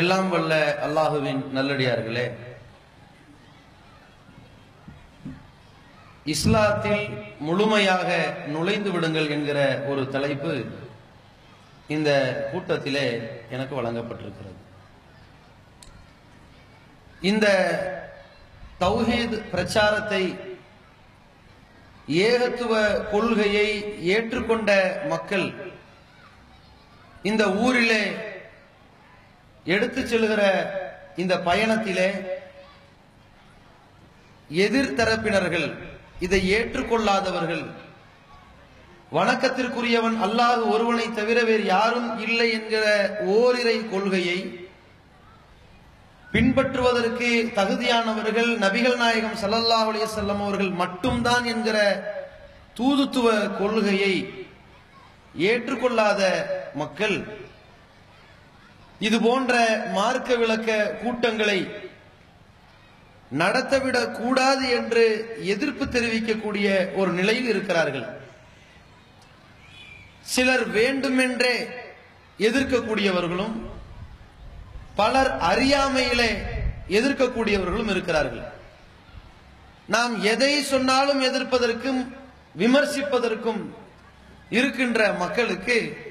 எல்லாம் வல்ல அல்லாஹுவின் நல்லடியார்களே. இஸ்லாத்தில் முழுமையாக நுழைந்து விடுங்கள் என்கிற ஒரு தலைப்பு இந்த கூட்டத்திலே எனக்கு வழங்கப்பட்டிருக்கிறது. இந்த தௌஹீத் பிரச்சாரத்தை ஏகத்துவ கொள்கையை ஏற்றுக்கொண்ட மக்கள் இந்த ஊரிலே எடுத்து செல்கிற இந்த பயணத்திலே எதிர்த்தரப்பினர்கள் இதை ஏற்றுக்கொள்ளாதவர்கள் வணக்கத்திற்குரியவன் அல்லாஹ் ஒருவனை தவிர வேறு யாரும் இல்லை என்கிற ஓரிரை கொள்கையை பின்பற்றுவதற்கு தகுதியானவர்கள் நபிகள் நாயகம் ஸல்லல்லாஹு அலைஹி அவர்கள் மட்டும்தான் என்கிற தூதுத்துவ கொள்கையை ஏற்றுக்கொள்ளாத மக்கள் இது போன்ற மார்க்க விளக்க கூட்டங்களை நடத்தவிடக் கூடாது என்று எதிர்ப்பு தெரிவிக்கக்கூடிய ஒரு நிலையில் இருக்கிறார்கள். சிலர் வேண்டுமென்றே எதிர்க்கக்கூடியவர்களும் பலர் அறியாமையிலே எதிர்க்கக்கூடியவர்களும் இருக்கிறார்கள். நாம் எதை சொன்னாலும் எதிர்ப்பதற்கும் விமர்சிப்பதற்கும் இருக்கின்ற மக்களுக்கு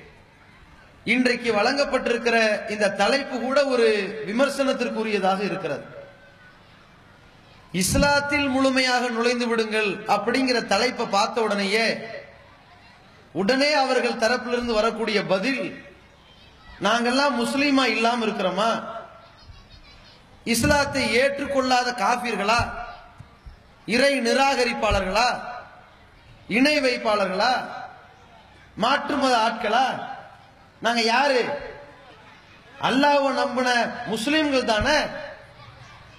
இன்றைக்கு வழங்கப்பட்டிருக்கிற இந்த தலைப்பு கூட ஒரு விமர்சனத்திற்குரியதாக இருக்கிறது. இஸ்லாத்தில் முழுமையாக நுழைந்து விடுங்கள் அப்படிங்கிற தலைப்பை பார்த்த உடனேயே உடனே அவர்கள் தரப்பிலிருந்து வரக்கூடிய பதில் நாங்கெல்லாம் முஸ்லீமா இல்லாம இருக்கிறோமா? இஸ்லாத்தை ஏற்றுக்கொள்ளாத காபீர்களா இறை நிராகரிப்பாளர்களா? இணை வைப்பாளர்களா? மாற்று மத ஆட்களா? நாங்க யாரு? அல்லாவை நம்பின முஸ்லீம்கள் தானே?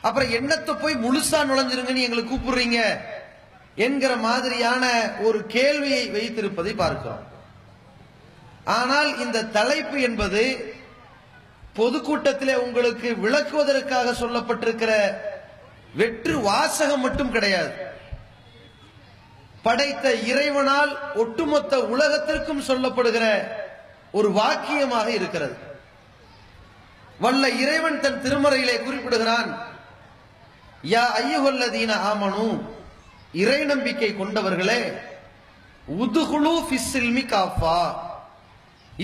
அப்புறம் என்னத்தை போய் முழுசா நுழைஞ்சிருங்கன்னு எங்களை கூப்பிடுறீங்க? என்கிற மாதிரியான ஒரு கேள்வியை வைத்திருப்பதை பார்க்கிறோம். ஆனால் இந்த தலைப்பு என்பது பொதுக்கூட்டத்திலே உங்களுக்கு விளக்குவதற்காக சொல்லப்பட்டிருக்கிற வெற்று வாசகம் மட்டும் கிடையாது. படைத்த இறைவனால் ஒட்டுமொத்த உலகத்திற்கும் சொல்லப்படுகிற ஒரு வாக்கியமாக இருக்கிறது. வல்ல இறைவன் தன் திருமறையிலே குறிப்பிடுகிறான் யா ஐயுகல்லதீன ஆமனு இறை நம்பிக்கை கொண்டவர்களே உதுகுலு ஃபிஸ்ஸில்மி காஃபா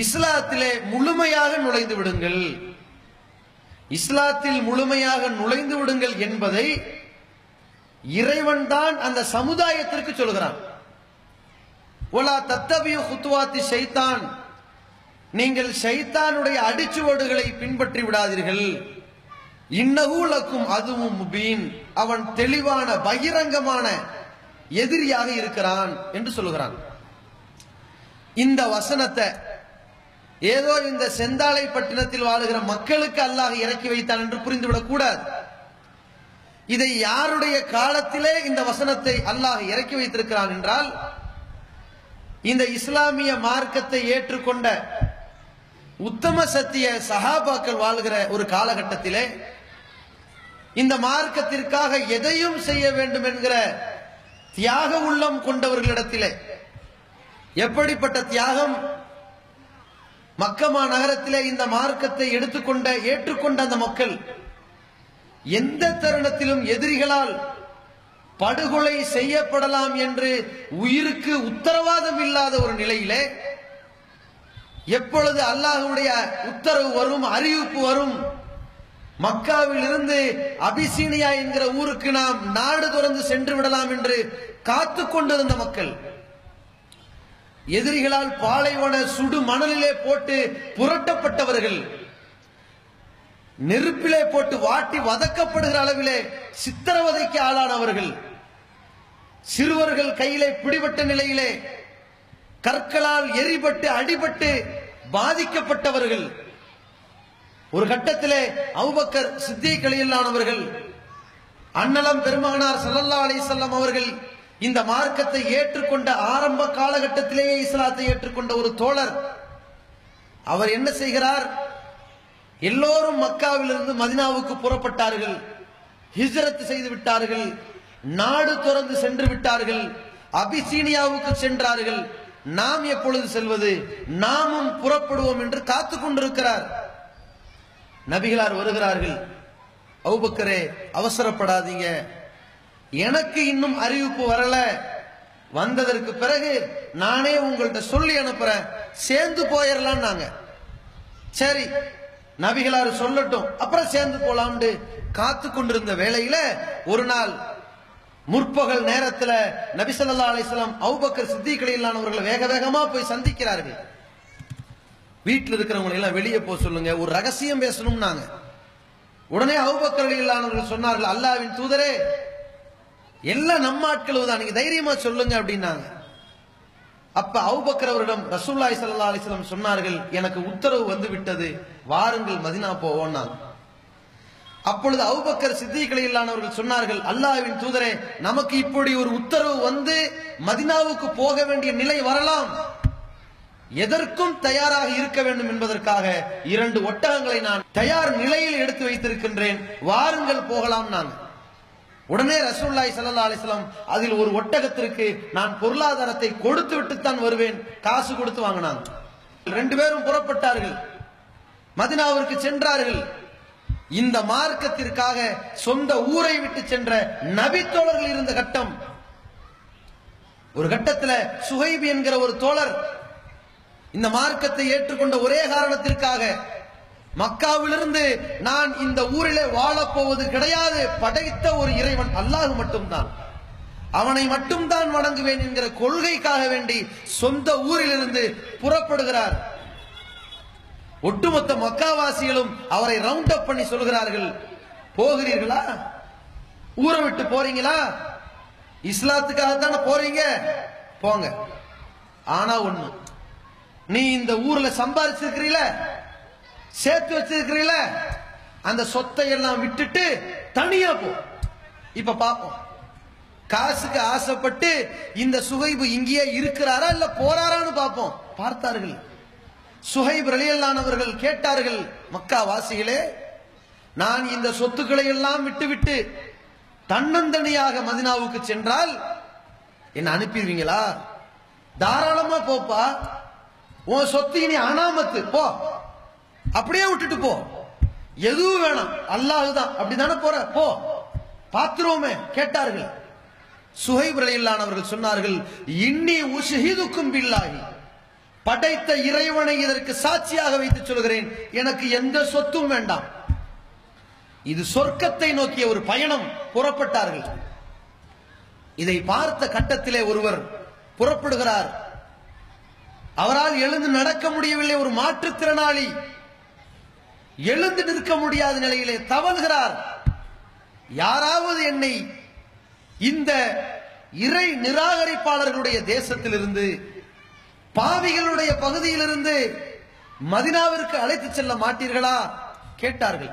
இஸ்லாத்திலே முழுமையாக நுழைந்து விடுங்கள். இஸ்லாத்தில் முழுமையாக நுழைந்து விடுங்கள் என்பதை இறைவன் தான் அந்த சமுதாயத்திற்கு சொல்கிறான். ஒலா தத்தவிய குத்துவாத்தி சைத்தான் நீங்கள் ஷைத்தானுடைய அடிச்சுவடுகளை பின்பற்றி விடாதீர்கள். இன்னகூலக்கும் அதுவும் முபீன். அவன் தெளிவான பகிரங்கமான எதிரியாக இருக்கிறான் என்று சொல்லுகிறான். இந்த வசனத்தை ஏதோ இந்த செந்தாலை பட்டினத்தில் வாழுகிற மக்களுக்கு அல்லாஹ் இறக்கி வைத்தான் என்று புரிந்துவிடக் கூடாது. இதை யாருடைய காலத்திலே இந்த வசனத்தை அல்லாஹ் இறக்கி வைத்திருக்கிறான் என்றால் இந்த இஸ்லாமிய மார்க்கத்தை ஏற்றுக்கொண்ட உத்தம சத்திய சஹாபாக்கள் வாழ்கிற ஒரு காலகட்டத்திலே இந்த மார்க்கத்திற்காக எதையும் செய்ய வேண்டும் என்கிற தியாக உள்ளம் கொண்டவர்களிடத்திலே எப்படிப்பட்ட தியாகம்? மக்கமா நகரத்திலே இந்த மார்க்கத்தை எடுத்துக்கொண்ட ஏற்றுக்கொண்ட அந்த மக்கள் எந்த தருணத்திலும் எதிரிகளால் படுகொலை செய்யப்படலாம் என்று உயிருக்கு உத்தரவாதம் இல்லாத ஒரு நிலையிலே எப்பொழுது அல்லாஹுடைய உத்தரவு வரும் அறிவிப்பு வரும்? மக்காவில் இருந்து அபிசீனியா என்கிற ஊருக்கு நாம் நாடு துறந்து சென்று விடலாம் என்று காத்து கொண்டிருந்த மக்கள் எதிரிகளால் பாலைவன சுடு மணலிலே போட்டு புரட்டப்பட்டவர்கள் நெருப்பிலே போட்டு வாட்டி வதக்கப்படுகிற அளவிலே சித்திரவதைக்கு ஆளானவர்கள் சிறுவர்கள் கையிலே பிடிபட்ட நிலையிலே கற்களால் எரிபட்டு அடிபட்டு பாதிக்கப்பட்டவர்கள். ஒரு கட்டத்திலே அவுபக்கர் சித்திக் அலியில்லானவர்கள் அன்னலம் பெருமகனார் சல்லல்லா அலிசல்லாம் அவர்கள் இந்த மார்க்கத்தை ஏற்றுக்கொண்ட ஆரம்ப காலகட்டத்திலேயே இஸ்லாத்தை ஏற்றுக்கொண்ட ஒரு தோழர். அவர் என்ன செய்கிறார்? எல்லோரும் மக்காவிலிருந்து மதினாவுக்கு புறப்பட்டார்கள். ஹிஜரத் செய்து விட்டார்கள். நாடு துறந்து சென்று விட்டார்கள். அபிசீனியாவுக்கு சென்றார்கள். நாம் எப்பொழுது செல்வது? நாமும் புறப்படுவோம் என்று காத்து கொண்டிருக்கிறார். நபிகளார் வருகிறார்கள். அவுபக்கரே அவசரப்படாதீங்க. எனக்கு இன்னும் அறிவிப்பு வரல. வந்ததற்கு பிறகு நானே உங்கள்கிட்ட சொல்லி அனுப்புறேன். சேர்ந்து போயிடலாம் நாங்க. சரி நபிகளார் சொல்லட்டும். அப்புறம் சேர்ந்து போலாம்னு காத்து கொண்டிருந்த வேளையில ஒரு நாள் முற்பகல் நேரத்துல நபிசல்லா அலிஸ்லாம் அவுபக்கர் வஸல்லம் அபூபக்கர் வேக வேகமா போய் சந்திக்கிறார்கள். வீட்டில் இருக்கிறவங்களை எல்லாம் வெளியே போக சொல்லுங்க ஒரு ரகசியம் பேசணும் நாங்க உடனே அவுபக்கர்கள் இல்லாதவர்கள் சொன்னார்கள் அல்லாவின் தூதரே எல்லாம் நம்ம ஆட்களும் தான் நீங்க தைரியமா சொல்லுங்க அப்படின்னாங்க. அப்ப அவுபக்கர் அவரிடம் ரசூல்லாய் சல்லா அலிஸ்லாம் சொன்னார்கள் எனக்கு உத்தரவு வந்து விட்டது வாருங்கள் மதினா போவோம்னாங்க. அப்பொழுது அவுபக்கர் சித்திகளையில்லானவர்கள் சொன்னார்கள் அல்லாஹ்வின் தூதரே நமக்கு இப்படி ஒரு உத்தரவு வந்து மதினாவுக்கு போக வேண்டிய நிலை வரலாம். எதற்கும் தயாராக இருக்க வேண்டும் என்பதற்காக இரண்டு ஒட்டகங்களை நான் தயார் நிலையில் எடுத்து வைத்திருக்கின்றேன். வாருங்கள் போகலாம் நான். உடனே ரசூல்லாய் சல்லா அலிஸ்லாம் அதில் ஒரு ஒட்டகத்திற்கு நான் பொருளாதாரத்தை கொடுத்து விட்டுத்தான் வருவேன். காசு கொடுத்து வாங்கினாங்க. ரெண்டு பேரும் புறப்பட்டார்கள். மதினாவிற்கு சென்றார்கள். இந்த மார்க்கத்திற்காக சொந்த ஊரை விட்டு சென்ற நபித்தோழர்கள் இருந்த கட்டம். ஒரு கட்டத்தில் சுகைபி என்கிற ஒரு தோழர் இந்த மார்க்கத்தை ஏற்றுக்கொண்ட ஒரே காரணத்திற்காக மக்காவிலிருந்து நான் இந்த ஊரிலே வாழப்போவது கிடையாது படைத்த ஒரு இறைவன் அல்லாஹ் மட்டும்தான். அவனை மட்டும்தான் வணங்குவேன் என்கிற கொள்கைக்காக வேண்டி சொந்த ஊரிலிருந்து புறப்படுகிறார். ஒட்டுமொத்த மக்காவாசிகளும் அவரை ரவுண்ட் அப் பண்ணி சொல்கிறார்கள். போகிறீர்களா? ஊரை விட்டு போறீங்களா? இஸ்லாத்துக்காக தானே போறீங்க? போங்க. ஆனா ஒண்ணு நீ இந்த ஊர்ல சம்பாதிச்சிருக்கிறீல? சேர்த்து வச்சிருக்கிறீல? அந்த சொத்தை எல்லாம் விட்டுட்டு தனியா போ. இப்ப பாப்போம். காசுக்கு ஆசைப்பட்டு இந்த சுகைபு இங்கேயே இருக்கிறாரா இல்ல போறாரான்னு பார்ப்போம் பார்த்தார்கள். சுஹைப் ரலியல்லானவர்கள் கேட்டார்கள் மக்கா வாசிகளே நான் இந்த சொத்துக்களை எல்லாம் விட்டுவிட்டு தன்னந்தனியாக மதினாவுக்கு சென்றால் என்ன அனுப்பிடுவீங்களா? தாராளமா போப்பா. உன் சொத்து இனி அனாமத்து. போ. அப்படியே விட்டுட்டு போ. எதுவும் வேணாம். அல்லாஹுதான் அப்படிதானே போற? போ. பாத்துருவோமே கேட்டார்கள். சுஹைப் ரலியல்லானவர்கள் சொன்னார்கள் இன்னி உஷஹிதுக்கும் பில்லாகி படைத்த இறைவனை இதற்கு சாட்சியாக வைத்து சொல்கிறேன். எனக்கு எந்த சொத்தும் வேண்டாம். இது சொர்க்கத்தை நோக்கிய ஒரு பயணம். புறப்பட்டார்கள். இதை பார்த்த கட்டத்திலே ஒருவர் புறப்படுகிறார். அவரால் எழுந்து நடக்க முடியவில்லை. ஒரு மாற்றுத்திறனாளி எழுந்து நிற்க முடியாத நிலையிலே தவழ்கிறார். யாராவது என்னை இந்த இறை நிராகரிப்பாளர்களுடைய தேசத்திலிருந்து பாவிகளுடைய பகுதியிலிருந்து மதினாவிற்கு அழைத்து செல்ல மாட்டீர்களா? கேட்டார்கள்.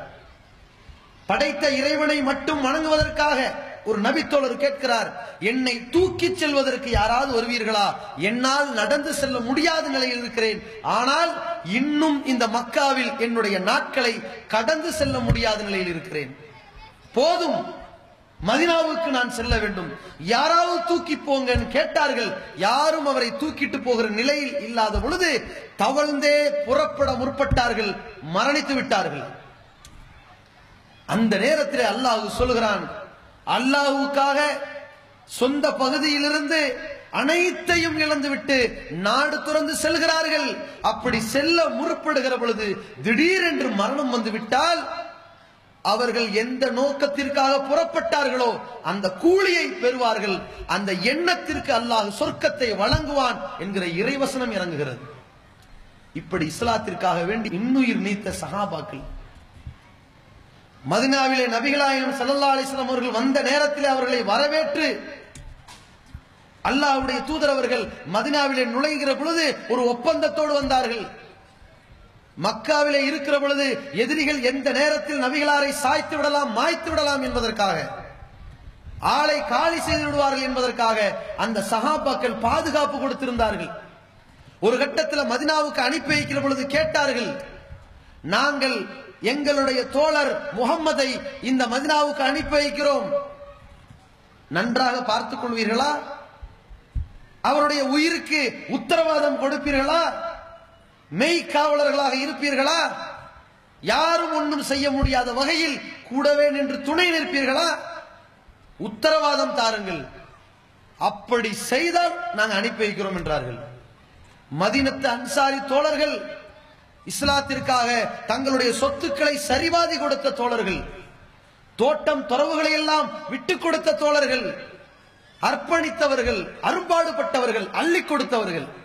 படைத்த இறைவனை மட்டும் வணங்குவதற்காக ஒரு நபித்தோழர் கேட்கிறார். என்னை தூக்கிச் செல்வதற்கு யாராவது வருவீர்களா? என்னால் நடந்து செல்ல முடியாத நிலையில் இருக்கிறேன். ஆனால் இன்னும் இந்த மக்காவில் என்னுடைய நாட்களை கடந்து செல்ல முடியாத நிலையில் இருக்கிறேன். போதும். மதினாவுக்கு நான் செல்ல வேண்டும். யாராவது தூக்கி போங்கன்னு கேட்டார்கள். யாரும் அவரை தூக்கிட்டு போகிற நிலையில் இல்லாத பொழுது தவழ்ந்தே புறப்பட முற்பட்டார்கள். மரணித்து விட்டார்கள். அந்த நேரத்தில் அல்லாஹ் சொல்கிறான் அல்லாஹுக்காக சொந்த பகுதியிலிருந்து அனைத்தையும் இழந்துவிட்டு நாடு துறந்து செல்கிறார்கள். அப்படி செல்ல முற்படுகிற பொழுது திடீரென்று மரணம் வந்து விட்டால் அவர்கள் எந்த நோக்கத்திற்காக புறப்பட்டார்களோ அந்த கூலியை பெறுவார்கள். அந்த எண்ணத்திற்கு அல்லாஹ் சொர்க்கத்தை வழங்குவான் என்கிற இறைவசனம் இறங்குகிறது. இப்படி இஸ்லாத்திற்காக வேண்டி இன்னுயிர் நீத்த சஹாபாக்கள். மதினாவிலே நபிகளாயம் சல்லா அலிஸ்லாம் அவர்கள் வந்த நேரத்தில் அவர்களை வரவேற்று அல்லாஹ்வுடைய தூதர் அவர்கள் மதினாவிலே நுழைகிற பொழுது ஒரு ஒப்பந்தத்தோடு வந்தார்கள். மக்காவிலே இருக்கிற பொழுது எதிரிகள் எந்த நேரத்தில் நபிகளாரை சாய்த்து விடலாம் மாய்த்து விடலாம் என்பதற்காக ஆளை காலி செய்து விடுவார்கள் என்பதற்காக அந்த சகாபாக்கள் பாதுகாப்பு கொடுத்திருந்தார்கள். ஒரு கட்டத்தில் மதினாவுக்கு அனுப்பி வைக்கிற பொழுது கேட்டார்கள் நாங்கள் எங்களுடைய தோழர் முகம்மதை இந்த மதினாவுக்கு அனுப்பி வைக்கிறோம். நன்றாக பார்த்துக் கொள்வீர்களா? அவருடைய உயிருக்கு உத்தரவாதம் கொடுப்பீர்களா? மெய் காவலர்களாக இருப்பீர்களா? யாரும் ஒன்றும் செய்ய முடியாத வகையில் கூடவே நின்று துணை நிற்பீர்களா? உத்தரவாதம் தாருங்கள். அப்படி செய்தால் நாங்கள் அனுப்பி வைக்கிறோம் என்றார்கள். மதினத்து அன்சாரி தோழர்கள் இஸ்லாத்திற்காக தங்களுடைய சொத்துக்களை சரிவாதி கொடுத்த தோழர்கள் தோட்டம் துறவுகளை எல்லாம் விட்டுக் கொடுத்த தோழர்கள் அர்ப்பணித்தவர்கள் அரும்பாடுபட்டவர்கள் அள்ளி கொடுத்தவர்கள்.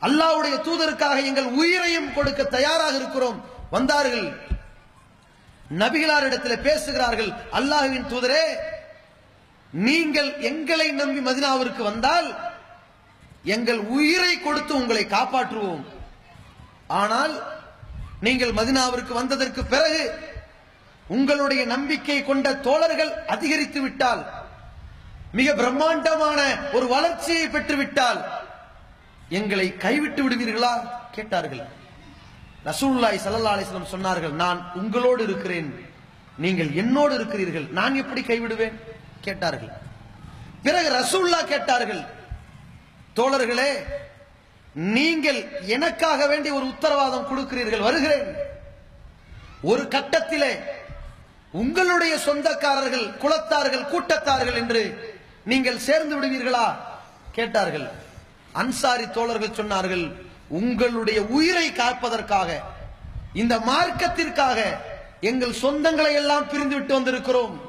அல்லாவுடைய தூதருக்காக எங்கள் உயிரையும் கொடுக்க தயாராக இருக்கிறோம். வந்தார்கள். நபிகளாரிடத்தில் பேசுகிறார்கள் அல்லாஹுவின் தூதரே நீங்கள் எங்களை நம்பி மதினாவிற்கு வந்தால் எங்கள் உயிரை கொடுத்து உங்களை காப்பாற்றுவோம். ஆனால் நீங்கள் மதினாவிற்கு வந்ததற்கு பிறகு உங்களுடைய நம்பிக்கை கொண்ட தோழர்கள் அதிகரித்து விட்டால் மிக பிரம்மாண்டமான ஒரு வளர்ச்சியை பெற்றுவிட்டால் எங்களை கைவிட்டு விடுவீர்களா? கேட்டார்கள். ரசூல்லாய் சல்லா அலிஸ்லம் சொன்னார்கள் நான் உங்களோடு இருக்கிறேன். நீங்கள் என்னோடு இருக்கிறீர்கள். நான் எப்படி கைவிடுவேன்? கேட்டார்கள். பிறகு ரசூல்லா கேட்டார்கள் தோழர்களே நீங்கள் எனக்காக வேண்டி ஒரு உத்தரவாதம் கொடுக்கிறீர்கள். வருகிறேன். ஒரு கட்டத்திலே உங்களுடைய சொந்தக்காரர்கள் குலத்தார்கள் கூட்டத்தார்கள் என்று நீங்கள் சேர்ந்து விடுவீர்களா? கேட்டார்கள். அன்சாரி தோழர்கள் சொன்னார்கள் உங்களுடைய உயிரை காப்பதற்காக இந்த மார்க்கத்திற்காக எங்கள் சொந்தங்களை எல்லாம் பிரிந்து விட்டு வந்திருக்கிறோம்.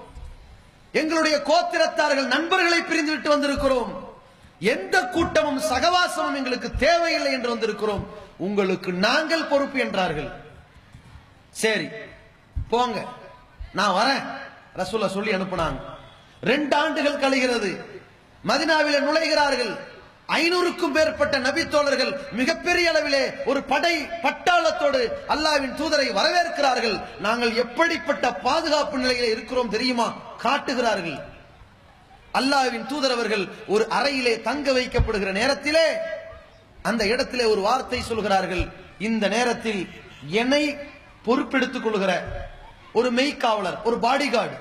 எங்களுடைய கோத்திரத்தார்கள் நண்பர்களை பிரிந்து விட்டு வந்திருக்கிறோம். எந்த கூட்டமும் சகவாசமும் எங்களுக்கு தேவையில்லை என்று வந்திருக்கிறோம். உங்களுக்கு நாங்கள் பொறுப்பு என்றார்கள். சரி போங்க. நான் வரேன். ரசூல்லா சொல்லி அனுப்புனாங்க. ரெண்டு ஆண்டுகள் கழிகிறது. மதினாவில் நுழைகிறார்கள். ஐநூறுக்கும் மேற்பட்ட நபித்தோழர்கள் மிகப்பெரிய அளவிலே ஒரு படை பட்டாளத்தோடு அல்லாவின் தூதரை வரவேற்கிறார்கள். நாங்கள் எப்படிப்பட்ட பாதுகாப்பு நிலையிலே இருக்கிறோம் தெரியுமா? காட்டுகிறார்கள். அல்லாவின் தூதர் அவர்கள் ஒரு அறையிலே தங்க வைக்கப்படுகிற நேரத்திலே அந்த இடத்திலே ஒரு வார்த்தை சொல்கிறார்கள். இந்த நேரத்தில் என்னை பொறுப்பெடுத்துக் கொள்கிற ஒரு மெய்க்காவலர் ஒரு பாடிகார்டு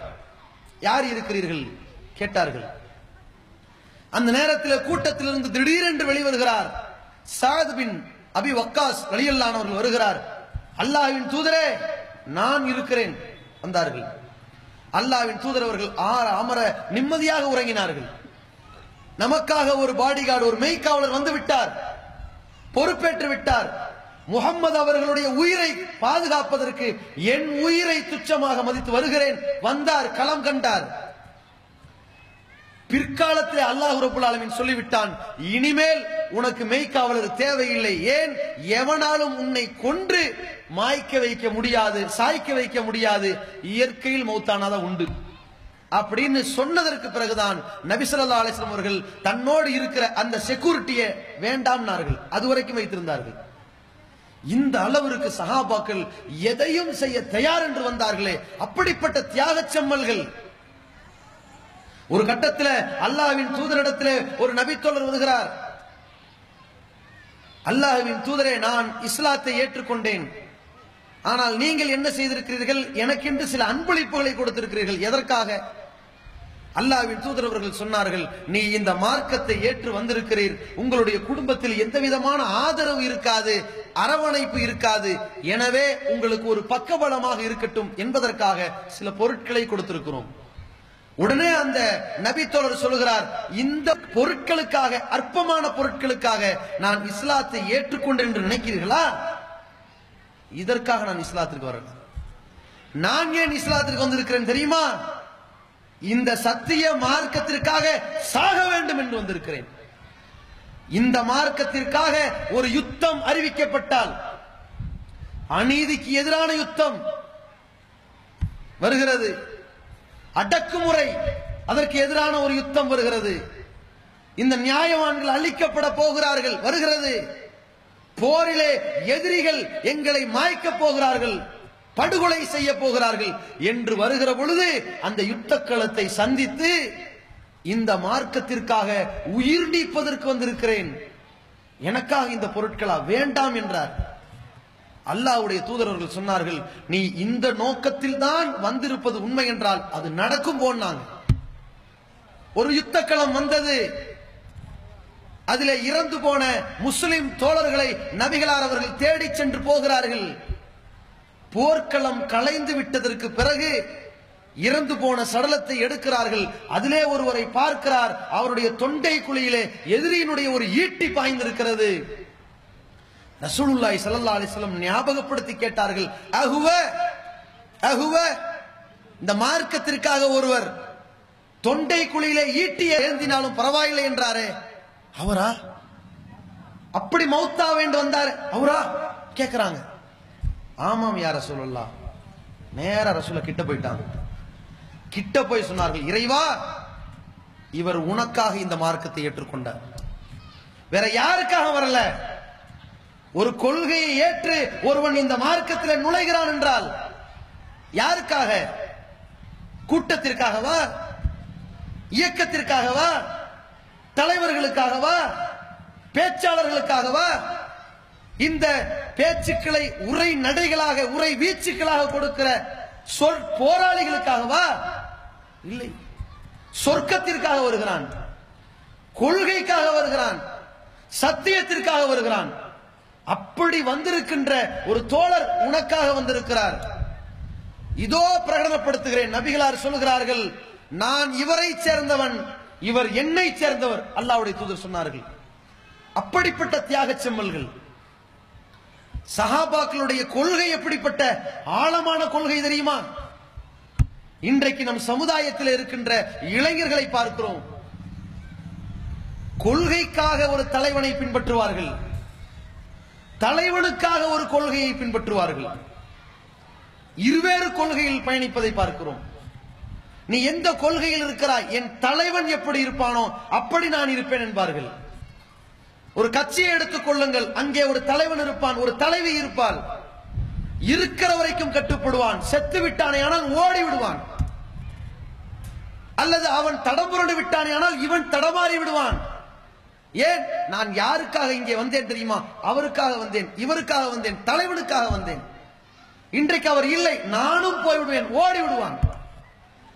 யார் இருக்கிறீர்கள்? கேட்டார்கள். அந்த நேரத்தில் கூட்டத்திலிருந்து திடீரென்று வெளிவருகிறார் சாத் பின் அபி வக்காஸ் வழியல்லானவர்கள் வருகிறார். அல்லாஹ்வின் தூதரே நான் இருக்கிறேன் வந்தார்கள். அல்லாஹ்வின் தூதர் அவர்கள் ஆற அமர நிம்மதியாக உறங்கினார்கள். நமக்காக ஒரு பாடிகார்டு ஒரு மெய்க்காவலர் வந்து விட்டார். பொறுப்பேற்று விட்டார். முகம்மது அவர்களுடைய உயிரை பாதுகாப்பதற்கு என் உயிரை துச்சமாக மதித்து வருகிறேன். வந்தார் களம் கண்டார். பிற்காலத்தில் அல்லாஹ் ரபுல் ஆலமீன் சொல்லிவிட்டான் இனிமேல் உனக்கு மெய்க்காவலர் தேவையில்லை. ஏன்? எவனாலும் உன்னை கொன்று மாய்க்க வைக்க முடியாது சாய்க்க வைக்க முடியாது. இயற்கையில் மௌத்தானாதான் உண்டு. அப்படின்னு சொன்னதற்கு பிறகுதான் நபிசல்லா அலிஸ்லாம் அவர்கள் தன்னோடு இருக்கிற அந்த செக்யூரிட்டியை வேண்டாம்னார்கள். அது வரைக்கும் வைத்திருந்தார்கள். இந்த அளவிற்கு சஹாபாக்கள் எதையும் செய்ய தயார் என்று வந்தார்களே. அப்படிப்பட்ட தியாகச் செம்மல்கள் ஒரு கட்டத்தில் அல்லாஹ்வின் தூதரிடத்தில் ஒரு நபித்தோழர் வருகிறார். அல்லாஹ்வின் தூதரே நான் இஸ்லாத்தை ஏற்றுக்கொண்டேன். ஆனால் நீங்கள் என்ன செய்திருக்கிறீர்கள்? எனக்கென்று சில அன்பளிப்புகளை கொடுத்திருக்கிறீர்கள். எதற்காக? அல்லாவின் தூதரவர்கள் சொன்னார்கள் நீ இந்த மார்க்கத்தை ஏற்று வந்திருக்கிறீர். உங்களுடைய குடும்பத்தில் எந்த விதமான ஆதரவு இருக்காது அரவணைப்பு இருக்காது. எனவே உங்களுக்கு ஒரு பக்கபலமாக இருக்கட்டும் என்பதற்காக சில பொருட்களை கொடுத்திருக்கிறோம். உடனே அந்த நபித்தோழர் சொல்லுகிறார் இந்த பொருட்களுக்காக அற்பமான பொருட்களுக்காக நான் இஸ்லாத்தை ஏற்றுக்கொண்டேன் என்று நினைக்கிறீர்களா? இதற்காக நான் இஸ்லாத்திற்கு வரல நான் ஏன் இஸ்லாத்திற்கு வந்திருக்கிறேன் தெரியுமா? இந்த சத்திய மார்க்கத்திற்காக சாக வேண்டும் என்று வந்திருக்கிறேன். இந்த மார்க்கத்திற்காக ஒரு யுத்தம் அறிவிக்கப்பட்டால் அநீதிக்கு எதிரான யுத்தம் வருகிறது. அடக்குமுறை. அதற்கு எதிரான ஒரு யுத்தம் வருகிறது. இந்த நியாயவான்கள் அழிக்கப்பட போகிறார்கள். வருகிறது. போரிலே எதிரிகள் எங்களை மாய்க்கப் போகிறார்கள். படுகொலை செய்ய போகிறார்கள். என்று வருகிற பொழுது அந்த யுத்த களத்தை சந்தித்து இந்த மார்க்கத்திற்காக உயிர் நீப்பதற்கு வந்திருக்கிறேன். எனக்காக இந்த பொருட்களா வேண்டாம் என்றார். அல்லாவுடைய தூதரர்கள் சொன்னார்கள் நீ இந்த நோக்கத்தில் தான் வந்திருப்பது உண்மை என்றால் அது நடக்கும் போனாங்க ஒரு யுத்த களம் வந்தது. அதிலே இறந்து போன முஸ்லிம் தோழர்களை நபிகளார் அவர்கள் தேடி சென்று போகிறார்கள். போர்க்களம் களைந்து விட்டதற்கு பிறகு இறந்து போன சடலத்தை எடுக்கிறார்கள். அதிலே ஒருவரை பார்க்கிறார். அவருடைய தொண்டை குழியிலே எதிரியினுடைய ஒரு ஈட்டி பாய்ந்திருக்கிறது. ரசூலுல்லாய் சல்லா அலிஸ்லம் ஞாபகப்படுத்தி கேட்டார்கள் அகுவ அஹுவ இந்த மார்க்கத்திற்காக ஒருவர் தொண்டை குழியிலே ஈட்டியை ஏந்தினாலும் பரவாயில்லை என்றாரே. அவரா? அப்படி மௌத்தா வேண்டு வந்தாரு. அவரா? கேக்குறாங்க. ஆமாம் யார சொல்லலாம் நேர ரசூல கிட்ட போயிட்டாங்க. கிட்ட போய் சொன்னார்கள் இறைவா இவர் உனக்காக இந்த மார்க்கத்தை ஏற்றுக்கொண்டார். வேற யாருக்காக வரல? ஒரு கொள்கையை ஏற்று ஒருவன் இந்த மார்க்கத்தில் நுழைகிறான் என்றால் யாருக்காக? கூட்டத்திற்காகவா? இயக்கத்திற்காகவா? தலைவர்களுக்காகவா? பேச்சாளர்களுக்காகவா? இந்த பேச்சுக்களை உரை நடைகளாக உரை வீச்சுக்களாக கொடுக்கிற சொற் போராளிகளுக்காகவா? இல்லை. சொர்க்கத்திற்காக வருகிறான். கொள்கைக்காக வருகிறான். சத்தியத்திற்காக வருகிறான். அப்படி வந்திருக்கின்ற ஒரு தோழர் உனக்காக வந்திருக்கிறார். இதோ பிரகடனப்படுத்துகிறேன். நபிகளார் சொல்லுகிறார்கள் நான் இவரை சேர்ந்தவன் இவர் என்னை சேர்ந்தவர். அல்லாவுடைய தூதர் சொன்னார்கள். அப்படிப்பட்ட தியாக செம்மல்கள். சஹாபாக்களுடைய கொள்கை எப்படிப்பட்ட ஆழமான கொள்கை தெரியுமா? இன்றைக்கு நம் சமுதாயத்தில் இருக்கின்ற இளைஞர்களை பார்க்கிறோம். கொள்கைக்காக ஒரு தலைவனை பின்பற்றுவார்கள். தலைவனுக்காக ஒரு கொள்கையை பின்பற்றுவார்கள். இருவேறு கொள்கையில் பயணிப்பதை பார்க்கிறோம். நீ எந்த கொள்கையில் இருக்கிறாய்? என் தலைவன் எப்படி இருப்பானோ அப்படி நான் இருப்பேன் என்பார்கள். ஒரு கட்சியை எடுத்துக் கொள்ளுங்கள். அங்கே ஒரு தலைவன் இருப்பான். ஒரு தலைவி இருப்பாள். இருக்கிற வரைக்கும் கட்டுப்படுவான். செத்து விட்டானே ஆனால் ஓடி விடுவான். அல்லது அவன் தடம்புரண்டு விட்டானே ஆனால் இவன் தடமாறி விடுவான். ஏன் நான் யாருக்காக இங்கே வந்தேன் தெரியுமா? அவருக்காக வந்தேன் இவருக்காக வந்தேன் தலைவனுக்காக வந்தேன். இன்றைக்கு அவர் இல்லை நானும் போய்விடுவேன் ஓடி விடுவான்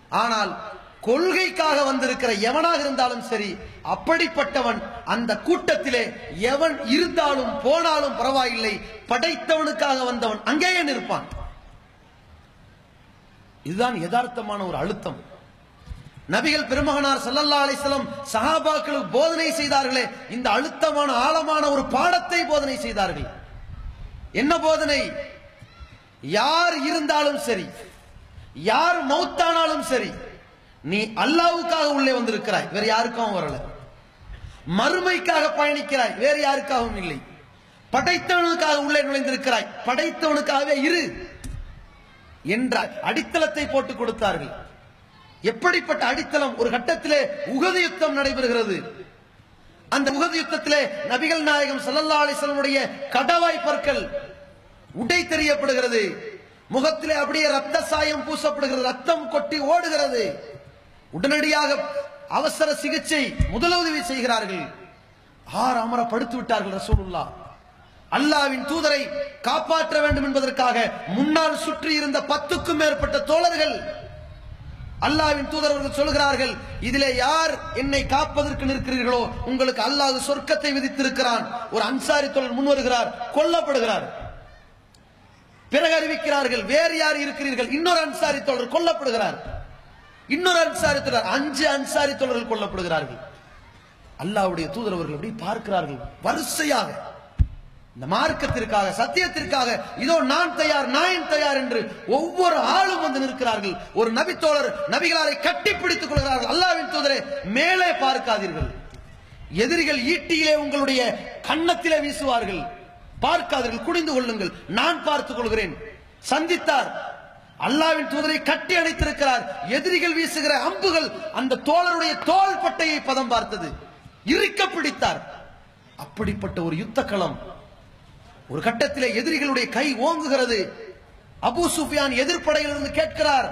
ஆனால் கொள்கைக்காக வந்திருக்கிற எவனாக இருந்தாலும் சரி அப்படிப்பட்டவன் அந்த கூட்டத்திலே எவன் இருந்தாலும் போனாலும் பரவாயில்லை படைத்தவனுக்காக வந்தவன் அங்கேயே நிற்பான். இதுதான் யதார்த்தமான ஒரு அழுத்தம். நபிகள் பெருமகனார் சல்லல்லா அலிஸ்லம் சஹாபாக்களுக்கு போதனை செய்தார்களே இந்த அழுத்தமான ஆழமான ஒரு பாடத்தை போதனை செய்தார்கள். என்ன போதனை? யார் இருந்தாலும் சரி யார் மௌத்தானாலும் சரி நீ அல்லாவுக்காக உள்ளே வந்திருக்கிறாய் வேற யாருக்கும் வரல. மறுமைக்காக பயணிக்கிறாய் வேறு யாருக்காகவும் இல்லை. படைத்தவனுக்காக உள்ளே நுழைந்திருக்கிறாய் படைத்தவனுக்காகவே இரு என்ற அடித்தளத்தை போட்டு கொடுத்தார்கள். எப்படிப்பட்ட அடித்தளம் ஒரு கட்டத்திலே உகது யுத்தம் நடைபெறுகிறது? அந்த உகது யுத்தத்திலே நபிகள் நாயகம் சல்லல்லா அலிசல்லுடைய கடவாய் பற்கள் உடை தெரியப்படுகிறது. முகத்திலே அப்படியே ரத்த சாயம் பூசப்படுகிறது. ரத்தம் கொட்டி ஓடுகிறது. உடனடியாக அவசர சிகிச்சை முதலுதவி செய்கிறார்கள். ஆறு அமர படுத்து விட்டார்கள் ரசூலுல்லா அல்லாவின் தூதரை காப்பாற்ற வேண்டும் என்பதற்காக முன்னால் சுற்றி இருந்த பத்துக்கும் மேற்பட்ட தோழர்கள் அல்லாவின் தூதர் அவர்கள் சொல்கிறார்கள் இதிலே யார் என்னை காப்பதற்கு நிற்கிறீர்களோ உங்களுக்கு அல்லாஹ் சொர்க்கத்தை விதித்திருக்கிறான். ஒரு அன்சாரி தொழில் முன் வருகிறார் கொல்லப்படுகிறார். பிறகு அறிவிக்கிறார்கள் வேறு யார் இருக்கிறீர்கள்? இன்னொரு அன்சாரி தோழர் கொல்லப்படுகிறார். இன்னொரு அன்சாரி தோழர் அஞ்சு அன்சாரி தோழர்கள் கொல்லப்படுகிறார்கள். அல்லாஹ்வுடைய தூதர் அவர்கள் அப்படி பார்க்கிறார்கள் வரிசையாக. இந்த மார்க்கத்திற்காக சத்தியத்திற்காக இதோ நான் தயார் நான் தயார் என்று ஒவ்வொரு ஆளும் வந்து நிற்கிறார்கள். ஒரு நபித்தோழர் நபிகளாரை கட்டி பிடித்துக் கொள்கிறார்கள். அல்லாவின் தூதரே மேலே பார்க்காதீர்கள். எதிரிகள் ஈட்டியிலே உங்களுடைய கன்னத்திலே வீசுவார்கள். பார்க்காதீர்கள் குடிந்து கொள்ளுங்கள். நான் பார்த்துக் கொள்கிறேன். சந்தித்தார். அல்லாவின் தூதரை கட்டி அணைத்திருக்கிறார். எதிரிகள் வீசுகிற அம்புகள் அந்த தோழருடைய தோள் பட்டையை பதம் பார்த்தது. இருக்க பிடித்தார். அப்படிப்பட்ட ஒரு யுத்த களம் ஒரு கட்டத்தில் எதிரிகளுடைய கை ஓங்குகிறது. அபு சுஃபியான் எதிர்ப்படையிலிருந்து கேட்கிறார்.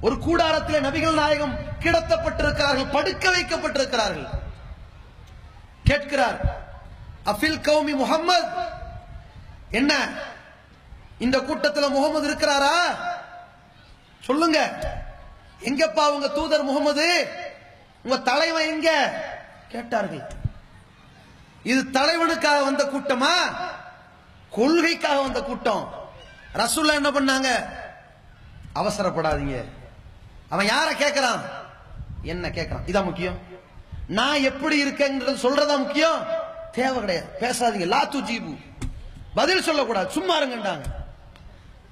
ஒரு கூடாரத்தில் நபிகள் நாயகம் கிடத்தப்பட்டிருக்கிறார்கள் படுக்க வைக்கப்பட்டிருக்கிறார்கள். கேட்கிறார் அஃபில் கௌமி முஹம்மத் என்ன இந்த கூட்டத்தில் முகமது இருக்கிறாரா? சொல்லுங்க எங்கப்பா உங்க தூதர் முகமது உங்க தலைவன் எங்க? கேட்டார்கள். இது தலைவனுக்காக வந்த கூட்டமா? கொள்கைக்காக வந்த கூட்டம். ரசூல்லா என்ன பண்ணாங்க? அவசரப்படாதீங்க. அவன் யார கேட்கறான் என்ன கேட்கறான் இதான் முக்கியம். நான் எப்படி இருக்கேங்கிறது சொல்றதா முக்கியம்? தேவை கிடையாது. பேசாதீங்க. லாத்து ஜீபு பதில் சொல்லக்கூடாது. சும்மா இருங்கண்டாங்க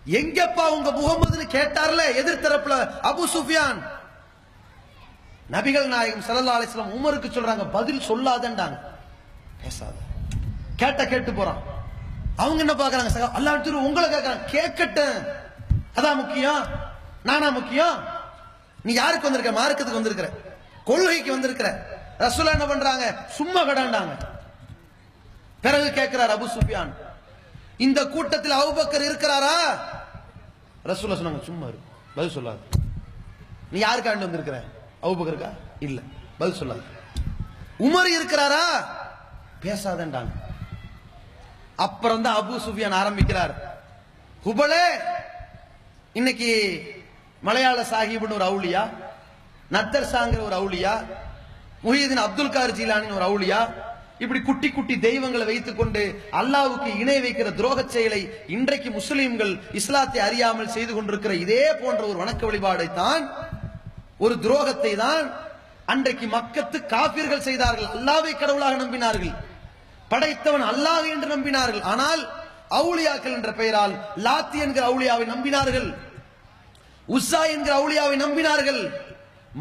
எங்கப்பா உங்க முகமதுன்னு கேட்டார்ல? எதிர்த்தரப்புல. அபு சுஃபியான். நபிகள் நாயகம் ஸல்லல்லாஹு அலிஸ்லாம் உமருக்கு சொல்றாங்க. பதில் சொல்லாதேன்டாங்க பேசாத. கேட்ட கேட்டு போறான். அவங்க என்ன பாக்குறாங்க சகா அல்லா திரு உங்களை கேட்கறாங்க. கேட்கட்டும். அதான் முக்கியம். நானா முக்கியம்? நீ யாருக்கு வந்திருக்க மார்க்கத்துக்கு வந்திருக்கிற. கொள்கைக்கு வந்திருக்கிற. ரசூலா என்ன பண்றாங்க? சும்மா கடாண்டாங்க பிறகு கேட்கிறார் அபு சுஃபியான். இந்த கூட்டத்தில் அவுபக்கர் இருக்கிறாரா? ரசூலா சொன்னாங்க சும்மா இரு. பதில் சொல்லாது. நீ யாருக்காண்டு வந்திருக்கிற? அவுபக்கருக்கா இல்ல. பதில் சொல்லாது. உமர் இருக்கிறாரா? பேசாதேண்டாங்க அப்புறம் தான் அபு சுஃபியான் ஆரம்பிக்கிறார். ஹுபலே இன்னைக்கு மலையாள சாஹிப்னு ஒரு அவுளியா நத்தர் சாங்கிற ஒரு அவுளியா முஹியதீன் அப்துல் கார் ஜீலானின் ஒரு அவுளியா இப்படி குட்டி குட்டி தெய்வங்களை வைத்துக் கொண்டு அல்லாவுக்கு இணை வைக்கிற துரோக செயலை இன்றைக்கு முஸ்லிம்கள் இஸ்லாத்தை அறியாமல் செய்து கொண்டிருக்கிற இதே போன்ற ஒரு வணக்க வழிபாடை தான் ஒரு துரோகத்தை தான் அன்றைக்கு மக்கத்து காபிர்கள் செய்தார்கள். அல்லாவை கடவுளாக நம்பினார்கள். படைத்தவன் அல்லாஹ் என்று நம்பினார்கள். ஆனால் அவுளியாக்கள் என்ற பெயரால் லாத்தி என்கிற அவுளியாவை நம்பினார்கள். உஸ்ஸா என்கிற அவுளியாவை நம்பினார்கள்.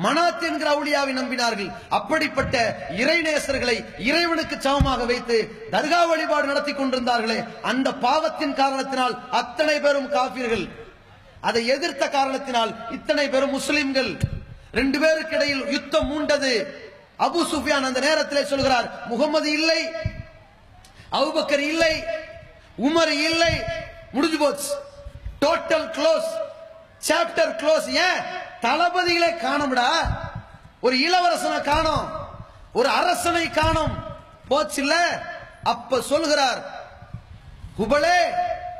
மனாத் என்கிற அவுளியாவை நம்பினார்கள். அப்படிப்பட்ட இறைநேசர்களை இறைவனுக்கு சமமாக வைத்து தர்கா வழிபாடு நடத்தி கொண்டிருந்தார்களே அந்த பாவத்தின் காரணத்தினால் அத்தனை பேரும் காபீர்கள் அதை எதிர்த்த காரணத்தினால் இத்தனை பேரும் முஸ்லிம்கள். ரெண்டு பேருக்கு இடையில் யுத்தம் மூண்டது. அபு சுஃபியான் அந்த நேரத்திலே சொல்கிறார் முகமது இல்லை. அவுபக்கர் இல்லை உமர் இல்லை முடிஞ்சு போச்சு. டோட்டல் க்ளோஸ் சாப்டர் க்ளோஸ் ஏன்? தளபதிகளை காணும்டா. ஒரு இளவரசனை காணோம். ஒரு அரசனை காணோம். போச்சுல்ல? அப்ப சொல்கிறார் குபலே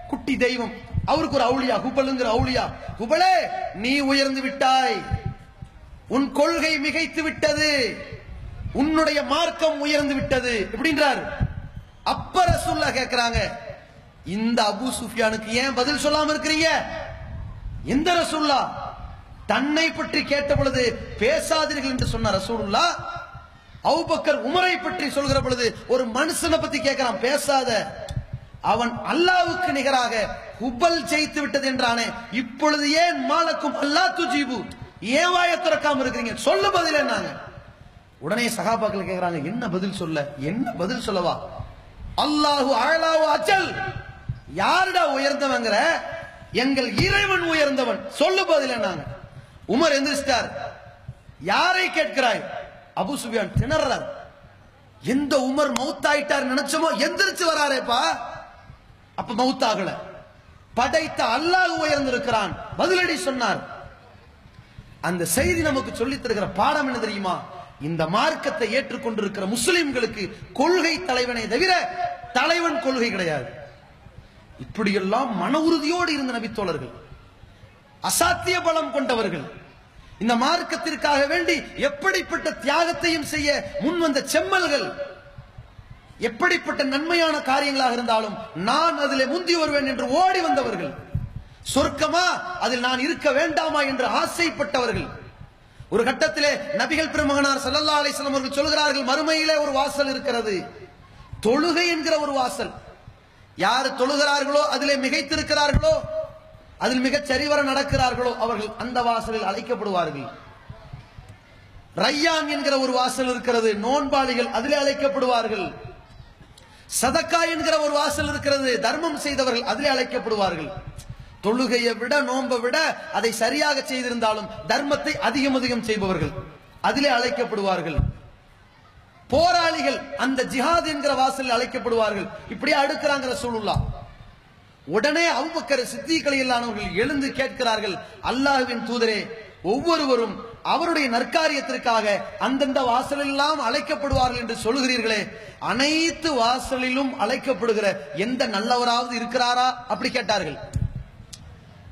குட்டி தெய்வம். அவருக்கு ஒரு அவுளியா குபலுங்கிற அவுளியா. குபலே நீ உயர்ந்து விட்டாய். உன் கொள்கை மிகைத்து விட்டது. உன்னுடைய மார்க்கம் உயர்ந்து விட்டது. எப்படின்றார்? அப்ப ரசூல்லா கேக்குறாங்க இந்த அபு சுஃபியானுக்கு ஏன் பதில் சொல்லாம இருக்கிறீங்க? எந்த ரசூல்லா தன்னை பற்றி கேட்ட பொழுது பேசாதீர்கள் என்று சொன்ன ரசூலுல்லா அவுபக்கர் உமரை பற்றி சொல்கிற பொழுது ஒரு மனுஷனை பத்தி கேட்கிறான் பேசாத. அவன் அல்லாவுக்கு நிகராக ஹுபல் ஜெயித்து விட்டது என்றானே இப்பொழுது ஏன் மாலக்கும் அல்லா துஜீபு? ஏன் வாய திறக்காம இருக்கிறீங்க? சொல்ல பதில் என்னாங்க? உடனே சகாபாக்கள் கேட்கிறாங்க என்ன பதில் சொல்ல? என்ன பதில் சொல்லவா? அல்லாஹு அழலாவு அச்சல் யாருடா உயர்ந்தவங்கிற? எங்கள் இறைவன் உயர்ந்தவன். சொல்லு பதில் என்னாங்க உமர் எந்திரிச்சிட்டார். யாரை கேட்கிறாய்? அபு சுபியான் திணறார். எந்த உமர் மௌத்தாயிட்டார் நினைச்சோமோ? எந்திரிச்சு வராரேப்பா. அப்ப மௌத்தாகல படைத்த அல்லாஹ் உயர்ந்திருக்கிறான். பதிலடி சொன்னார். அந்த செய்தி நமக்கு சொல்லித் தருகிற பாடம் என்ன தெரியுமா? இந்த மார்க்கத்தை ஏற்றுக்கொண்டிருக்கிற முஸ்லிம்களுக்கு கொள்கை தலைவனை தவிர தலைவன் கொள்கை கிடையாது. இப்படியெல்லாம் மன உறுதியோடு இருந்த நபித்தோழர்கள் அசாத்திய பலம் கொண்டவர்கள் இந்த மார்க்கத்திற்காக வேண்டி எப்படிப்பட்ட தியாகத்தையும் செய்ய முன்வந்த செம்மல்கள் எப்படிப்பட்ட நன்மையான காரியங்களாக இருந்தாலும் நான் அதில் முந்தி வருவேன் என்று ஓடி வந்தவர்கள் சொர்க்கமா அதில் நான் இருக்க வேண்டாமா என்று ஆசைப்பட்டவர்கள் ஒரு கட்டத்திலே நபிகள் பெருமகனார் சல்லல்லா அலிஸ்லாம் அவர்கள் சொல்கிறார்கள் மறுமையிலே ஒரு வாசல் இருக்கிறது. தொழுகை என்கிற ஒரு வாசல். யார் தொழுகிறார்களோ அதிலே மிகைத்திருக்கிறார்களோ அதில் மிகச் சரிவர நடக்கிறார்களோ அவர்கள் அந்த வாசலில் அழைக்கப்படுவார்கள். ரையான் என்கிற ஒரு வாசல் இருக்கிறது நோன்பாளிகள் அதிலே அழைக்கப்படுவார்கள். சதக்கா என்கிற ஒரு வாசல் இருக்கிறது தர்மம் செய்தவர்கள் அதிலே அழைக்கப்படுவார்கள். தொழுகையை விட நோன்பை விட அதை சரியாக செய்திருந்தாலும் தர்மத்தை அதிகம் அதிகம் செய்பவர்கள். அதிலே அழைக்கப்படுவார்கள். போராளிகள் அந்த ஜிஹாத் என்கிற வாசலில் அழைக்கப்படுவார்கள். இப்படியே அடுக்கிறாங்கிற சூழ்நிலா உடனே அவுபக்கர் சித்திகளையிலானவர்கள் எழுந்து கேட்கிறார்கள் அல்லாஹ்வின் தூதரே ஒவ்வொருவரும் அவருடைய நற்காரியத்திற்காக அந்தந்த வாசலெல்லாம் அழைக்கப்படுவார்கள் என்று சொல்கிறீர்களே அனைத்து வாசலிலும் அழைக்கப்படுகிற எந்த நல்லவராவது இருக்கிறாரா? அப்படி கேட்டார்கள்.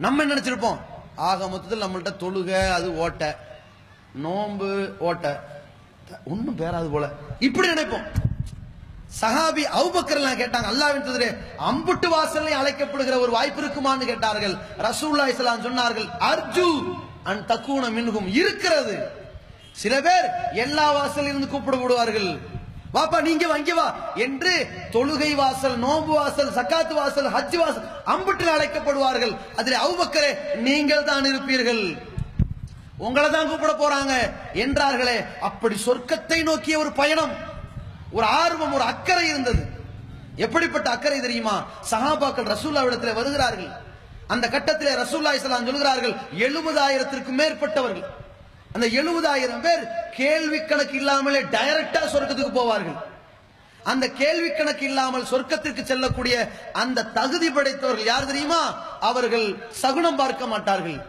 நம்ம நினைச்சிருப்போம்? ஆக மொத்தத்தில் நம்மள்ட்ட தொழுகை அது ஓட்ட. நோன்பு ஓட்ட. ஒன்றும் பேராது போல. இப்படி நினைப்போம். சஹாபி அவுபக்கர்லாம் கேட்டாங்க அல்லாவின் தூதரே அம்புட்டு வாசல்ல அழைக்கப்படுகிற ஒரு வாய்ப்பு இருக்குமான்னு கேட்டார்கள். ரசூல்லா இஸ்லாம் சொன்னார்கள் அர்ஜு அன் தக்கூன மின்கும் இருக்கிறது. சில பேர் எல்லா வாசலில் இருந்து கூப்பிடப்படுவார்கள் வாப்பா நீங்க வங்க வா என்று தொழுகை வாசல் நோம்பு வாசல் சக்காத்து வாசல் ஹஜ் வாசல் அம்புட்டில் அழைக்கப்படுவார்கள். அதில் அவுபக்கரே நீங்கள் தான் இருப்பீர்கள். உங்களை தான் கூப்பிட போறாங்க என்றார்களே. அப்படி சொர்க்கத்தை நோக்கிய ஒரு பயணம் ஒரு ஆர்வம் ஒரு அக்கறை இருந்தது. எப்படிப்பட்ட அக்கறை தெரியுமா? சஹாபாக்கள் ரசூல்லாவிடத்தில் வருகிறார்கள். அந்த கட்டத்திலே ரசூல்லா இஸ்லாம் சொல்கிறார்கள் எழுபதாயிரத்திற்கும் மேற்பட்டவர்கள். அந்த எழுபதாயிரம் பேர் கேள்வி கணக்கு இல்லாமலே டைரக்டா சொர்க்கத்துக்கு போவார்கள். அந்த கேள்வி கணக்கு இல்லாமல் சொர்க்கத்திற்கு செல்லக்கூடிய அந்த தகுதி படைத்தவர்கள் யார் தெரியுமா? அவர்கள் சகுனம் பார்க்க மாட்டார்கள்.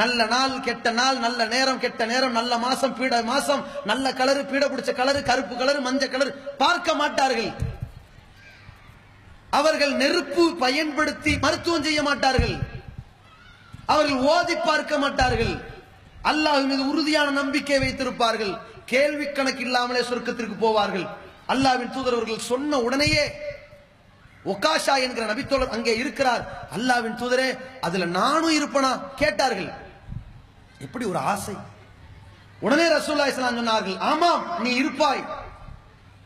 நல்ல நாள் கெட்ட நாள் நல்ல நேரம் கெட்ட நேரம் நல்ல மாசம் பீட மாசம் நல்ல கலரு பீட பிடிச்ச கலரு கருப்பு கலரு மஞ்சள் கலர் பார்க்க மாட்டார்கள். அவர்கள் நெருப்பு பயன்படுத்தி மருத்துவம் செய்ய மாட்டார்கள். அவர்கள் ஓதி பார்க்க மாட்டார்கள். அல்லாஹ் மீது உறுதியான நம்பிக்கை வைத்திருப்பார்கள். கேள்வி கணக்கு இல்லாமலே சொர்க்கத்திற்கு போவார்கள். அல்லாஹ்வின் தூதரவர்கள் சொன்ன உடனேயே ஒகாஷா என்கிற நபித்தோழர் அங்கே இருக்கிறார். அல்லாஹ்வின் தூதரே அதுல நானும் இருப்பனா? கேட்டார்கள். எப்படி ஒரு ஆசை? உடனே ரசூல்லா இஸ்லாம் சொன்னார்கள் ஆமாம் நீ இருப்பாய்.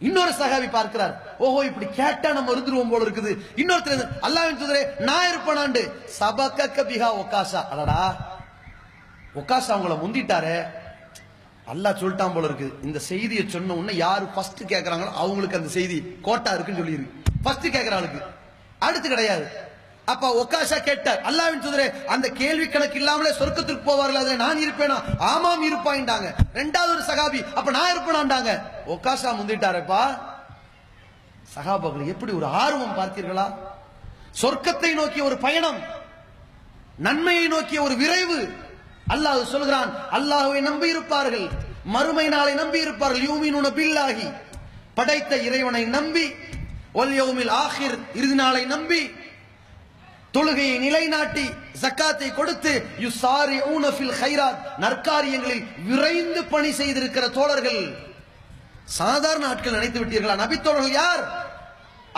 இன்னொரு சகாவி பார்க்கிறார் ஓஹோ இப்படி கேட்டா நம்ம இருந்துருவோம் போல இருக்குது. இன்னொருத்தர் அல்லாஹ்வின் தூதரே நான் இருப்பனாண்டு. சபக்க பிஹா ஒகாஷா. அடடா ஒகாஷா அவங்கள முந்திட்டாரு. அல்லாஹ் சொல்லிட்டான் போல இருக்கு. இந்த செய்தியை சொன்ன உடனே யாரு ஃபர்ஸ்ட் கேட்கறாங்களோ அவங்களுக்கு அந்த செய்தி கோட்டா இருக்குன்னு சொல்லியிருக்கு ஃபர்ஸ்ட் கேக்குற ஆளுக்கு. அடுத்து கிடையாது. அப்ப ஒக்காஷா கேட்டார் அல்லாவின் சுதரே அந்த கேள்வி கணக்கு இல்லாமலே சொர்க்கத்திற்கு போவார்கள் அதுல நான் இருப்பேனா? ஆமாம் இருப்பாயின்டாங்க ரெண்டாவது ஒரு சகாபி அப்ப நான் இருப்பேனாண்டாங்க ஒக்காஷா முந்திட்டாரப்பா. சகாபாக்கள் எப்படி ஒரு ஆர்வம் பார்த்தீர்களா? சொர்க்கத்தை நோக்கிய ஒரு பயணம் நன்மையை நோக்கிய ஒரு விரைவு அல்லாஹ் சொல்கிறான் அல்லாஹுவை நம்பி இருப்பார்கள் மறுமை நாளை நம்பி இருப்பார்கள். யூமின் பில்லாகி படைத்த இறைவனை நம்பி ஒல் யோமில் ஆஹிர் இறுதி நாளை நம்பி தொழுகையை நிலைநாட்டி சக்காத்தை கொடுத்து யுசாரி ஊனஃபில் ஹைராத் நற்காரியங்களில் விரைந்து பணி செய்திருக்கிற தோழர்கள் சாதாரண ஆட்கள் நினைத்து விட்டீர்களா? நபித்தோழர்கள் யார்?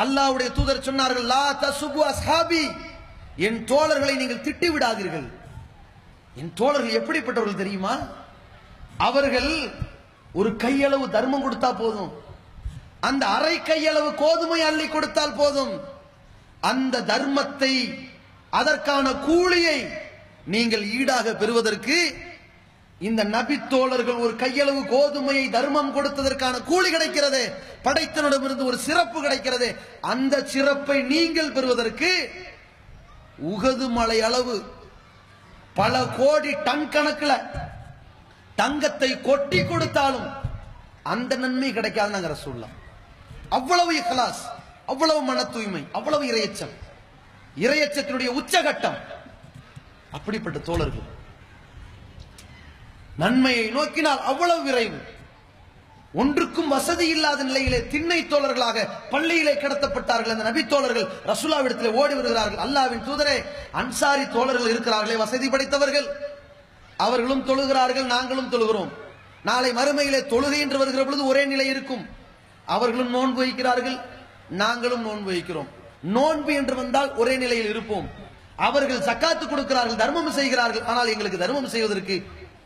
அல்லாவுடைய தூதர் சொன்னார்கள் லா தசுபு அஸ்ஹாபி. என் தோழர்களை நீங்கள் திட்டி விடாதீர்கள். என் தோழர்கள் எப்படிப்பட்டவர்கள் தெரியுமா? அவர்கள் ஒரு கையளவு தர்மம் கொடுத்தா போதும். அந்த அரை கையளவு கோதுமை அள்ளி கொடுத்தால் போதும். அந்த தர்மத்தை அதற்கான கூலியை நீங்கள் ஈடாக பெறுவதற்கு இந்த நபி தோழர்கள் ஒரு கையளவு கோதுமையை தர்மம் கொடுத்ததற்கான கூலி கிடைக்கிறது. படைத்தனிடமிருந்து ஒரு சிறப்பு கிடைக்கிறது. அந்த சிறப்பை நீங்கள் பெறுவதற்கு உகது மலை அளவு பல கோடி டன் கணக்கில் தங்கத்தை கொட்டி கொடுத்தாலும் அந்த நன்மை கிடைக்காதுங்கிற சொல்லலாம் அவ்வளவு இഖலாஸ் அவ்வளவு மன தூய்மை அவ்வளவு இரையச்சம். இரையச்சத்தினுடைய உச்சகட்டம் அப்படிப்பட்ட தோழர்கள். நன்மையை நோக்கினால் அவ்வளவு விரைவு. ஒன்றுக்கும் வசதி இல்லாத நிலையிலே திண்ணை தோழர்களாக பள்ளியிலே கடத்தப்பட்டார்கள் அந்த நபி தோழர்கள் ரசூலாவிடத்தில் ஓடி வருகிறார்கள். அல்லாவின் தூதரே அன்சாரி தோழர்கள் இருக்கிறார்களே வசதி படைத்தவர்கள். அவர்களும் தொழுகிறார்கள் நாங்களும் தொழுகிறோம். நாளை மறுமையிலே தொழுகை என்று வருகிற பொழுது ஒரே நிலை இருக்கும். அவர்களும் நோன்பு வைக்கிறார்கள் நாங்களும் நோன்பு வைக்கிறோம். நோன்பு என்று வந்தால் ஒரே நிலையில் இருப்போம். அவர்கள் சக்காத்து கொடுக்கிறார்கள் தர்மம் செய்கிறார்கள். ஆனால் எங்களுக்கு தர்மம் செய்வதற்கு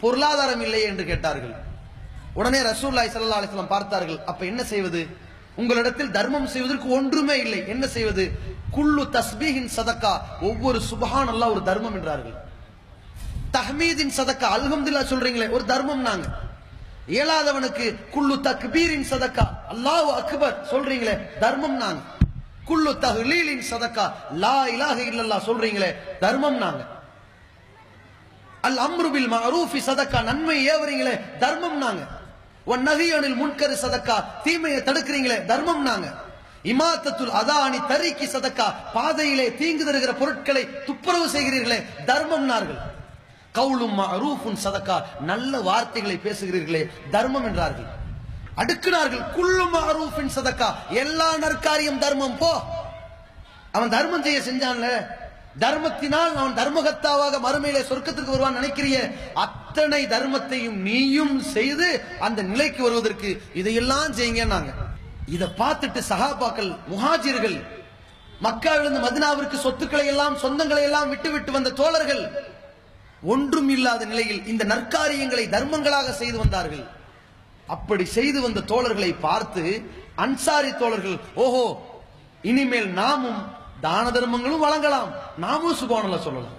பொருளாதாரம் இல்லையே என்று கேட்டார்கள். உடனே ரசூல்லாய் சல்லா அலிஸ்லாம் பார்த்தார்கள் அப்ப என்ன செய்வது? உங்களிடத்தில் தர்மம் செய்வதற்கு ஒன்றுமே இல்லை. என்ன செய்வது? குள்ளு தஸ்பீஹின் சதக்கா. ஒவ்வொரு சுபஹான் அல்லாஹ் ஒரு தர்மம் என்றார்கள். தஹ்மீதின் சதக்கா. அல்ஹம்துல்லா சொல்றீங்களே ஒரு தர்மம் நாங்க. இயலாதவனுக்கு குள்ளு தக்பீரின் சதக்கா. அல்லாஹ் அக்பர் சொல்றீங்களே தர்மம் நாங்க. குள்ளு தஹ்லீலின் சதக்கா. லா இலாஹ இல்லல்லாஹ் சொல்றீங்களே தர்மம் நாங்க. அல் அம்ருபில் மஅரூஃபி சதக்கா. நன்மை ஏவறீங்களே தர்மம் நாங்க. ஒன் நஹியனில் முன்கரு சதக்கா. தீமையை தடுக்கிறீங்களே தர்மம் நாங்க. இமாத்தத்துல் அதானி தரிக்கு சதக்கா. பாதையிலே தீங்கு தருகிற பொருட்களை துப்புரவு செய்கிறீர்களே தர்மம் நார்கள். கவுலும் மஅரூஃபுன் சதக்கா. நல்ல வார்த்தைகளை பேசுகிறீர்களே தர்மம் என்றார்கள். அடுக்கினார்கள் குள்ளும் அரூஃபின் சதக்கா. எல்லா நற்காரியம் தர்மம் போ. அவன் தர்மம் செய்ய செஞ்சான்ல. தர்மத்தினால் அவன் தர்மகத்தாவாக மறுமையிலே சொர்க்கத்திற்கு வருவான் நினைக்கிறிய? அத்தனை தர்மத்தையும் நீயும் செய்து அந்த நிலைக்கு வருவதற்கு இதையெல்லாம் செய்யுங்க நாங்க. இதை பார்த்துட்டு சகாபாக்கள் முஹாஜிர்கள் மக்காவிலிருந்து மதினாவிற்கு சொத்துக்களை எல்லாம் சொந்தங்களை எல்லாம் விட்டு விட்டு வந்த தோழர்கள் ஒன்றும் இல்லாத நிலையில் இந்த நற்காரியங்களை தர்மங்களாக செய்து வந்தார்கள். அப்படி செய்து வந்த தோழர்களை பார்த்து அன்சாரி தோழர்கள் ஓஹோ இனிமேல் நாமும் தான தர்மங்களும் வழங்கலாம். நாமும் சுபானல சொல்லலாம்.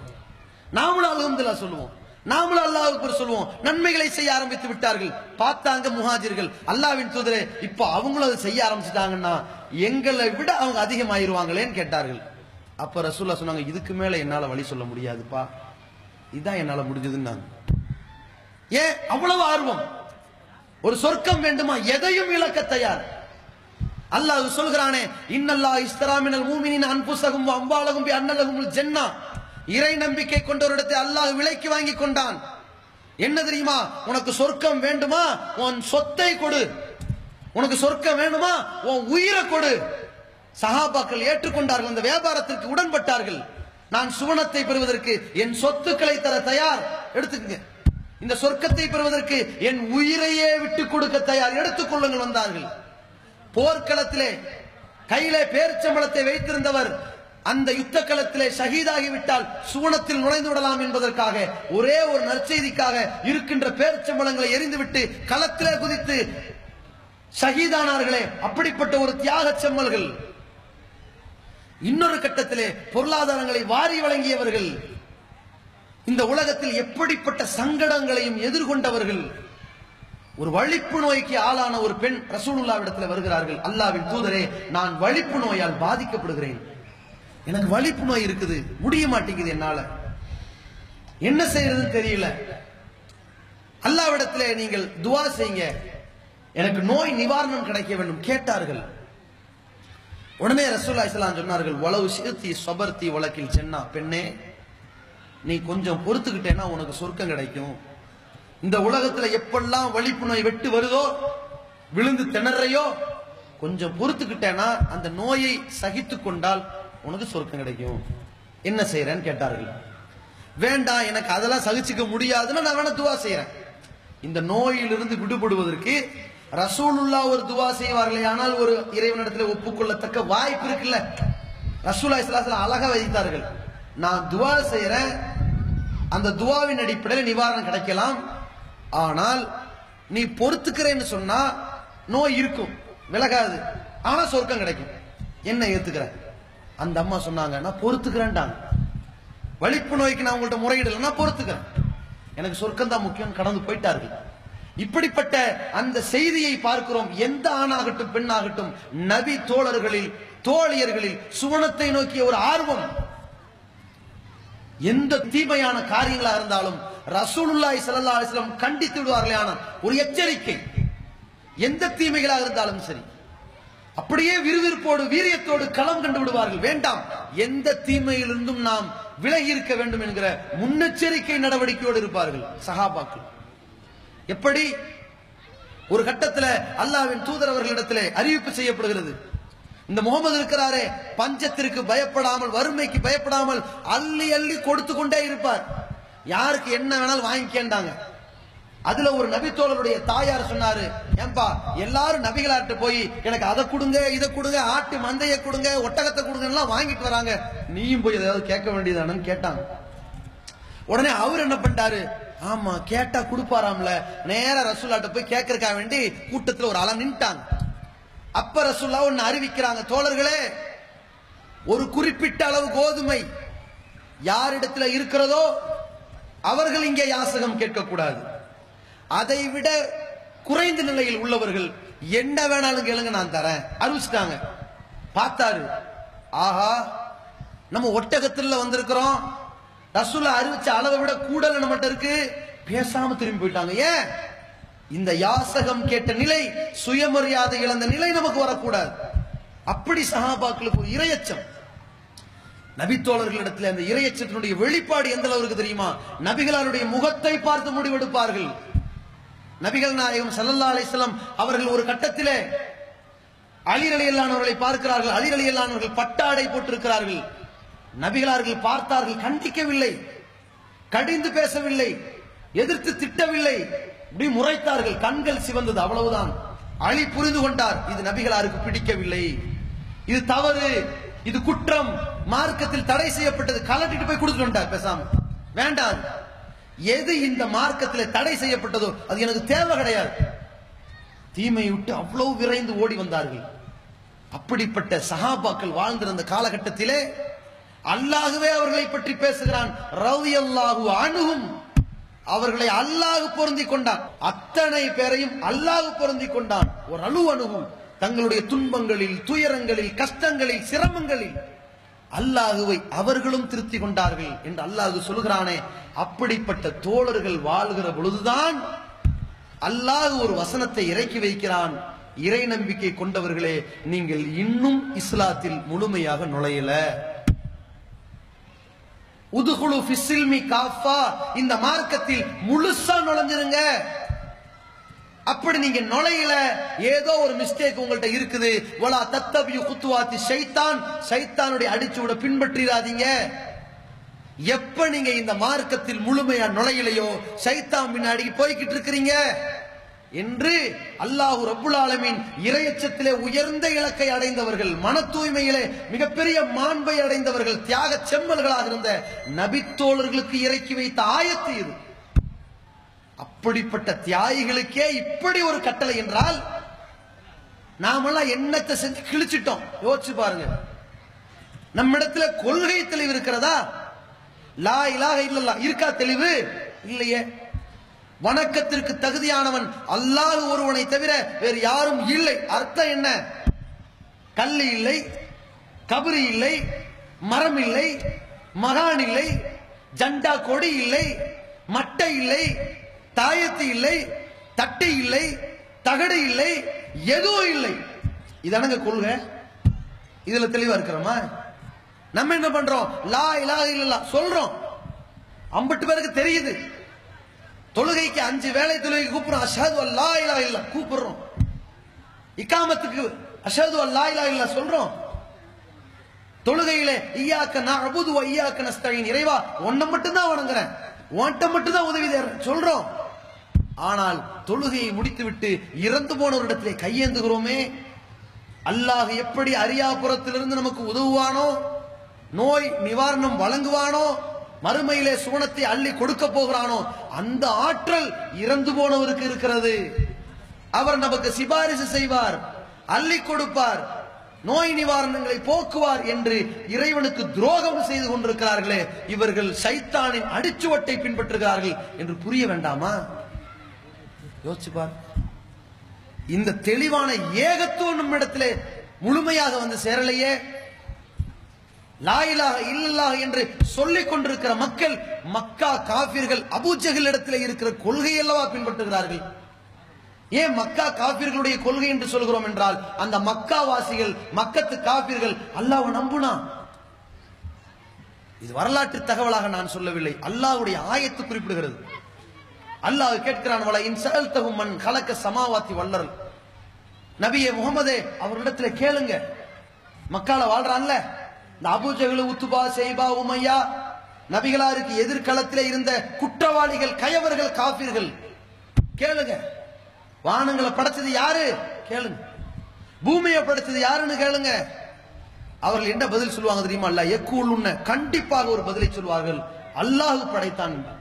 நாமளும் அலகம்துல்லா சொல்லுவோம். நாமளும் அல்லாவுக்கு சொல்லுவோம். நன்மைகளை செய்ய ஆரம்பித்து விட்டார்கள். பார்த்தாங்க முஹாஜிர்கள். அல்லாஹ்வின் தூதரே இப்போ அவங்களும் அதை செய்ய ஆரம்பிச்சிட்டாங்கன்னா எங்களை விட அவங்க அதிகமாயிருவாங்களேன்னு கேட்டார்கள். அப்ப ரசூல்லா சொன்னாங்க இதுக்கு மேல என்னால வழி சொல்ல முடியாதுப்பா. இதான் என்னால முடிஞ்சதுன்னாங்க ஏன்? அவ்வளவு ஆர்வம். ஒரு சொர்க்கம் வேண்டுமா? எதையும் இழக்க தயார். அல்லாஹ் சொல்கிறானே இன்னல்லா இஸ்தராமினல் மூமினின் அன்புசகும் அம்பாலகும் அன்னலகும் ஜென்னா. இறை நம்பிக்கை கொண்டவரிடத்தை அல்லாஹ் விலைக்கு வாங்கி கொண்டான். என்ன தெரியுமா? உனக்கு சொர்க்கம் வேண்டுமா? உன் சொத்தை கொடு. உனக்கு சொர்க்கம் வேண்டுமா? உன் உயிரை கொடு. சஹாபாக்கள் ஏற்றுக்கொண்டார்கள் அந்த வியாபாரத்திற்கு உடன்பட்டார்கள். நான் சுவனத்தை பெறுவதற்கு என் சொத்துக்களை தர தயார். எடுத்துக்கங்க. இந்த சொர்க்கத்தை பெறுவதற்கு என் உயிரையே விட்டு கொடுக்க தயார். எடுத்துக்கொள்ளுங்கள் வந்தார்கள். போர்க்களத்திலே கையிலே பேர்ச்சம்பளத்தை வைத்திருந்தவர் அந்த யுத்த களத்திலே ஷஹீதாகிவிட்டால் சூனத்தில் நுழைந்து விடலாம் என்பதற்காக ஒரே ஒரு நற்செய்திக்காக இருக்கின்ற பேர்ச்சம்பளங்களை எரிந்துவிட்டு களத்திலே குதித்து ஷஹீதானார்களே அப்படிப்பட்ட ஒரு தியாக செம்மல்கள். இன்னொரு கட்டத்திலே பொருளாதாரங்களை வாரி வழங்கியவர்கள். இந்த உலகத்தில் எப்படிப்பட்ட சங்கடங்களையும் எதிர்கொண்டவர்கள். ஒரு வழிப்பு நோய்க்கு ஆளான ஒரு பெண் ரசூலுல்லாவிடத்தில் வருகிறார்கள். அல்லாவின் தூதரே நான் வழிப்பு நோயால் பாதிக்கப்படுகிறேன். எனக்கு வலிப்பு நோய் இருக்குது. முடிய மாட்டேங்குது என்னால. என்ன செய்யறதுன்னு தெரியல. அல்லாவிடத்திலே நீங்கள் துவா செய்யுங்க. எனக்கு நோய் நிவாரணம் கிடைக்க வேண்டும். கேட்டார்கள். உடனே ரசூல்லா இஸ்லாம் சொன்னார்கள் உளவு சீர்த்தி சொபர்த்தி வழக்கில் சென்னா பெண்ணே நீ கொஞ்சம் பொறுத்துக்கிட்டேன்னா உனக்கு சொர்க்கம் கிடைக்கும். இந்த உலகத்துல எப்பெல்லாம் வலிப்பு நோய் வெட்டு வருதோ விழுந்து திணறையோ கொஞ்சம் பொறுத்துக்கிட்டேன்னா அந்த நோயை சகித்து கொண்டால் உனக்கு சொர்க்கம் கிடைக்கும். என்ன செய்யறேன்னு கேட்டார்கள். வேண்டாம் எனக்கு அதெல்லாம் சகிச்சுக்க முடியாதுன்னு நான் வேணா துவா செய்யறேன் இந்த நோயிலிருந்து விடுபடுவதற்கு ரசூலுல்லா ஒரு துவா செய்வார்களே ஆனால் ஒரு இறைவனிடத்தில் ஒப்புக்கொள்ளத்தக்க வாய்ப்பு இருக்குல்ல. ரசூலா இஸ்லாஸ்லாம் அழகா வைத்தார்கள். நான் துவா செய்யறேன் அந்த துவாவின் அடிப்படையில் நிவாரணம் கிடைக்கலாம். ஆனால் நீ பொறுத்துக்கிறேன்னு சொன்னா நோய் இருக்கும் விலகாது. ஆனா சொர்க்கம் கிடைக்கும். என்ன ஏத்துக்கிற? அந்த அம்மா சொன்னாங்க நான் பொறுத்துக்கிறேன்டாங்க. வலிப்பு நோய்க்கு நான் உங்கள்ட்ட முறையிடல நான் பொறுத்துக்கிறேன். எனக்கு சொர்க்கம் தான் முக்கியம் கடந்து போயிட்டார்கள். இப்படிப்பட்ட அந்த செய்தியை பார்க்கிறோம். எந்த ஆணாகட்டும் பெண்ணாகட்டும் நபி தோழர்களில் தோழியர்களில் சுவனத்தை நோக்கிய ஒரு ஆர்வம். எந்த தீமையான காரியங்களா இருந்தாலும் ரசூலுல்லாய் ஸல்லல்லாஹு அலைஹி கண்டித்து விடுவார்களே ஆனால் ஒரு எச்சரிக்கை. எந்த தீமைகளாக இருந்தாலும் சரி அப்படியே விறுவிறுப்போடு வீரியத்தோடு களம் கண்டு விடுவார்கள். வேண்டாம். எந்த தீமையிலிருந்தும் நாம் விலகி இருக்க வேண்டும் என்கிற முன்னெச்சரிக்கை நடவடிக்கையோடு இருப்பார்கள் சஹாபாக்கள். எப்படி? ஒரு கட்டத்தில் அல்லாவின் தூதர் அவர்களிடத்திலே அறிவிப்பு செய்யப்படுகிறது. இந்த முகமது இருக்கிறாரே பஞ்சத்திற்கு பயப்படாமல் வறுமைக்கு பயப்படாமல் அள்ளி அள்ளி கொடுத்து கொண்டே இருப்பார். யாருக்கு என்ன வேணாலும் வாங்கிக்கேண்டாங்க அதுல ஒரு நபித்தோழருடைய தாயார் சொன்னாரு ஏன்பா எல்லாரும் நபிகளாட்டு போய் எனக்கு அதை கொடுங்க இதை கொடுங்க ஆட்டு மந்தைய கொடுங்க ஒட்டகத்தை கொடுங்க எல்லாம் வாங்கிட்டு வராங்க. நீயும் போய் ஏதாவது கேட்க வேண்டியதானு கேட்டாங்க. உடனே அவர் என்ன பண்ணிட்டாரு? ஆமா கேட்டா கொடுப்பாராம்ல. நேர ரசூல்லாட்ட போய் கேட்கறக்கா வேண்டி கூட்டத்துல ஒரு ஆளா நின்ட்டாங்க. அப்ப ரசூல்லா ஒன்னு அறிவிக்கிறாங்க தோழர்களே ஒரு குறிப்பிட்ட அளவு கோதுமை யாரிடத்துல இருக்கிறதோ அவர்கள் இங்கே யாசகம் கேட்கக்கூடாது. அதை விட குறைந்த நிலையில் உள்ளவர்கள் என்ன வேணாலும் கேளுங்க நான் தரேன். அறிவிச்சிட்டாங்க. பார்த்தாரு. ஆஹா நம்ம ஒட்டகத்தில் வந்திருக்கிறோம். ரசூல அறிவிச்ச அளவை விட கூடல நம்மகிட்ட இருக்கு? பேசாம திரும்பி போயிட்டாங்க. ஏன்? இந்த யாசகம் கேட்ட நிலை சுயமரியாதை இழந்த நிலை நமக்கு வரக்கூடாது. அப்படி சகாபாக்களுக்கு ஒரு இரையச்சம். நபித்தோழர்களிடத்தில் அந்த இரையச்சத்தினுடைய வெளிப்பாடு எந்த அளவுக்கு தெரியுமா? நபிகளாருடைய முகத்தை பார்த்து முடிவெடுப்பார்கள். நபிகள் நாயகம் சல்லல்லா அலிஸ்லாம் அவர்கள் ஒரு கட்டத்திலே அலிரலியல்லானவர்களை பார்க்கிறார்கள். அலிரலியல்லானவர்கள் பட்டாடை போட்டிருக்கிறார்கள். நபிகளார்கள் பார்த்தார்கள் கண்டிக்கவில்லை. கடிந்து பேசவில்லை. எதிர்த்து திட்டவில்லை. இப்படி முறைத்தார்கள். கண்கள் சிவந்தது அவ்வளவுதான். அழி புரிந்து கொண்டார் இது நபிகளாருக்கு பிடிக்கவில்லை. இது தவறு. இது குற்றம். மார்க்கத்தில் தடை செய்யப்பட்டது. கலட்டிட்டு போய் கொடுத்துட்டு பேசாம. வேண்டாம். எது இந்த மார்க்கத்தில் தடை செய்யப்பட்டதோ அது எனக்கு தேவை கிடையாது. தீமை விட்டு அவ்வளவு விரைந்து ஓடி வந்தார்கள். அப்படிப்பட்ட சஹாபாக்கள் வாழ்ந்திருந்த காலகட்டத்திலே அல்லாகவே அவர்களை பற்றி பேசுகிறான். ரவி அல்லாஹு அணுகும் அவர்களை அல்லாஹ் பொருந்தி கொண்டான். அத்தனை பேரையும் அல்லாஹ் பொருந்தி கொண்டான். ஒரு அணு அணுகும் தங்களுடைய துன்பங்களில் துயரங்களில் கஷ்டங்களில் சிரமங்களில். அல்லாஹுவை அவர்களும் திருத்தி கொண்டார்கள் என்று அல்லாஹு சொல்கிறானே அப்படிப்பட்ட தோழர்கள் வாழ்கிற பொழுதுதான் அல்லாஹ் ஒரு வசனத்தை இறக்கி வைக்கிறான். இறை நம்பிக்கை கொண்டவர்களே நீங்கள் இன்னும் இஸ்லாத்தில் முழுமையாக நுழையல. உதுகுழு இந்த மார்க்கத்தில் முழுசா நுழைஞ்சிருங்க. அப்படி நீங்க நுழையில ஏதோ ஒரு மிஸ்டேக் உங்கள்ட்ட இருக்குது. வலா தத்தபியு குத்துவாத்தி சைத்தான் சைத்தானுடைய அடிச்சுவிட பின்பற்றிடாதீங்க எப்ப நீங்க இந்த மார்க்கத்தில் முழுமையா நுழையிலையோ சைத்தான் பின்னாடி போய்கிட்டு இருக்கிறீங்க. என்று அல்லாஹு ரபுல் ஆலமின் இரையச்சத்திலே உயர்ந்த இலக்கை அடைந்தவர்கள் மன தூய்மையிலே மிகப்பெரிய மாண்பை அடைந்தவர்கள் தியாக செம்மல்களாக இருந்த நபித்தோழர்களுக்கு இறக்கி வைத்த ஆயத்து இது. அப்படிப்பட்ட தியாகிகளுக்கே இப்படி ஒரு கட்டளை என்றால் நாமெல்லாம் என்னத்தை செஞ்சு கிழிச்சிட்டோம். யோசிச்சு பாருங்க. நம்மிடத்துல கொள்கை தெளிவு இருக்கிறதா? லா இலாக இல்லல்லா. இருக்கா தெளிவு? இல்லையே. வணக்கத்திற்கு தகுதியானவன் அல்லாஹ் ஒருவனை தவிர வேறு யாரும் இல்லை. அர்த்தம் என்ன? கல் இல்லை கபரி இல்லை மரம் இல்லை மகான் இல்லை ஜண்டா கொடி இல்லை மட்டை இல்லை தாயத்து இல்லை தட்டு இல்லை தகடு இல்லை எதுவும் இல்லை. இதானங்க கொள்கை. இதுல தெளிவா இருக்கிறோமா? நம்ம என்ன பண்றோம்? லா இலாஹ இல்லலா சொல்றோம். அம்பட்டு பேருக்கு தெரியுது. தொழுகைக்கு அஞ்சு வேலை தொழுகை கூப்பிடுறோம். அஷாது அல்லா இலா இல்ல கூப்பிடுறோம். இக்காமத்துக்கு அஷாது அல்லா இலா இல்ல சொல்றோம். தொழுகையிலே ஐயாக்க நான் அபுது ஐயாக்க நஸ்தகின் இறைவா ஒன்ன மட்டும் தான் வணங்குறேன். உன்கிட்ட மட்டும் தான் உதவி தேர்றேன் சொல்றோம். ஆனால் தொழுகையை முடித்துவிட்டு இறந்து போனவரிடத்திலே கையேந்துகிறோமே? அல்லாஹ் எப்படி அரியாபுரத்திலிருந்து நமக்கு உதவுவானோ? நோய் நிவாரணம் வழங்குவானோ? மறுமையிலே சுவனத்தை அள்ளி கொடுக்க போகிறானோ? அந்த ஆற்றல் இறந்து போனவருக்கு இருக்கிறது. அவர் நமக்கு சிபாரிசு செய்வார் அள்ளி கொடுப்பார் நோய் நிவாரணங்களை போக்குவார் என்று இறைவனுக்கு துரோகம் செய்து கொண்டிருக்கிறார்களே இவர்கள் சைத்தானின் அடிச்சுவட்டை பின்பற்றுகிறார்கள் என்று புரிய வேண்டாமா? யோசிச்சு பார் இந்த தெளிவான ஏகத்துவம் நம்மிடத்திலே முழுமையாக வந்து சேரலையே. லாயிலாக இல்லல்லாக என்று சொல்லிக் கொண்டிருக்கிற மக்கள் மக்கா காபிர்கள் அபூஜகல் இடத்துல இருக்கிற கொள்கை அல்லவா பின்பற்றுகிறார்கள்? ஏன் மக்கா காபிர்களுடைய கொள்கை என்று சொல்கிறோம் என்றால் அந்த மக்கா வாசிகள் மக்கத்து காபிர்கள் அல்லாஹ் நம்புனா? இது வரலாற்று தகவலாக நான் சொல்லவில்லை. அல்லாஹ்வுடைய ஆயத்து குறிப்பிடுகிறது. அல்லாஹ் கேட்கிறான் வள இன்சல் தகும் மண் கலக்க சமாவாத்தி வல்லரல் நபியே முகமதே அவரிடத்துல கேளுங்க. மக்கால வாழ்றான்ல? இந்த அபுஜகலு உத்துபா செய்பா உமையா நபிகளாருக்கு எதிர்காலத்தில் இருந்த குற்றவாளிகள் கயவர்கள் காபிர்கள் கேளுங்க. வானங்களை படைச்சது யாரு? கேளுங்க. பூமியை படைச்சது யாருன்னு கேளுங்க. அவர்கள் என்ன பதில் சொல்லுவாங்க தெரியுமா? அல்ல எக்கூல் உன்ன கண்டிப்பாக ஒரு பதிலை சொல்வார்கள். அல்லாஹ் படைத்தான்.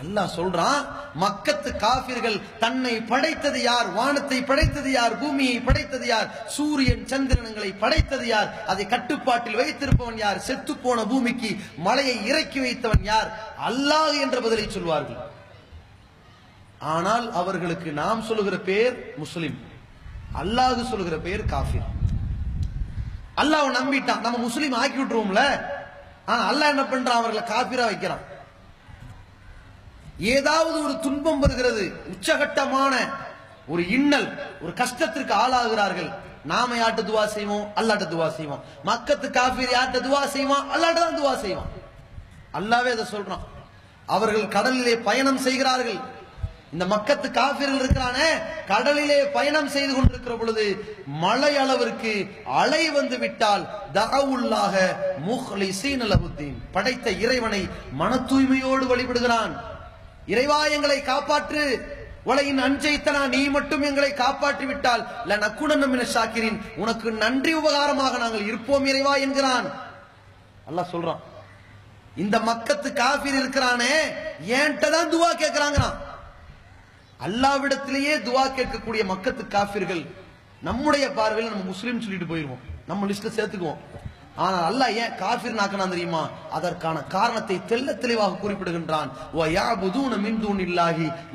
அல்லாஹ் சொல்றான் மக்கத்து காபிர்கள் தன்னை படைத்தது யார்? வானத்தை படைத்தது யார்? பூமியை படைத்தது யார்? சூரியன் சந்திரனங்களை படைத்தது யார்? அதை கட்டுப்பாட்டில் வைத்திருப்பவன் யார்? செத்து போன பூமிக்கு மலையை இறக்கி வைத்தவன் யார்? அல்லாஹ் என்ற பதிலை சொல்வார்கள். ஆனால் அவர்களுக்கு நாம் சொல்லுகிற பேர் முஸ்லிம். அல்லாஹ் சொல்லுகிற பேர் காஃபிர். அல்லாஹ் நம்பிட்டான். நம்ம முஸ்லீம் ஆக்கி விட்டுருவோம்ல? ஆனா அல்லாஹ் என்ன பண்றான்? அவர்களை காபிரா வைக்கிறான். ஏதாவது ஒரு துன்பம் வருகிறது உச்சகட்டமான ஒரு இன்னல் ஒரு கஷ்டத்திற்கு ஆளாகிறார்கள். நாம யார்ட்ட துவா செய்வோம்? அல்லாட்ட துவா செய்வோம். மக்கத்து காஃபீர் யார்ட்ட துவா செய்வோம் அல்லாட்ட தான் துவா செய்வோம் அல்லாவே அதை சொல்றான். அவர்கள் கடலிலே பயணம் செய்கிறார்கள். இந்த மக்கத்து காபிர்கள் இருக்கிறானே கடலிலே பயணம் செய்து கொண்டிருக்கிற பொழுது மழை அளவிற்கு அலை வந்து விட்டால் தகவுள்ளாக முஹ்லிசீன் சீனலபுத்தீன் படைத்த இறைவனை மன தூய்மையோடு வழிபடுகிறான். இறைவா எங்களை காப்பாற்று. உலகின் அஞ்சைத்தனா நீ மட்டும் எங்களை காப்பாற்றி விட்டால் லனக்குணன சாக்கிரின் உனக்கு நன்றி உபகாரமாக நாங்கள் இருப்போம் இறைவா என்கிறான். அல்லாஹ் சொல்றான் இந்த மக்கத்து காஃபிர் இருக்கிறானே ஏன்ட்ட தான் துவா கேட்கிறாங்களாம் அல்லாவிடத்திலேயே துவா கேட்கக்கூடிய மக்கத்து காஃபிர்கள் நம்முடைய பார்வையில் நம்ம முஸ்லீம் சொல்லிட்டு போயிருவோம். நம்ம லிஸ்ட்ல சேர்த்துக்குவோம். ஆனால் அல்லாஹ் ஏன் காஃபிர் நாக்கனா தெரியுமா? அதற்கான காரணத்தை தெல்ல தெளிவாக குறிப்பிடுகின்றான். மின்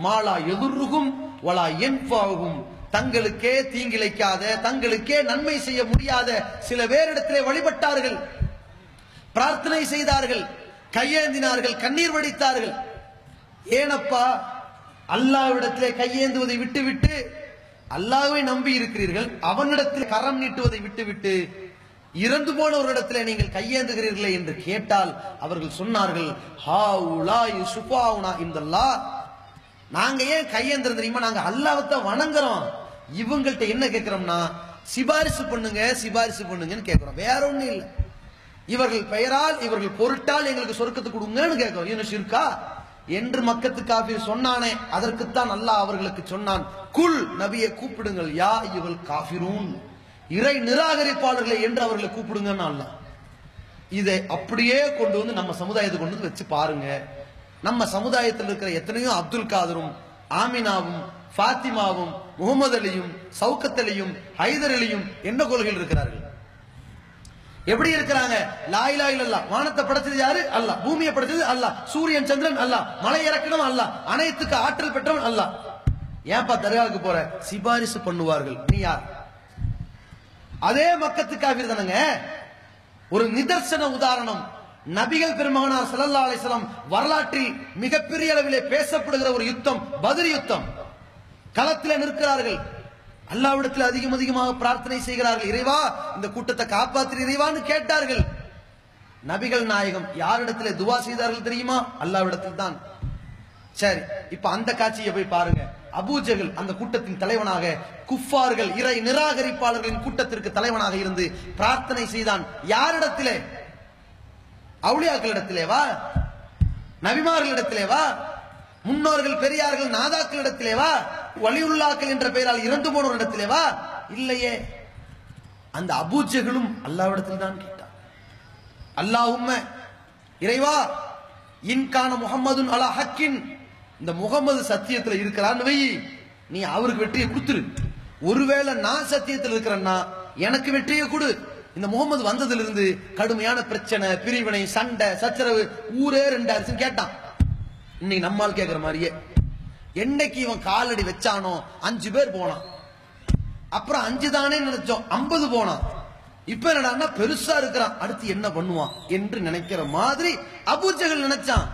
மாலா எதிர்கும் வலா என்பாகும் தங்களுக்கே தீங்கிழைக்காத தங்களுக்கே நன்மை செய்ய முடியாத சில வேறிடத்திலே வழிபட்டார்கள். பிரார்த்தனை செய்தார்கள். கையேந்தினார்கள் கண்ணீர் வடித்தார்கள். ஏனப்பா அல்லாவிடத்திலே கையேந்துவதை விட்டுவிட்டு அல்லாவை நம்பி இருக்கிறீர்கள். அவனிடத்தில் கரம் நீட்டுவதை விட்டுவிட்டு இறந்து போனவர்களிடத்திலே நீங்கள் கையேந்துகிறீர்களே என்று கேட்டால் அவர்கள் சொன்னார்கள் ஹாவுலா யுசுஃபாவுனா இந்தல்லா நாங்க ஏன் கையேந்திரம் தெரியுமா நாங்க அல்லாஹ்வை வணங்குறோம். இவங்கள்ட்ட என்ன கேட்கிறோம்னா சிபாரிசு பண்ணுங்க சிபாரிசு பண்ணுங்கன்னு கேட்கிறோம் வேற ஒண்ணும் இல்லை. இவர்கள் பெயரால் இவர்கள் பொருட்டால் எங்களுக்கு சொர்க்கத்தை கொடுங்கன்னு கேட்கிறோம் என்ன ஷிர்கா? என்று மக்கத்து காபீர் சொன்னானே அதற்குத்தான் அல்லாஹ் அவர்களுக்கு சொன்னான் குல் நபியை கூப்பிடுங்கள் யா இவள் காபிரூன் இறை நிராகரிப்பாளர்களை என்று அவர்களை கூப்பிடுங்கன்னு அல்லாஹ் இதை அப்படியே கொண்டு வந்து நம்ம சமுதாயத்தை கொண்டு வந்து வச்சு பாருங்க. நம்ம சமுதாயத்தில் இருக்கிற எத்தனையோ அப்துல் காதரும் ஆமினாவும் ஃபாத்திமாவும் முகமது அலியும் சவுக்கத் அலியும் ஹைதர் அலியும் என்ன கொள்கையில் இருக்கிறார்கள்? எப்படி இருக்கிறாங்க? லாயிலா இல்லல்லா வானத்தை படைச்சது யாரு? அல்ல பூமியை படைச்சது அல்ல சூரியன் சந்திரன் அல்ல மலை இறக்கணும் அல்ல அனைத்துக்கு ஆற்றல் பெற்றவன் அல்ல ஏன்பா தர்காவுக்கு போற? சிபாரிசு பண்ணுவார்கள். நீ யார்? அதே மக்கத்து காவிர் ஒரு நிதர்சன உதாரணம். நபிகள் பெருமகனார் சல்லா அலிஸ்லாம் வரலாற்றில் மிகப்பெரிய அளவிலே பேசப்படுகிற ஒரு யுத்தம் பதில் யுத்தம். களத்தில் நிற்கிறார்கள். அல்லாவிடத்தில் அதிகம் அதிகமாக பிரார்த்தனை செய்கிறார்கள். இறைவா இந்த கூட்டத்தை காப்பாற்று இறைவான்னு கேட்டார்கள். நபிகள் நாயகம் யாரிடத்திலே துவா செய்தார்கள் தெரியுமா? அல்லாவிடத்தில் தான் சரி இப்ப அந்த காட்சியை போய் பாருங்க. அபூஜகல் அந்த கூட்டத்தின் தலைவனாக குஃபார்கள் இறை நிராகரிப்பாளர்களின் கூட்டத்திற்கு தலைவனாக இருந்து பிரார்த்தனை செய்தான். யாரிடத்திலே? அவுளியாக்களிடத்திலே வா. நபிமார்களிடத்திலே வா. முன்னோர்கள் பெரியார்கள் நாதாக்களிடத்திலே வா. வலியுல்லாக்கள் என்ற பெயரால் இறந்து போனோர் இடத்திலே வா. இல்லையே. அந்த அபூஜகளும் அல்லாவிடத்தில் தான் கேட்டான். அல்லாஹும்ம இறைவா இன்கான முகம்மதுன் அலா ஹக்கின் இந்த முகமது சத்தியத்துல இருக்கிறான்னு வை. நீ அவருக்கு வெற்றியை கொடுத்துரு. ஒருவேளை நான் சத்தியத்தில் இருக்கிறேன்னா எனக்கு வெற்றியை கொடு. இந்த முகமது வந்ததிலிருந்து கடுமையான பிரச்சனை பிரிவினை சண்டை சச்சரவு ஊரே ரெண்டாயிருச்சுன்னு கேட்டான். இன்னைக்கு நம்மால் கேட்கிற மாதிரியே. என்னைக்கு இவன் காலடி வச்சானோ அஞ்சு பேர் போனான். அப்புறம் அஞ்சு தானே நினைச்சோம் ஐம்பது போனான். இப்ப என்னடான்னா பெருசா இருக்கிறான். அடுத்து என்ன பண்ணுவான் என்று நினைக்கிற மாதிரி அபூஜகள் நினைச்சான்.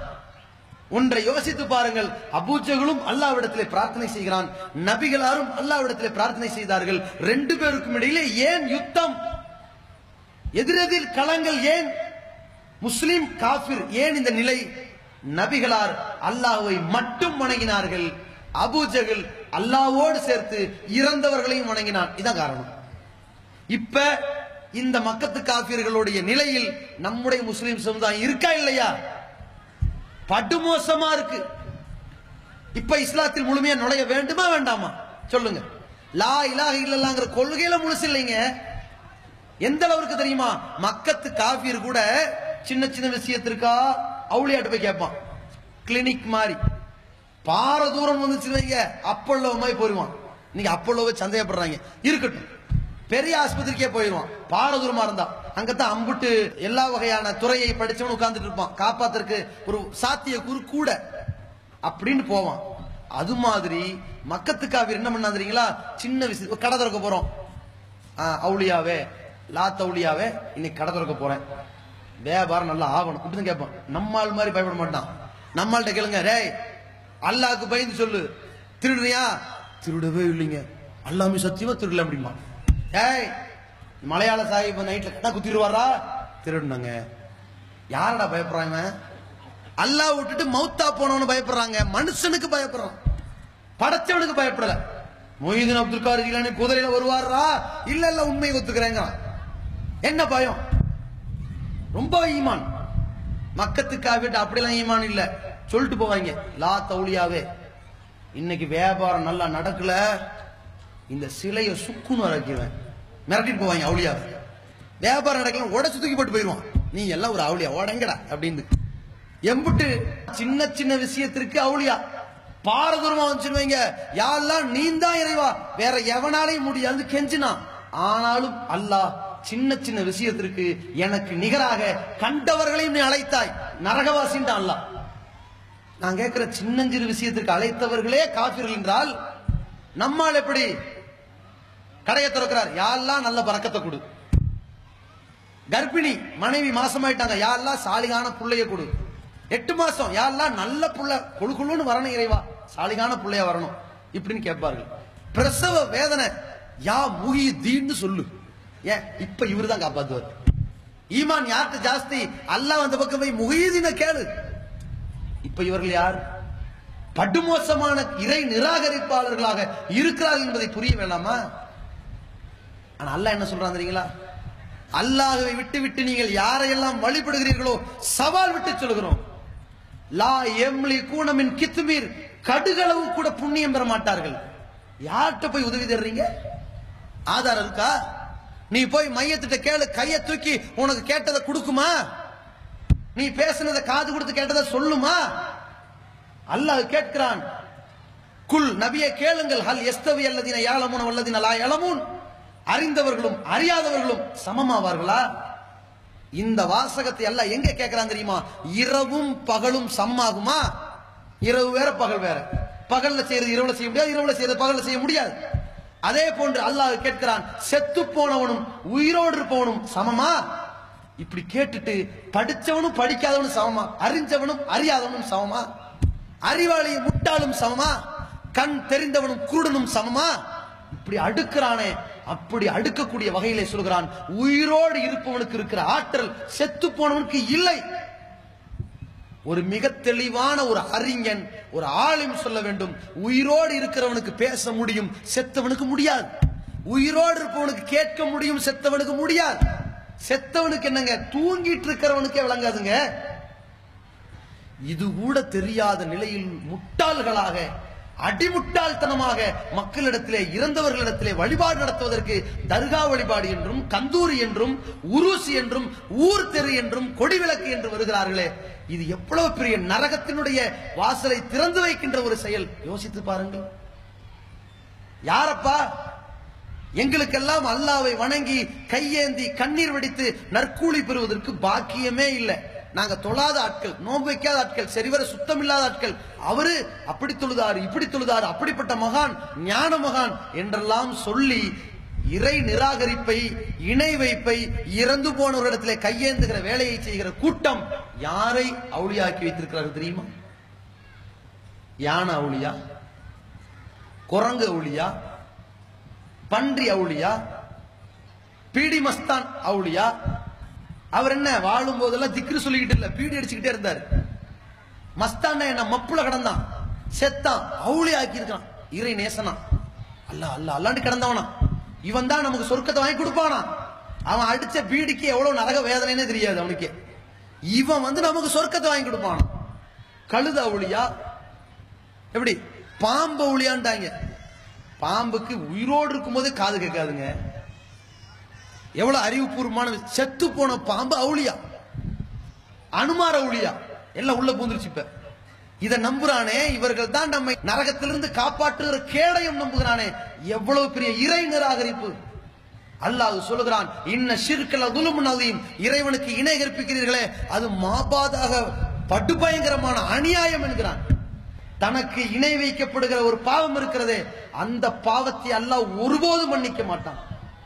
ஒன்றை யோசித்து பாருங்கள். அபூஜகளும் அல்லாவிடத்திலே பிரார்த்தனை செய்கிறான். நபிகளாரும் அல்லாவிடத்திலே பிரார்த்தனை செய்தார்கள். ரெண்டு பேருக்கும் இடையிலே ஏன் யுத்தம்? எதிரெதிர் களங்கள் ஏன்? முஸ்லிம் காபிர் ஏன் இந்த நிலை? நபிகளார் அல்லாஹுவை மட்டும் வணங்கினார்கள். அபூஜகள் அல்லாவோடு சேர்த்து இறந்தவர்களையும் வணங்கினான். இதான் காரணம். இப்ப இந்த மக்கத்து காபியர்களுடைய நிலையில் நம்முடைய முஸ்லிம் சமுதாயம் இருக்கா இல்லையா? படுமோசமா இருக்கு. இப்ப இஸ்லாத்தில் முழுமையா நுழைய வேண்டுமா வேண்டாமா? சொல்லுங்க. லா இலாக இல்லலாங்கிற கொள்கையில முழுசு இல்லைங்க. எந்த அளவுக்கு தெரியுமா? மக்கத்து காஃபியர் கூட சின்ன சின்ன விஷயத்திற்கா அவளியாட்டு போய் கேட்பான். கிளினிக் மாதிரி. பார தூரம் வந்துச்சு வைங்க அப்பல்லோ மாதிரி போயிருவான். இன்னைக்கு அப்பல்லோவை சந்தேகப்படுறாங்க. இருக்கட்டும். பெரிய ஆஸ்பத்திரிக்கே போயிருவான் பாரதூரமா இருந்தா அங்கத்தான் அம்புட்டு எல்லா வகையான துறையை படிச்சவன் உட்கார்ந்துட்டு இருப்பான். காப்பாத்துறதுக்கு ஒரு சாத்திய குறு கூட. அப்படின்னு போவான். அது மாதிரி மக்கத்துக்காக என்ன பண்ணாதுறீங்களா சின்ன விஷயம் கடை திறக்க போறோம். ஆ, அவுளியாவே லா தவுளியாவே இன்னைக்கு கடை திறக்க போறேன். வியாபாரம் நல்லா ஆகணும். இப்படின்னு கேட்பான். நம்மால் மாதிரி பயப்பட மாட்டான். நம்மள்கிட்ட கேளுங்க ரே அல்லாவுக்கு பயந்து சொல்லு. திருடுறியா? திருடவே இல்லைங்க. அல்லாமே சத்தியமா திருடல அப்படிமா ஏய் மலையாள சாஹிப் நைட்ல கடை குத்திடுவாரா? திருடுனாங்க யாரடா பயப்படுறாங்க? அல்லாஹ் விட்டுட்டு மௌத்தா போனவனு பயப்படுறாங்க. மனுஷனுக்கு பயப்படுறான் படைச்சவனுக்கு பயப்படல. மொய்தீன் அப்துல் கார் ஜிலானி குதிரையில வருவாரா? இல்ல இல்ல உண்மையை ஒத்துக்கிறேங்க. என்ன பயம்? ரொம்ப ஈமான். மக்கத்துக்காக அப்படிலாம் ஈமான் இல்ல. சொல்லிட்டு போவாங்க லா தௌலியாவே இன்னைக்கு வியாபாரம் நல்லா நடக்கல. இந்த சிலையை சுக்குன்னு வரைக்குவேன் மிரட்டிட்டு போவாங்க அவளியா. வியாபாரம் நடக்கலாம் உடச்சு தூக்கி போட்டு போயிடுவான். நீ எல்லாம் ஒரு அவுளியா உடங்கடா அப்படின்னு எம்புட்டு சின்ன சின்ன விஷயத்திற்கு அவுளியா. பாரதூரமா வந்துச்சுருவீங்க யாரெல்லாம் நீ தான் இறைவா வேற எவனாலையும் முடியாது கெஞ்சினா. ஆனாலும் அல்லாஹ் சின்ன சின்ன விஷயத்திற்கு எனக்கு நிகராக கண்டவர்களையும் நீ அழைத்தாய். நரகவாசின்ட்டு அல்லாஹ். நான் கேட்கிற சின்னஞ்சிறு விஷயத்திற்கு அழைத்தவர்களே காபிர்கள் என்றால் நம்மால் எப்படி கடையை திறக்கிறார். யாரெல்லாம் நல்ல பறக்கத்தை கொடு. கர்ப்பிணி மனைவி மாசமாயிட்டாங்க. யாரெல்லாம் சாலிகான பிள்ளைய கொடு. எட்டு மாசம். யாரெல்லாம் நல்ல புள்ள கொழு கொழுன்னு வரணும் இறைவா? சாலிகான பிள்ளைய வரணும். இப்படின்னு கேட்பார்கள். பிரசவ வேதனை. யா முகி தீன்னு சொல்லு. ஏன்? இப்ப இவரு தான் காப்பாத்துவார். ஈமான் யார்கிட்ட ஜாஸ்தி? அல்லாஹ் அந்த பக்கம் போய் முகீதின கேளு. இப்ப இவர்கள் யார்? படுமோசமான இறை நிராகரிப்பாளர்களாக இருக்கிறார்கள் என்பதை புரிய வேண்டாமா? ஆனா அல்லாஹ் என்ன சொல்றான் தெரியுங்களா? அல்லாஹுவை விட்டு விட்டு நீங்கள் யாரையெல்லாம் வழிபடுகிறீர்களோ சவால் விட்டு சொல்கிறோம் லா எம்லி கூனமின் கித்துமீர் கடுகளவு கூட புண்ணியம் பெற மாட்டார்கள். யார்கிட்ட போய் உதவி தர்றீங்க ஆதாரம் இருக்கா? நீ போய் மையத்திட்ட கேளு கையை தூக்கி உனக்கு கேட்டதை கொடுக்குமா? நீ பேசுனதை காது கொடுத்து கேட்டதை சொல்லுமா? அல்லாஹ் கேட்கிறான். குல் நபியை கேளுங்கள். ஹல் எஸ்தவி அல்லதின யாலமுன அல்லதின லா யலமுன். அறிந்தவர்களும் அறியாதவர்களும் சமமாவார்களா? இந்த வாசகத்தை எல்லாம் எங்க கேட்கிறான் தெரியுமா? இரவும் பகலும் சமமாகுமா? இரவு வேற பகல் வேற. பகல்ல செய்யறது இரவுல செய்ய முடியாது இரவுல செய்யறது பகல்ல செய்ய முடியாது. அதே போன்று அல்லாஹ் கேட்கிறான் செத்து போனவனும் உயிரோடு இருப்பவனும் சமமா? இப்படி கேட்டுட்டு படிச்சவனும் படிக்காதவனும் சமமா? அறிஞ்சவனும் அறியாதவனும் சமமா? அறிவாளியும் முட்டாளும் சமமா? கண் தெரிந்தவனும் குருடனும் சமமா? இப்படி அடுக்கிறானே அப்படி அடுக்கக்கூடிய வகையிலே சொல்கிறான் உயிரோடு இருப்பவனுக்கு இருக்கிற ஆற்றல் செத்து போனவனுக்கு இல்லை. ஒரு மிக தெளிவான ஒரு அறிஞன் ஒரு ஆளும் சொல்ல வேண்டும் உயிரோடு இருக்கிறவனுக்கு பேச முடியும் செத்தவனுக்கு முடியாது. உயிரோடு இருப்பவனுக்கு கேட்க முடியும் செத்தவனுக்கு முடியாது. செத்தவனுக்கு என்னங்க தூங்கிட்டு இருக்கிறவனுக்கே விளங்காதுங்க. இது கூட தெரியாத நிலையில் முட்டாள்களாக அடிமுட்டாள்தனமாக மக்களிடத்திலே இறந்தவர்களிடத்திலே வழிபாடு நடத்துவதற்கு தர்கா வழிபாடு என்றும் கந்தூரி என்றும் உருசி என்றும் ஊர் தெரு என்றும் கொடிவிளக்கு என்று வருகிறார்களே. இது எவ்வளவு பெரிய நரகத்தினுடைய வாசலை திறந்து வைக்கின்ற ஒரு செயல்? யோசித்து பாருங்கள். யாரப்பா? எங்களுக்கெல்லாம் அல்லாவை வணங்கி கையேந்தி கண்ணீர் வெடித்து நற்கூலி பெறுவதற்கு பாக்கியமே இல்லை. நாங்க தொழாத ஆட்கள் நோன்பு வைக்காத ஆட்கள் சரிவர சுத்தம் இல்லாத ஆட்கள் அவரு அப்படி தொழுதாரு இப்படி தொழுதாரு அப்படிப்பட்ட மகான் ஞான மகான் என்றெல்லாம் சொல்லி இறை நிராகரிப்பை இணை வைப்பை இறந்து போனவரிடத்திலே கையேந்துகிற வேலையை செய்கிற கூட்டம் யாரை அவுளியாக்கி வைத்திருக்கிறார்கள் தெரியுமா? யானை அவுளியா? குரங்கு அவுளியா? பன்றி அவுளியா? பீடி மஸ்தான் அவுளியா? அவர் என்ன வாழும் போதெல்லாம் திக்ரு சொல்லிக்கிட்டு இல்ல பீடி அடிச்சுக்கிட்டே இருந்தார். மஸ்தான என்ன மப்புல கிடந்தான். செத்தான் அவுளி ஆக்கி இருக்கான் இறை நேசனா. அல்ல அல்ல அல்லாண்டு கிடந்தவனா. இவன் தான் நமக்கு சொர்க்கத்தை வாங்கி கொடுப்பானா? அவன் அடிச்ச பீடிக்கு எவ்வளவு நரக வேதனைன்னு தெரியாது அவனுக்கு. இவன் வந்து நமக்கு சொர்க்கத்தை வாங்கி கொடுப்பான்? கழுத அவுளியா? எப்படி? பாம்பு அவுளியான்ட்டாங்க. பாம்புக்கு உயிரோடு இருக்கும்போது காது கேட்காதுங்க. எவ்வளவு அறிவுபூர்வமான செத்து போன பாம்பு அவுளியா? அனுமார அவுளியா? எல்லாம் உள்ள பூந்துருச்சு இப்ப. இத நம்புறானே இவர்கள் தான் நம்மை நரகத்திலிருந்து காப்பாற்றுகிற கேடையும் நம்புகிறானே. எவ்வளவு பெரிய இறை நிராகரிப்பு. அல்லாஹ் சொல்லுகிறான் இன்ன ஷிர்கல துலும் நதியும் இறைவனுக்கு இணை கற்பிக்கிறீர்களே. அது மாபாதாக படுபயங்கரமான அநியாயம் என்கிறான். தனக்கு இணை வைக்கப்படுகிற ஒரு பாவம் இருக்கிறதே அந்த பாவத்தை அல்லாஹ் ஒருபோதும் மன்னிக்க மாட்டான்.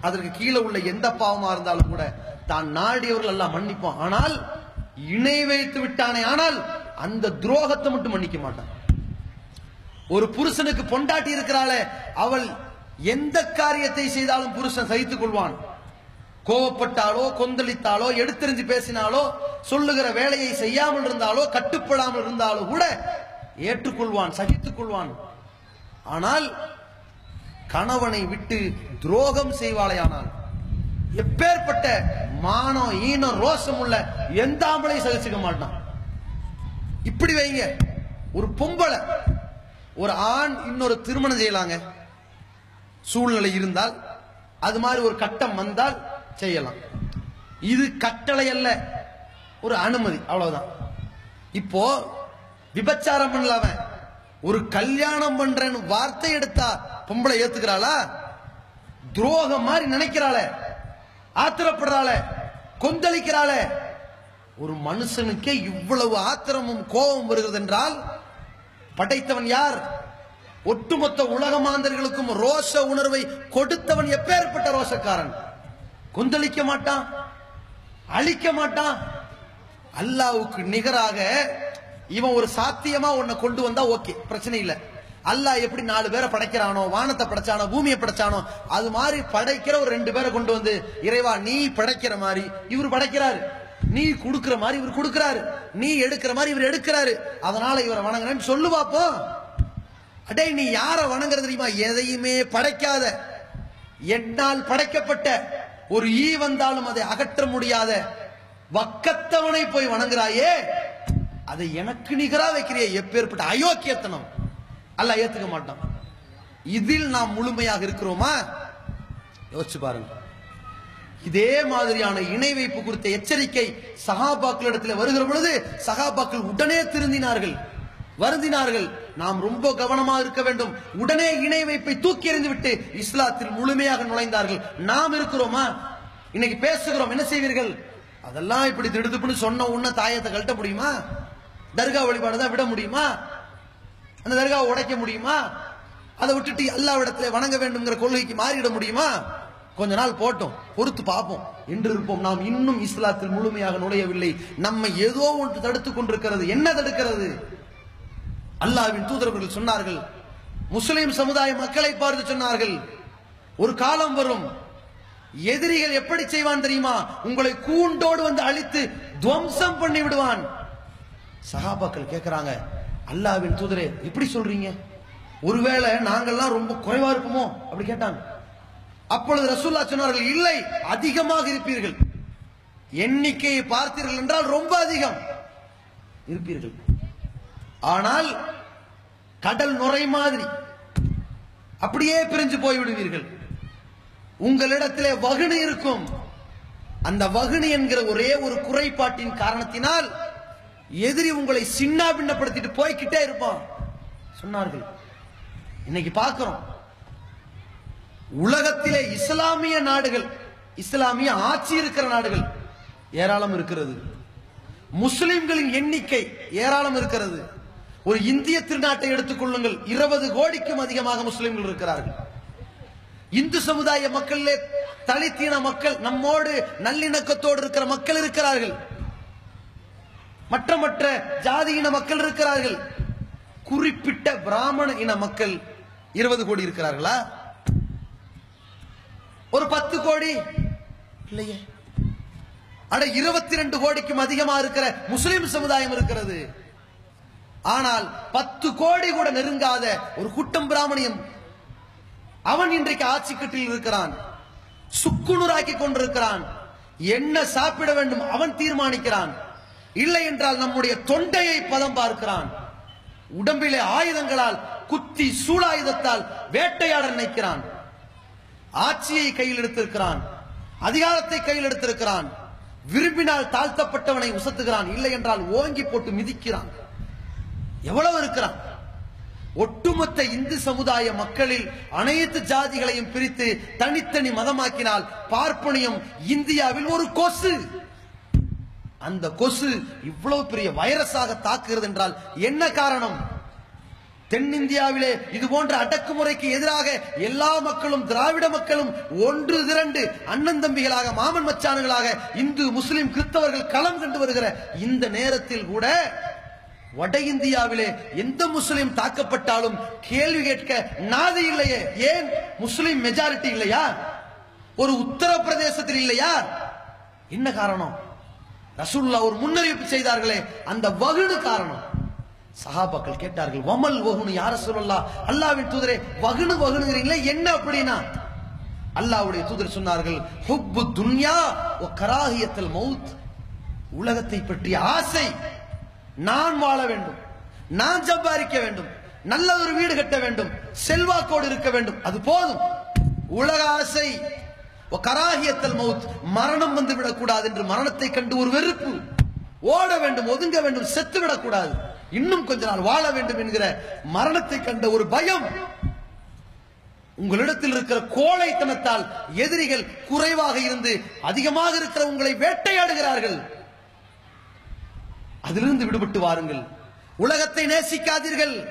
அதற்கு கீழே உள்ள எந்த பாவமா இருந்தாலும் கூட தான் நாடியவர்கள் எல்லாம் மன்னிப்போம். ஆனால் இணை வைத்து விட்டானே ஆனால் அந்த துரோகத்தை மட்டும் மன்னிக்க மாட்டான். ஒரு புருஷனுக்கு பொண்டாட்டி இருக்கிறாளே அவள் எந்த காரியத்தை செய்தாலும் புருஷன் சகித்துக் கொள்வான். கோவப்பட்டாலோ கொந்தளித்தாலோ எடுத்தெறிஞ்சு பேசினாலோ சொல்லுகிற வேலையை செய்யாமல் இருந்தாலோ கட்டுப்படாமல் இருந்தாலோ கூட ஏற்றுக்கொள்வான் சகித்துக் கொள்வான். ஆனால் கணவனை விட்டு துரோகம் செய்வாளையானால் எப்பேற்பட்ட மானம் ஈனம் ரோஷம் உள்ள எந்த ஆம்பளை சகிச்சுக்க மாட்டான். இப்படி வைங்க ஒரு பொம்பளை ஒரு ஆண் இன்னொரு திருமணம் செய்யலாங்க. சூழ்நிலை இருந்தால் அது மாதிரி ஒரு கட்டம் வந்தால் செய்யலாம். இது கட்டளை அல்ல ஒரு அனுமதி அவ்வளவுதான். இப்போ விபச்சாரம் பண்ணல அவன். ஒரு கல்யாணம் பண்றேன்னு வார்த்தை எடுத்தா பொம்பளை ஏத்துக்கிறாளா? துரோகம் மாதிரி நினைக்கிறாளே. ஆத்திரப்படுறாளே. கொந்தளிக்கிறாளே. ஒரு மனுஷனுக்கே இவ்வளவு ஆத்திரமும் கோபம் வருகிறது என்றால் படைத்தவன் யார்? ஒட்டுமொத்த உலக மாந்தர்களுக்கும் ரோஷ உணர்வை கொடுத்தவன் எப்பேற்பட்ட ரோஷக்காரன்? கொந்தளிக்க மாட்டான் அழிக்க மாட்டான். அல்லாவுக்கு நிகராக இவன் ஒரு சாத்தியமா உன்னை கொண்டு வந்தா ஓகே பிரச்சனை இல்ல. அல்லாஹ் எப்படி நாலு பேரை படைக்கிறானோ வானத்தை படைச்சானோ பூமியை படைச்சானோ அது மாதிரி படைக்கிற ஒரு ரெண்டு பேரை கொண்டு வந்து இறைவா நீ படைக்கிற மாதிரி இவர் படைக்கிறாரு. நீ கொடுக்கிற மாதிரி இவர் கொடுக்கிறாரு. நீ எடுக்கிற மாதிரி இவர் எடுக்கிறாரு. அதனால இவரை வணங்குறேன்னு சொல்லு பாப்போம் அடே நீ யார வணங்குறது தெரியுமா? எதையுமே படைக்காத. என்னால் படைக்கப்பட்ட ஒரு ஈ வந்தாலும் அதை அகற்ற முடியாத வக்கத்தவனை போய் வணங்குறாயே. அதை எனக்கு நிகரா வைக்கிறிய எப்பேற்பட்ட அயோக்கியத்தனம். அல்ல ஏத்துக்க மாட்டான். இதில் நாம் முழுமையாக இருக்கிறோமா? யோசிச்சு பாருங்க. இதே மாதிரியான இணை வைப்பு குறித்த எச்சரிக்கை சகாபாக்களிடத்தில் வருகிற பொழுது சகாபாக்கள் உடனே திருந்தினார்கள். வருந்தினார்கள். நாம் ரொம்ப கவனமாக இருக்க வேண்டும். உடனே இணை வைப்பை தூக்கி எறிந்து விட்டு இஸ்லாத்தில் முழுமையாக நுழைந்தார்கள். நாம் இருக்கிறோமா? இன்னைக்கு பேசுகிறோம். என்ன செய்வீர்கள்? அதெல்லாம் இப்படி திடுதுப்புன்னு சொன்ன உன்ன தாயத்தை கழட்ட முடியுமா? தர்கா வழிபாடு தான் விட முடியுமா? அந்த தர்காவை உடைக்க முடியுமா? அதை விட்டுட்டு அல்லாவிடத்துல வணங்க வேண்டும்ங்கிற கொள்கைக்கு மாறிட முடியுமா? கொஞ்ச நாள் போட்டோம். பொறுத்து பார்ப்போம். என்று இருப்போம். நாம் இன்னும் இஸ்லாத்தில் முழுமையாக நுழையவில்லை. நம்மை ஏதோ ஒன்று தடுத்துக் கொண்டிருக்கிறது. என்ன தடுக்கிறது? அல்லாவின் தூதரவர்கள் சொன்னார்கள். முஸ்லிம் சமுதாய மக்களை பார்த்து சொன்னார்கள். ஒரு காலம் வரும். எதிரிகள் எப்படி செய்வான் தெரியுமா? உங்களை கூண்டோடு வந்து அழித்து துவம்சம் பண்ணி விடுவான் சகாபாக்கள் கேட்குறாங்க அல்லாவின் தூதரே எப்படி சொல்றீங்க? ஒருவேளை நாங்கள்லாம் ரொம்ப குறைவா இருப்போமோ? அப்படி கேட்டாங்க. அப்பொழுது ரசூல்லா சொன்னார்கள் இல்லை அதிகமாக இருப்பீர்கள். எண்ணிக்கையை பார்த்தீர்கள் என்றால் ரொம்ப அதிகம் இருப்பீர்கள். ஆனால் கடல் நுரை மாதிரி அப்படியே பிரிஞ்சு போய் விடுவீர்கள் உங்களிடத்திலே வகுனி இருக்கும். அந்த வகுனி என்கிற ஒரே ஒரு குறைபாட்டின் காரணத்தினால் எதிரி உங்களை சின்னா பின்னப்படுத்திட்டு போய்கிட்டே இருப்பான். சொன்னார்கள். இன்னைக்கு பார்க்கிறோம். உலகத்திலே இஸ்லாமிய நாடுகள் இஸ்லாமிய ஆட்சி இருக்கிற நாடுகள் ஏராளம் இருக்கிறது. முஸ்லிம்களின் எண்ணிக்கை ஏராளம் இருக்கிறது. ஒரு இந்திய திருநாட்டை எடுத்துக்கொள்ளுங்கள் இருபது கோடிக்கும் அதிகமாக முஸ்லிம்கள் இருக்கிறார்கள். இந்து சமுதாய மக்களிலே தலித்தீன மக்கள் நம்மோடு நல்லிணக்கத்தோடு இருக்கிற மக்கள் இருக்கிறார்கள். மற்ற மற்ற ஜாதி இன மக்கள் இருக்கிறார்கள். குறிப்பிட்ட பிராமண இன மக்கள் இருபது கோடி இருக்கிறார்களா? ஒரு பத்து கோடி இல்லையே. அட இருபத்தி ரெண்டு கோடிக்கும் அதிகமா இருக்கிற முஸ்லிம் சமுதாயம் இருக்கிறது. ஆனால் பத்து கோடி கூட நெருங்காத ஒரு குட்டம் பிராமணியம் அவன் இன்றைக்கு ஆட்சி கட்டில் இருக்கிறான். சுக்குநூறாக்கி கொண்டிருக்கிறான். என்ன சாப்பிட வேண்டும் அவன் தீர்மானிக்கிறான். இல்லை என்றால் நம்முடைய தொண்டையை பதம் பார்க்கிறான். உடம்பிலே ஆயுதங்களால் குத்தி சூழாயுதத்தால் வேட்டையாட நினைக்கிறான். ஆட்சியை கையில் எடுத்திருக்கிறான். அதிகாரத்தை கையில் எடுத்திருக்கிறான். விரும்பினால் தாழ்த்தப்பட்டவனை உசத்துகிறான். இல்லை என்றால் ஓங்கி போட்டு மிதிக்கிறான். எவ்வளவு இருக்கிறான்? ஒட்டுமொத்த இந்து சமுதாய மக்களில் அனைத்து ஜாதிகளையும் பிரித்து தனித்தனி மதமாக்கினால் பார்ப்பனியம் இந்தியாவில் ஒரு கொசு. அந்த கொசு இவ்வளவு பெரிய வைரஸாக தாக்குகிறது என்றால் என்ன காரணம்? தென்னிந்தியாவிலே இது போன்ற அடக்குமுறைக்கு எதிராக எல்லா மக்களும் திராவிட மக்களும் ஒன்று திரண்டு அண்ணன் தம்பிகளாக மாமன் மச்சானுகளாக இந்து முஸ்லிம் கிறிஸ்தவர்கள் களம் கண்டு வருகிற இந்த நேரத்தில் கூட வட இந்தியாவிலே எந்த முஸ்லிம் தாக்கப்பட்டாலும் கேள்வி கேட்க நாதி இல்லையே. ஏன்? முஸ்லிம் மெஜாரிட்டி இல்லையா? ஒரு உத்தரப்பிரதேசத்தில் இல்லையா? என்ன காரணம்? ரசூல்லா ஒரு முன்னறிவிப்பு செய்தார்களே அந்த வகுடு காரணம். சஹாபாக்கள் கேட்டார்கள் வமல் வகுனு யார சொல்லலாம் அல்லாவின் தூதரே வகுனு வகுனுங்கிறீங்களே என்ன அப்படின்னா? அல்லாவுடைய தூதர் சொன்னார்கள் ஹுப்பு துன்யா ஒ கராகியத்தில் மவுத் உலகத்தை பற்றிய ஆசை நான் வாழ வேண்டும் நான் சம்பாதிக்க வேண்டும் நல்ல ஒரு வீடு கட்ட வேண்டும் செல்வாக்கோடு இருக்க வேண்டும் அது போதும். உலக ஆசை கராகியத்தல் மவுத் மரணம் வந்து விடக்கூடாது என்று மரணத்தை கண்டு ஒரு வெறுப்பு. ஓட வேண்டும் ஒதுங்க வேண்டும் செத்து விடக்கூடாது. இன்னும் கொஞ்ச நாள் வாழ வேண்டும் என்கிற மரணத்தை கண்ட ஒரு பயம். உங்களிடத்தில் இருக்கிற கோழைத்தனத்தால் எதிரிகள் குறைவாக இருந்து அதிகமாக இருக்கிற உங்களை வேட்டையாடுகிறார்கள். அதிலிருந்து விடுபட்டு வாருங்கள். உலகத்தை நேசிக்காதீர்கள்.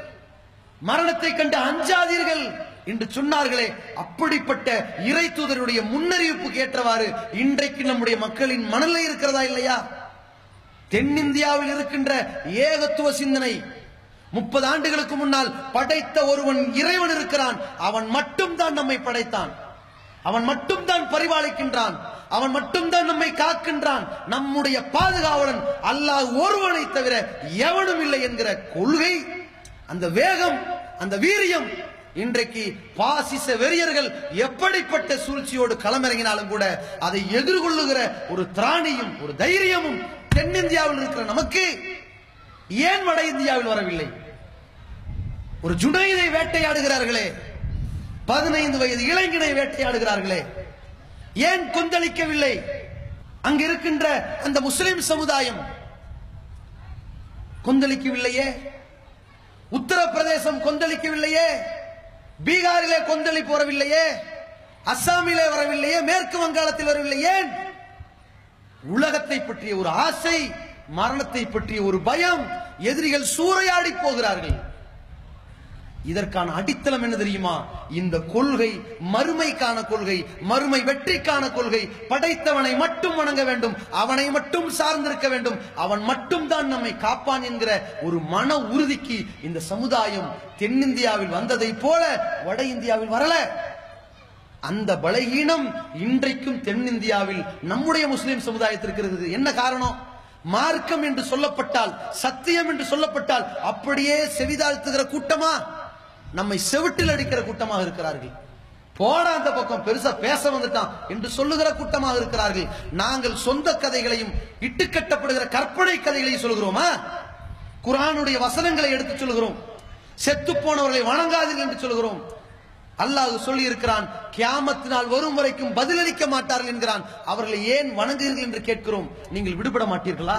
மரணத்தை கண்டு அஞ்சாதீர்கள். என்று சொன்னார்களே அப்படிப்பட்ட இறை தூதருடைய முன்னறிவிப்புக்கு ஏற்றவாறு இன்றைக்கு நம்முடைய மக்களின் மனநிலை இருக்கிறதா இல்லையா? தென்னிந்தியாவில் இருக்கின்ற ஏகத்துவ சிந்தனை. முப்பது ஆண்டுகளுக்கு முன்னால் படைத்த ஒருவன் இறைவன் இருக்கிறான். அவன் மட்டும்தான் நம்மை படைத்தான். அவன் மட்டும்தான் பரிபாலிக்கின்றான். அவன் மட்டும்தான் நம்மை காக்கின்றான். நம்முடைய பாதுகாவலன் அல்லாஹ் ஒருவனை தவிர எவனும் இல்லை என்கிற கொள்கை அந்த வேகம் அந்த வீரியம் இன்றைக்கு பாசிச வெறியர்கள் எப்படிப்பட்ட சூழ்ச்சியோடு களமிறங்கினாலும் கூட அதை எதிர்கொள்ளுகிற ஒரு திராணியும் ஒரு தைரியமும் தென்னிந்தியாவில் இருக்கிற நமக்கு ஏன் வட இந்தியாவில் வரவில்லை? ஒரு ஜுனைதை வேட்டையாடுகிறார்களே பதினைந்து வயது இளைஞனை வேட்டையாடுகிறார்களே ஏன் கொந்தளிக்கவில்லை? அங்க இருக்கின்ற அந்த முஸ்லிம் சமுதாயம் கொந்தளிக்கவில்லையே? உத்தரப்பிரதேசம் கொந்தளிக்கவில்லையே? பீகாரிலே கொந்தளிப்பு வரவில்லையே அஸ்ஸாமிலே வரவில்லையே மேற்கு வங்காளத்தில் வரவில்லை ஏன் உலகத்தை பற்றிய ஒரு ஆசை மரணத்தை பற்றிய ஒரு பயம் எதிரிகள் சூறையாடி போகிறார்கள். இதற்கான அடித்தளம் என்ன தெரியுமா? இந்த கொள்கை மறுமைக்கான கொள்கை மறுமை வெற்றிக்கான கொள்கை. படைத்தவனை மட்டும் வணங்க வேண்டும் அவனை மட்டும் சார்ந்திருக்க வேண்டும். அவன் மட்டும் தான் நம்மை காப்பான் என்கிற ஒரு மன உறுதிக்கு இந்த சமுதாயம் தென்னிந்தியாவில் வந்ததை போல வட இந்தியாவில் வரல. அந்த பலகீனம் இன்றைக்கும் தென்னிந்தியாவில் நம்முடைய முஸ்லிம் சமுதாயத்திற்கு என்ன காரணம்? மார்க்கம் என்று சொல்லப்பட்டால் சத்தியம் என்று சொல்லப்பட்டால் அப்படியே செவிதாழ்த்துகிற கூட்டமா? நம்மை செவிட்டில் அடிக்கிற கூட்டமாக இருக்கிறார்கள். போட அந்த பக்கம் பெருசா பேச வந்துட்டான் என்று சொல்லுகிற கூட்டமாக இருக்கிறார்கள். நாங்கள் சொந்த கதைகளையும் இட்டுக்கட்டப்படுகிற கற்பனை கதைகளையும் சொல்கிறோமா குரானுடைய வசனங்களை எடுத்து சொல்கிறோம் செத்து போனவர்களை வணங்காதீர்கள் என்று சொல்கிறோம் அல்லாஹ் சொல்லி இருக்கிறான் கியாமத்தினால் வரும் வரைக்கும் பதிலளிக்க மாட்டார்கள் என்கிறான். அவர்களை ஏன் வணங்குகிறீர்கள் என்று கேட்கிறோம். நீங்கள் விடுபட மாட்டீர்களா?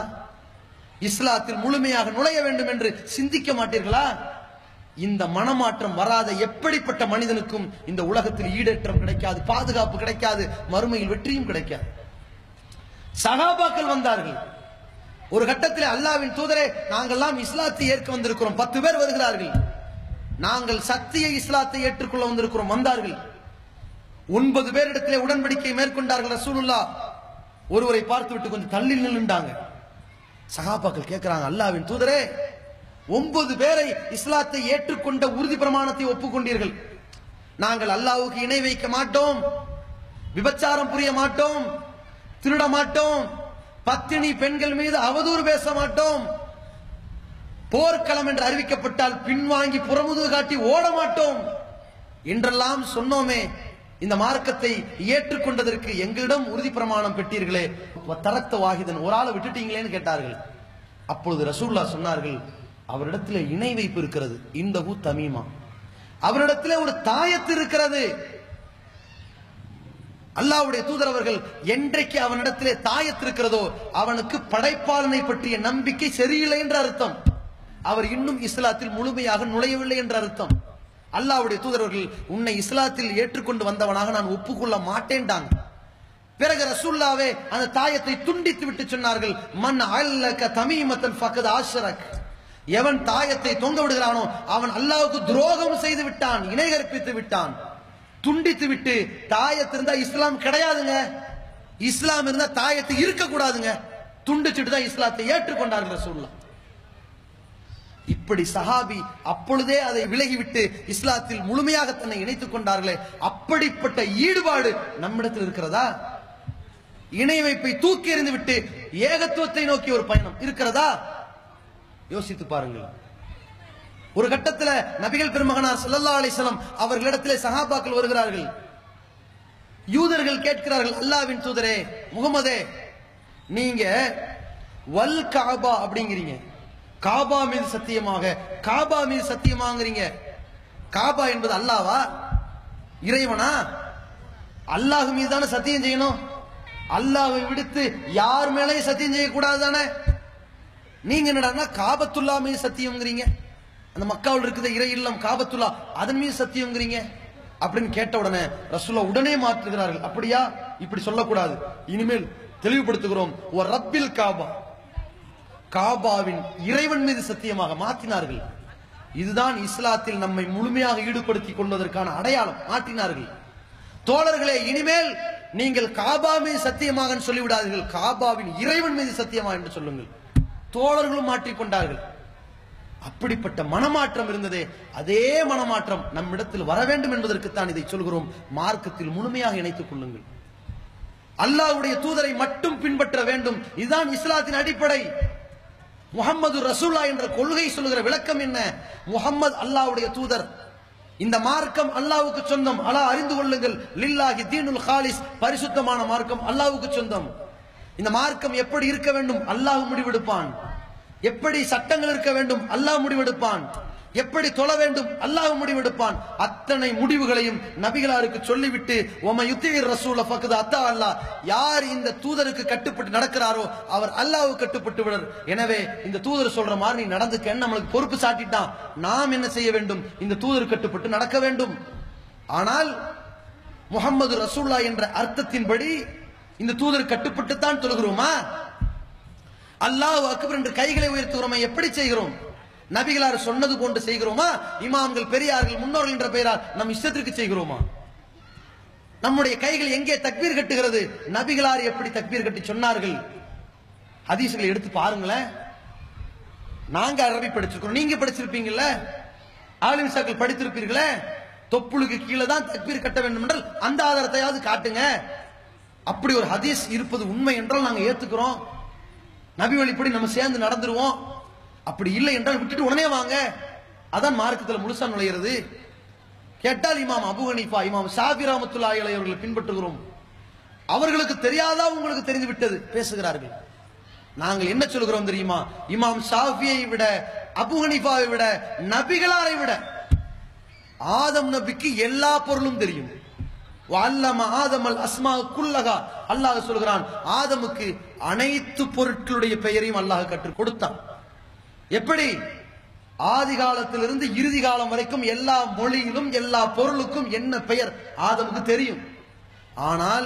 இஸ்லாத்தில் முழுமையாக நுழைய வேண்டும் என்று சிந்திக்க மாட்டீர்களா? இந்த மனமாற்றம் வராத எப்படிப்பட்ட மனிதனுக்கும் இந்த உலகத்தில் ஈடேற்றம் கிடைக்காது பாதுகாப்பு கிடைக்காது மறுமையில் வெற்றியும் கிடைக்காது. சகாபாக்கள் வந்தார்கள். ஒரு கட்டத்தில் அல்லாவின் தூதரே நாங்கள்லாம் இஸ்லாத்தை ஏற்க வந்திருக்கிறோம். பத்து பேர் வருகிறார்கள். நாங்கள் சத்திய இஸ்லாத்தை ஏற்றுக்கொள்ள வந்திருக்கிறோம். வந்தார்கள். ஒன்பது பேரிடத்திலே உடன்படிக்கை மேற்கொண்டார்கள் ரசூலுல்லா. ஒருவரை பார்த்து விட்டு கொஞ்சம் தள்ளி நின்றுட்டாங்க சகாபாக்கள் கேட்கிறாங்க அல்லாவின் தூதரே ஒன்பது பேரை இஸ்லாத்தை ஏற்றுக்கொண்ட உறுதி பிரமாணத்தை ஒப்புக்கொண்டீர்கள். நாங்கள் அல்லாவுக்கு இணை வைக்க மாட்டோம். விபச்சாரம் புரிய மாட்டோம். திருட மாட்டோம். பத்தினி பெண்கள் மீது அவதூறு பேச மாட்டோம். போர்க்களம் என்று அறிவிக்கப்பட்டால் பின்வாங்கி புறமுது காட்டி ஓட மாட்டோம். என்றெல்லாம் சொன்னோமே இந்த மார்க்கத்தை ஏற்றுக்கொண்டதற்கு எங்களிடம் உறுதி பிரமாணம் பெற்றீர்களே. தரத்த வாகிதன் ஒரு ஆளை விட்டுட்டீங்களேன்னு கேட்டார்கள். அப்பொழுது ரசூல்லா சொன்னார்கள் அவரிடத்துல இணை வைப்பு இருக்கிறது. இந்த ஊ தமீமா. அவரிடத்துல ஒரு தாயத்து இருக்கிறது. அல்லாவுடைய தூதர் அவர்கள் என்றைக்கு அவனிடத்திலே தாயத்து இருக்கிறதோ அவனுக்கு படைப்பாளனை பற்றிய நம்பிக்கை சரியில்லை என்ற அர்த்தம். அவர் இன்னும் இஸ்லாத்தில் முழுமையாக நுழையவில்லை என்ற அர்த்தம். அல்லாவுடைய தூதரவர்கள் உன்னை இஸ்லாத்தில் ஏற்றுக்கொண்டு வந்தவனாக நான் ஒப்புக்கொள்ள மாட்டேன்டாங்க. பிறகு ரசூல்லாவே அந்த தாயத்தை துண்டித்து விட்டு சொன்னார்கள். மன் அல்லக தமிமத்தன் பக்கது ஆஷரக். எவன் தாயத்தை தொங்க விடுகிறானோ அவன் அல்லாவுக்கு துரோகம் செய்து விட்டான் இணை கற்பித்து விட்டான். துண்டித்து விட்டு தாயத்து இருந்தா இஸ்லாம் கிடையாதுங்க. இஸ்லாம் இருந்தா தாயத்தை இருக்க கூடாதுங்க துண்டிச்சுட்டு தான் இஸ்லாத்தை ஏற்றுக்கொண்டார்கள் சொல்லலாம் இப்படி சஹாபி அப்பொழுதே அதை விலகிவிட்டு இஸ்லாத்தில் முழுமையாக தன்னை இணைத்துக் கொண்டார்களே அப்படிப்பட்ட ஈடுபாடு நம்மிடத்தில் இருக்கிறதா? இணை வைப்பை தூக்கி எறிந்து விட்டு ஏகத்துவத்தை நோக்கி ஒரு பயணம் இருக்கிறதா? யோசித்து பாருங்கள். ஒரு கட்டத்துல நபிகள் பெருமகனார் சல்லல்லா அலிசலம் அவர்களிடத்திலே சஹாபாக்கள் வருகிறார்கள். யூதர்கள் கேட்கிறார்கள் அல்லாஹ்வின் தூதரே முகமதே நீங்க வல் காபா அப்படிங்கிறீங்க. காபா மீது சத்தியமாக காபா மீது சத்தியமாங்கிறீங்க. காபா என்பது அல்லாவா? இறைவனா? அல்லாஹ் மீது தானே சத்தியம் செய்யணும். அல்லாஹை விடுத்து யார் மேலேயும் சத்தியம் செய்யக்கூடாது தானே? நீங்க என்னடான்னா காபத்துல்லா மீது சத்தியம்ங்கிறீங்க. அந்த மக்காவில் இருக்கிற இறை இல்லம் காபத்துல்லா அதன் மீது சத்தியம்ங்கிறீங்க. அப்படின்னு கேட்ட உடனே ரசூல்லா உடனே மாற்றுகிறார்கள். அப்படியா? இப்படி சொல்லக்கூடாது. இனிமேல் தெளிவுபடுத்துகிறோம். ஒரு ரப்பில் காபா. காபாவின் இறைவன் மீது சத்தியமாக மாற்றினார்கள். இதுதான் இஸ்லாத்தில் நம்மை முழுமையாக ஈடுபடுத்திக் கொள்வதற்கான அடையாளம். மாற்றினார்கள். தோழர்களே இனிமேல் நீங்கள் காபா மீது சத்தியமாக சொல்லிவிடாதீர்கள். காபாவின் இறைவன் மீது சத்தியமாக என்று சொல்லுங்கள். தோழர்களும் மாற்றிக்கொண்டார்கள் அப்படிப்பட்ட மனமாற்றம் இருந்ததே அதே மனமாற்றம் நம்மிடத்தில் வர வேண்டும் என்பதற்குத்தான் இதை சொல்கிறோம். மார்க்கத்தில் முழுமையாக இணைத்துக் கொள்ளுங்கள். அல்லாஹ்வுடைய தூதரை மட்டும் பின்பற்ற வேண்டும். இதுதான் இஸ்லாத்தின் அடிப்படை. முகமது ரசூல்லா என்ற கொள்கை சொல்லுகிற விளக்கம் என்ன? முகம்மது அல்லாவுடைய தூதர். இந்த மார்க்கம் அல்லாவுக்கு சொந்தம். அலா அறிந்து கொள்ளுங்கள். லில்லாஹி தீனுல் ஹாலிஸ் பரிசுத்தமான மார்க்கம் அல்லாவுக்கு சொந்தம். இந்த மார்க்கம் எப்படி இருக்க வேண்டும்? அல்லாஹ் முடிவெடுப்பான். எப்படி சட்டங்கள் இருக்க வேண்டும்? அல்லாஹ் முடிவெடுப்பான். எப்படி தொழ வேண்டும்? அல்லாஹ் முடிவெடுப்பான். அத்தனை முடிவுகளையும் நபிகளாருக்கு சொல்லிவிட்டு உம யுத்தீர் ரசூல ஃபக்து அத்தா அல்லாஹ். யார் இந்த தூதருக்கு கட்டுப்பட்டு நடக்கிறாரோ அவர் அல்லாஹ் கட்டுப்பட்டு விடர். எனவே இந்த தூதர் சொல்ற மாதிரி நீ நடந்துக்க நம்மளுக்கு பொறுப்பு சாட்டிட்டான்? நாம் என்ன செய்ய வேண்டும்? இந்த தூதர் கட்டுப்பட்டு நடக்க வேண்டும். ஆனால் முகம்மது ரசூல்லா என்ற அர்த்தத்தின்படி இந்த தூதர் கட்டுப்பட்டு தான் தொழுகிறோமா? அல்லாஹ் அக்பர் என்று கைகளை உயர்த்துகிறோமா? எப்படி செய்கிறோம்? நபிகளார் சொன்னது போன்று செய்கிறோமா? இமாம்கள் பெரியார்கள் முன்னோர்கள் என்ற பெயரால் நம் இஷ்டத்திற்கு செய்கிறோமா? நம்முடைய கைகள் எங்கே தக்பீர் கட்டுகிறது? நபிகளார் எப்படி தக்பீர் கட்டி சொன்னார்கள்? ஹதீசுகளை எடுத்து பாருங்களேன். நாங்க அரபி படிச்சிருக்கிறோம். நீங்க படிச்சிருப்பீங்கல்ல? ஆலிமிசாக்கள் படித்திருப்பீர்களே? தொப்புளுக்கு கீழே தான் தக்பீர் கட்ட வேண்டும் என்றால் அந்த ஆதாரத்தையாவது காட்டுங்க. அப்படி ஒரு ஹதீஸ் இருப்பது உண்மை என்றால் நாங்கள் ஏத்துக்கிறோம். நபி வழிப்படி நம்ம சேர்ந்து நடந்துருவோம். அப்படி இல்லை என்றால் விட்டுட்டு உடனே வாங்க. அதான் மார்க்கத்தில் முழுசா நுழையிறது. கேட்டால் இமாம் அபு ஹனீஃபா இமாம் ஷாபி ராமத்துல்லா அவர்களை பின்பற்றுகிறோம். அவர்களுக்கு தெரியாதா உங்களுக்கு தெரிந்து விட்டது? பேசுகிறார்கள். நாங்கள் என்ன சொல்கிறோம் தெரியுமா? இமாம் ஷாஃபியை விட அபு ஹனீஃபாவை விட நபிகளாரை விட ஆதம் நபிக்கு எல்லா பொருளும் தெரியும். வல்லம ஆதமல் அஸ்மா குல்லகா அல்லாஹ் சொல்கிறான் ஆதமுக்கு அனைத்து பொருட்களுடைய பெயரையும் அல்லாஹ் கற்றுக் கொடுத்தான். எப்படி? ஆதி காலத்திலிருந்து இறுதி காலம் வரைக்கும் எல்லா மொழியிலும் எல்லா பொருளுக்கும் என்ன பெயர் ஆதமுக்கு தெரியும். ஆனால்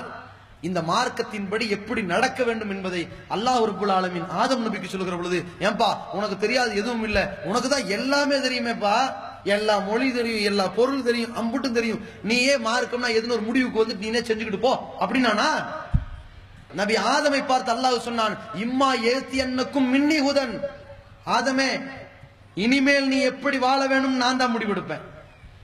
இந்த மார்க்கத்தின்படி எப்படி நடக்க வேண்டும் என்பதை அல்லாஹ் ரப்புல் ஆலமீன் ஆதம் நபிக்கு சொல்கிற பொழுது ஏன்பா உனக்கு தெரியாது எதுவும் இல்லை. உனக்கு தான் எல்லாமே தெரியுமேப்பா. எல்லா மொழி தெரியும் எல்லா பொருள் தெரியும் அம்புட்டும் தெரியும். நீயே மார்க்கம்னா எதுன்னு ஒரு முடிவுக்கு வந்து நீனே செஞ்சுக்கிட்டு போ. அப்படின்னானா? நபி ஆதமை பார்த்து அல்லாஹ் சொன்னான் இம்மா ஏத்தி அன்னக்கும் மின்னி உதன் ஆதமே இனிமேல் நீ எப்படி வாழ வேணும் நான் தான் முடிவெடுப்பேன்.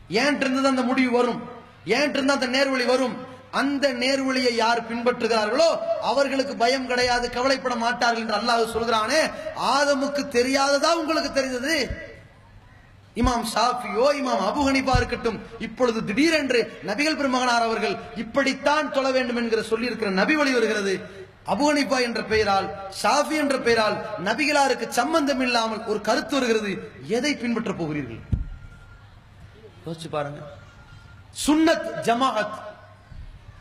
ஏன் இருந்து அந்த முடிவு வரும்? ஏன் இருந்தா அந்த நேர்வழி வரும்? அந்த நேர்வழியை யார் பின்பற்றுகிறார்களோ அவர்களுக்கு பயம் கிடையாது கவலைப்பட மாட்டார்கள் என்று அல்லாஹ் சொல்கிறானே ஆதமுக்கு தெரியாததா உங்களுக்கு தெரிந்தது? இமாம் ஷாஃபியோ இமாம் அபு இருக்கட்டும் இப்பொழுது திடீரென்று நபிகள் பெருமகனார் அவர்கள் இப்படித்தான் தொழ வேண்டும் என்கிற சொல்லி இருக்கிற நபி வழி வருகிறது. அபுகணிப்பா என்ற பெயரால் ஷாஃபி என்ற பெயரால் நபிகளாருக்கு சம்பந்தம் இல்லாமல் ஒரு கருத்து வருகிறது. எதை பின்பற்ற போகிறீர்கள்? யோசிச்சு பாருங்க. சுன்னத் ஜமாஅத்.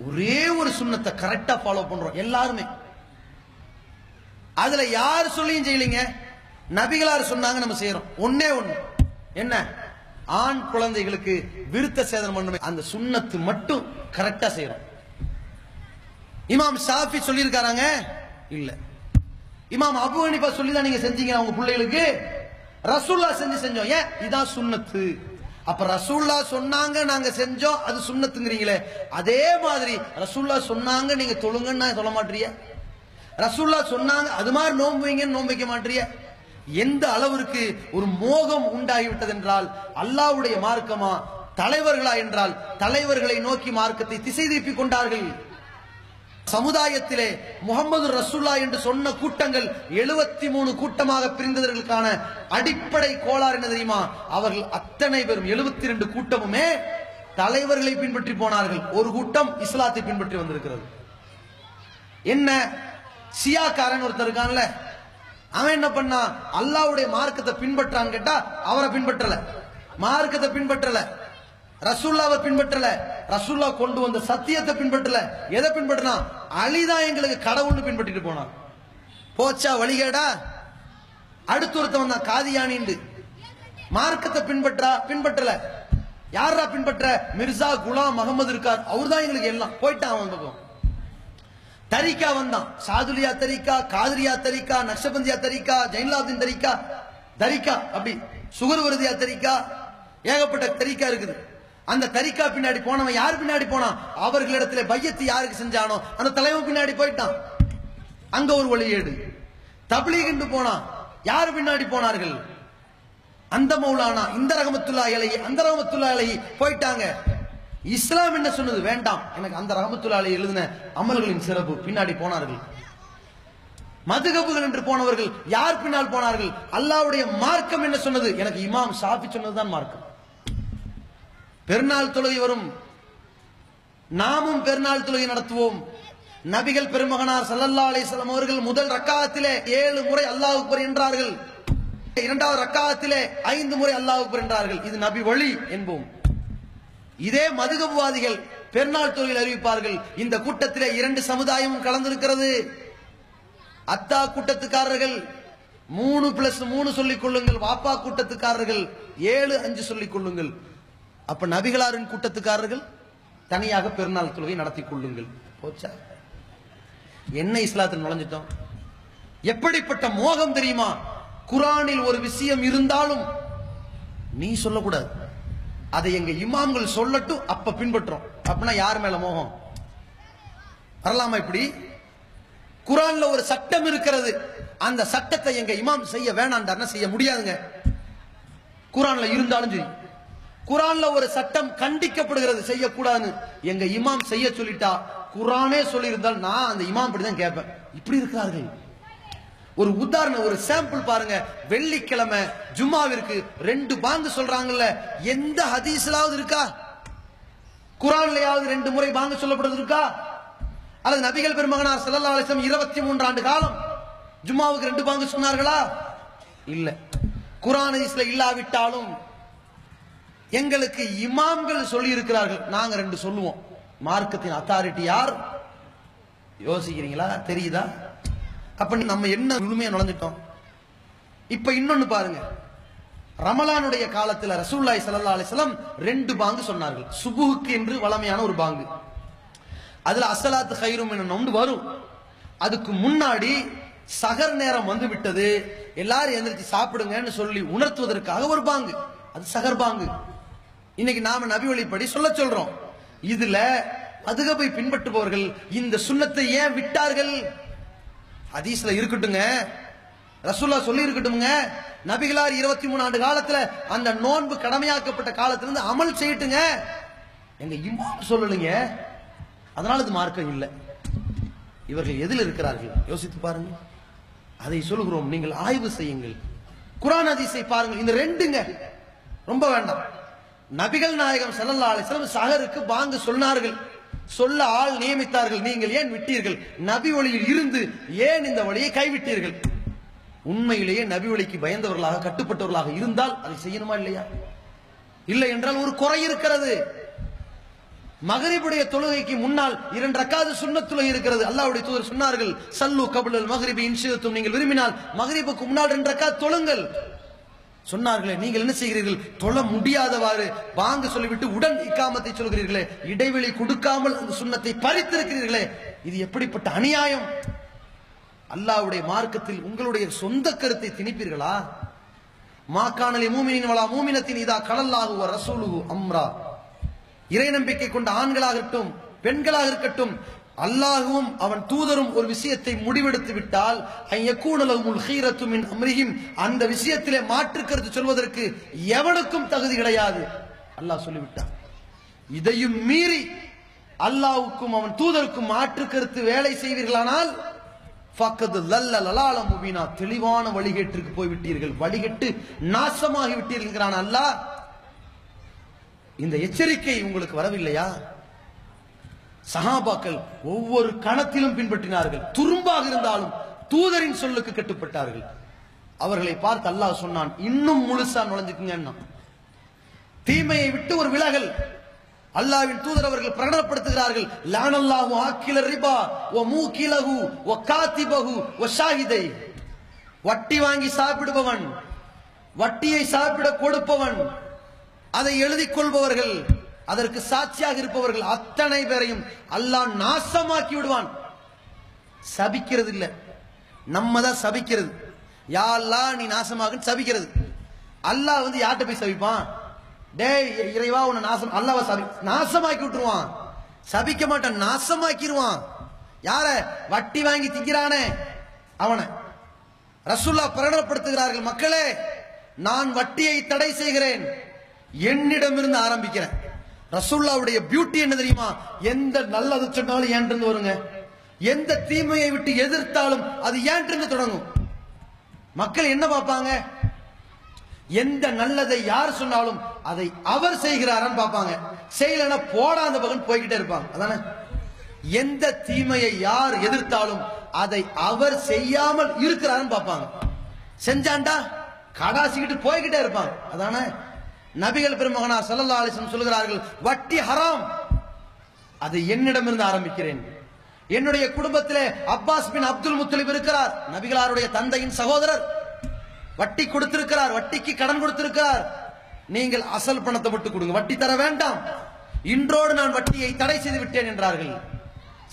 ஒரே ஒரு சுண்ணத்தை கரெக்டா ஃபாலோ பண்றோம் எல்லாருமே. அதுல யார் சொல்லியும் செய்யலீங்க. நபிகளார் சொன்னாங்க நம்ம செய்யறோம். ஒன்னே ஒன்னு என்ன? ஆண் குழந்தைகளுக்கு விருத்த சேதனம் பண்ணுமே அந்த சுண்ணத்து மட்டும் கரெக்டா செய்யறோம். இமாம் ஷாஃபி சொல்லியிருக்காராங்க? இல்ல. இமாம் அபு ஹனிஃபா சொல்லி தான் நீங்க செஞ்சீங்க அவங்க பிள்ளைகளுக்கு. ரசூல்லா செஞ்சு செஞ்சோம். ஏன்? இதான் சுண்ணத்து. அப்ப ரசூல்லா சொன்னாங்க நாங்க செஞ்சோம் அது சுண்ணத்துங்கிறீங்களே. அதே மாதிரி ரசூல்லா சொன்னாங்க நீங்க தொழுங்கன்னு நான் சொல்ல மாட்டீங்க ரசூல்லா சொன்னாங்க அது மாதிரி நோம்புவீங்கன்னு நோம்பிக்க மாட்டீங்க எந்த அளவிற்கு ஒரு மோகம் உண்டாகிவிட்டது என்றால் அல்லாவுடைய மார்க்கமா தலைவர்களா என்றால் தலைவர்களை நோக்கி மார்க்கத்தை திசை திருப்பி கொண்டார்கள். சமுதாயத்திலே முகமது ரசுல்லா என்று சொன்ன கூட்டங்கள் எழுபத்தி மூணு கூட்டமாக பிரிந்ததற்கான அடிப்படை கோளாறு என்ன தெரியுமா? அவர்கள் அத்தனை பேரும் எழுபத்தி ரெண்டு கூட்டமுமே தலைவர்களை பின்பற்றி போனார்கள். ஒரு கூட்டம் இஸ்லாத்தை பின்பற்றி வந்திருக்கிறது. என்ன? சியாக்காரன் ஒருத்தர் இருக்கான்ல அவன் என்ன பண்ணா? அல்லாவுடைய மார்க்கத்தை பின்பற்றான்னு கேட்டா அவரை பின்பற்றல. மார்க்கத்தை பின்பற்றல. ரசூல்லாவை பின்பற்றல. ரசூல்லா கொண்டு வந்த சத்தியத்தை பின்பற்றல. எதை பின்பற்றினா? அழிதான் எங்களுக்கு கடவுள்னு பின்பற்றிட்டு போனான். போச்சா வழிகேடா? அடுத்து ஒருத்தவன் தான் காதியானிண்டு மார்க்கத்தை பின்பற்றா பின்பற்றல. யாரா பின்பற்ற? மிர்சா குலாம் முகமது இருக்கார். அவர்தான் எங்களுக்கு எல்லாம். போயிட்டான் அவன் பக்கம். தரிக்கா வந்தான் சாதுலியா தரிக்கா காதிரியா தரிக்கா நக்ஷபந்தியா தரிக்கா ஜெயின்லாதின் தரிக்கா. தரிக்கா அப்படி. சுகர்வரதியா தரிக்கா. ஏகப்பட்ட தரிக்கா இருக்குது. அந்த தரிக்கா பின்னாடி போனவன் யார் பின்னாடி போனான் அவர்களிடத்துல பையத்து யாருக்கு செஞ்சானோ? அந்த தலைவன் பின்னாடி போயிட்டான். அங்க ஒரு வழியேடு தபிலீகண்டு போனான் யார் பின்னாடி போனார்கள்? அந்த மௌலானா இந்த ரகமத்துல்லா இலையை அந்த ரகமத்துல்லா இலையை போயிட்டாங்க. இஸ்லாம் என்ன சொன்னது? வேண்டாம். எனக்கு அந்த ரஹமத்துல்லா எழுதின அமல்களின் சிறப்பு. பின்னாடி போனார்கள். மதுகபுகள் என்று போனவர்கள் யார் பின்னால் போனார்கள்? அல்லாவுடைய மார்க்கம் என்ன சொன்னது? எனக்கு இமாம் ஷாஃபி சொன்னதுதான் மார்க்கம். பெருநாள் தொழுகை வரும். நாமும் பெருநாள் தொழுகை நடத்துவோம். நபிகள் பெருமகனார் சல்லல்லா அலிஸ்லாம் அவர்கள் முதல் ரக்காத்திலே ஏழு முறை அல்லாஹ் என்றார்கள். இரண்டாவது ரக்காத்திலே ஐந்து முறை அல்லாஹ் என்றார்கள். இது நபி வழி என்போம். இதே மதுகபுவாதிகள் பெருநாள் தொழில் அறிவிப்பார்கள். இந்த கூட்டத்திலே இரண்டு சமுதாயமும் கலந்திருக்கிறது. அத்தா கூட்டத்துக்காரர்கள் மூணு பிளஸ் மூணு சொல்லிக் கொள்ளுங்கள். வாப்பா கூட்டத்துக்காரர்கள் ஏழு அஞ்சு சொல்லிக் கொள்ளுங்கள். அப்ப நபிகளாரின் கூட்டத்துக்காரர்கள் தனியாக பெருநாள் தொழுகை நடத்தி கொள்ளுங்கள். போச்சா? என்ன இஸ்லாத்தில் நுழைஞ்சிட்டோம்? எப்படிப்பட்ட மோகம் தெரியுமா? குரானில் ஒரு விஷயம் இருந்தாலும் நீ சொல்லக்கூடாது. அதை எங்க இமாம்கள் சொல்லட்டும் அப்ப பின்பற்றோம். அப்படின்னா யார் மேல மோகம்? வரலாமா இப்படி? குரான்ல ஒரு சட்டம் இருக்கிறது. அந்த சட்டத்தை எங்க இமாம் செய்ய வேணாண்டார்னா செய்ய முடியாதுங்க. குரான்ல இருந்தாலும் சரி. குரான்ல ஒரு சட்டம் கண்டிக்கப்படுகிறது செய்யக்கூடாதுன்னு. எங்க இமாம் செய்ய சொல்லிட்டா குரானே சொல்லி இருந்தால் நான் அந்த இமாம் படிதான் கேட்பேன். இப்படி இருக்கிறார்கள். ஒரு உதாரணம் ஒரு சாம்பிள் பாருங்க. வெள்ளிக்கிழமை ஜும்மாவிற்கு ரெண்டு பாங்கு சொல்றாங்கல்ல. எந்த ஹதீஸ்லாவது இருக்கா? குரான்லயாவது ரெண்டு முறை பாங்கு சொல்லப்படுறது இருக்கா? அல்லது நபிகள் பெருமகனார் ஸல்லல்லாஹு அலைஹி இருபத்தி மூன்று ஆண்டு காலம் ஜும்மாவுக்கு ரெண்டு பாங்கு சொன்னார்களா? இல்ல. குரான் ஹதீஸ்ல இல்லாவிட்டாலும் எங்களுக்கு இமாம்கள் சொல்லி இருக்கிறார்கள் நாங்க ரெண்டு சொல்லுவோம். மார்க்கத்தின் அத்தாரிட்டி யார்? யோசிக்கிறீங்களா? தெரியுதா? அப்ப நம்ம என்ன முழுமையா நுழைஞ்சிட்டோம்? இப்ப இன்னொன்னு பாருங்க. ரமலானுடைய காலத்துல ரசூல்லாய் சல்லா அலிஸ்லாம் ரெண்டு பாங்கு சொன்னார்கள். சுபுகுக்கு என்று வளமையான ஒரு பாங்கு. அதுல அசலாத்து ஹைரும் ஒன்று வரும். அதுக்கு முன்னாடி சகர் நேரம் வந்து விட்டது. எல்லாரும் எந்திரிச்சு சாப்பிடுங்கன்னு சொல்லி உணர்த்துவதற்காக ஒரு பாங்கு. அது சகர் பாங்கு. இன்னைக்கு நாம நபி வழிப்படி சொல்ல சொல்றோம். இதுல போய் பின்பற்றுபவர்கள் இந்த சுண்ணத்தை ஏன் விட்டார்கள்? ஹதீஸ்ல இருக்கட்டுங்க ரசூல்லா சொல்லி இருக்கட்டுங்க நபிகளார் இருபத்தி மூணு ஆண்டு காலத்துல அந்த நோன்பு கடமையாக்கப்பட்ட காலத்துல இருந்து அமல் செய்யட்டுங்க. எங்க இமாம் சொல்லலைங்க. அதனால இது மார்க்கம் இல்லை. இவர்கள் எதில் இருக்கிறார்கள்? யோசித்து பாருங்க. அதை சொல்லுகிறோம். நீங்கள் ஆய்வு செய்யுங்கள். குரான் அதிசை பாருங்கள். இந்த ரெண்டுங்க ரொம்ப வேண்டாம். நபிகள் நாயகம் செல்லல்லா அலைஹி வஸல்லம் சஹருக்கு பாங்கு சொன்னார்கள். சொல்ல ஆள் நியமித்தார்கள். நீங்கள் ஏன் விட்டீர்கள்? நபி ஒளியில் இருந்து ஏன் இந்த வழியை கைவிட்டீர்கள்? உண்மையிலேயே நபி ஒளிக்கு பயந்தவர்களாக கட்டுப்பட்டவர்களாக இருந்தால் அதை செய்யணுமா இல்லையா? இல்லை என்றால் ஒரு குறை இருக்கிறது. மகரிபுடைய தொழுகைக்கு முன்னால் இரண்டு ரக்காது சுன்னத் இருக்கிறது. அல்லாவுடைய தூதர் சொன்னார்கள் சல்லு கபுல் மகரிபி இன்ஷியத்தும் நீங்கள் விரும்பினால் மகரிபுக்கு முன்னால் ரெண்டு ரக்கா தொழுங்கள். சொன்னார்களே நீங்கள் என்ன செய்கிறீர்கள்? தொழ முடியாதவாறு வாங்க சொல்லிவிட்டு உடன் இக்காமத்தை சொல்கிறீர்களே இடைவெளி கொடுக்காமல் அந்த சுண்ணத்தை பறித்திருக்கிறீர்களே இது எப்படிப்பட்ட அநியாயம்? அல்லாஹ்வுடைய மார்க்கத்தில் உங்களுடைய சொந்த கருத்தை திணிப்பீர்களா? மாக்கானலி மூமினின் வளா மூமினத்தின் இதா கடல்லாகுவ ரசூலுகு அம்ரா. இறை நம்பிக்கை கொண்ட ஆண்களாக இருக்கட்டும் பெண்களாக இருக்கட்டும் அல்லாஹுவும் அவன் தூதரும் ஒரு விஷயத்தை முடிவெடுத்து விட்டால் ஐயக்கூடலகுமுல் ஹீரத்து மின் அம்ரிஹிம் அந்த விஷயத்திலே மாற்று கருத்து சொல்வதற்கு எவனுக்கும் தகுதி கிடையாது. அல்லாஹ் சொல்லிவிட்டான். இதையும் மீறி அல்லாவுக்கும் அவன் தூதருக்கும் மாற்று கருத்து வேலை செய்வீர்களானால் பக்கத்து லல்ல லலால முபீனா தெளிவான வழிகேட்டிற்கு போய்விட்டீர்கள். வழிகெட்டு நாசமாகி விட்டீர்கள் அல்லாஹ். இந்த எச்சரிக்கை உங்களுக்கு வரவில்லையா? சஹாபாக்கள் ஒவ்வொரு கணத்திலும் பின்பற்றினார்கள். துரும்பாக இருந்தாலும் தூதரின் சொல்லுக்கு கட்டுப்பட்டார்கள். அவர்களை பார்த்து அல்லாஹ் சொன்னான் இன்னும் முழுசா நுழைஞ்சுக்குங்க தீமையை விட்டு ஒரு விலகல். அல்லாவின் தூதர் அவர்கள் பிரகடனப்படுத்துகிறார்கள் லானல்லாஹு ஆக்கில ரிபா ஓ மூக்கிலகு ஓ காத்திபகு ஓ ஷாஹிதை வட்டி வாங்கி சாப்பிடுபவன் வட்டியை சாப்பிட கொடுப்பவன் அதை எழுதிக் கொள்பவர்கள் அதற்கு சாட்சியாக இருப்பவர்கள் அத்தனை பேரையும் அல்லாஹ் நாசமாக்கி விடுவான். சபிக்கிறது இல்ல நம்ம தான் சபிக்கிறது யாரெல்லாம் நீ நாசமாக சபிக்கிறது. அல்லாஹ் வந்து யார்கிட்ட போய் சபிப்பான்? டேய் இறைவா உன்னை நாசம் அல்லாவை சபி நாசமாக்கி விட்டுருவான். சபிக்க மாட்டான் நாசமாக்கிடுவான் யார? வட்டி வாங்கி திங்கிறானே. அவனை. ரசுல்லா பிரகடனப்படுத்துகிறார்கள் மக்களே நான் வட்டியை தடை செய்கிறேன். என்னிடமிருந்து ஆரம்பிக்கிறேன். ரசுல்லாவுடைய பியூட்டி என்ன தெரியுமா? எந்த நல்லது சொன்னாலும் ஏன்றிருந்து வருங்க? எந்த தீமையை விட்டு எதிர்த்தாலும் அது ஏன்றிருந்து தொடங்கும்? மக்கள் என்ன பார்ப்பாங்க? எந்த நல்லதை யார் சொன்னாலும் அதை அவர் செய்கிறாரான்னு பார்ப்பாங்க. செய்யலன்னா போடா அந்த பக்கம் போய்கிட்டே இருப்பாங்க. அதானே? எந்த தீமையை யார் எதிர்த்தாலும் அதை அவர் செய்யாமல் இருக்கிறாருன்னு பார்ப்பாங்க. செஞ்சாண்டா? கடாசிக்கிட்டு போய்கிட்டே இருப்பாங்க. அதானே? நபிகள் பெருமகனா சல்லல்லா அலிஸ்லம் சொல்கிறார்கள் வட்டி ஹராம். அது என்னிடமிருந்து ஆரம்பிக்கிறேன். என்னுடைய குடும்பத்திலே அப்பாஸ் பின் அப்துல் முத்தலிப் இருக்கிறார் நபிகளாருடைய தந்தையின் சகோதரர். வட்டி கொடுத்திருக்கிறார் வட்டிக்கு கடன் கொடுத்திருக்கிறார். நீங்கள் அசல் பணத்தை மட்டும் கொடுங்க வட்டி தர வேண்டாம். இன்றோடு நான் வட்டியை தடை செய்து விட்டேன் என்றார்கள்.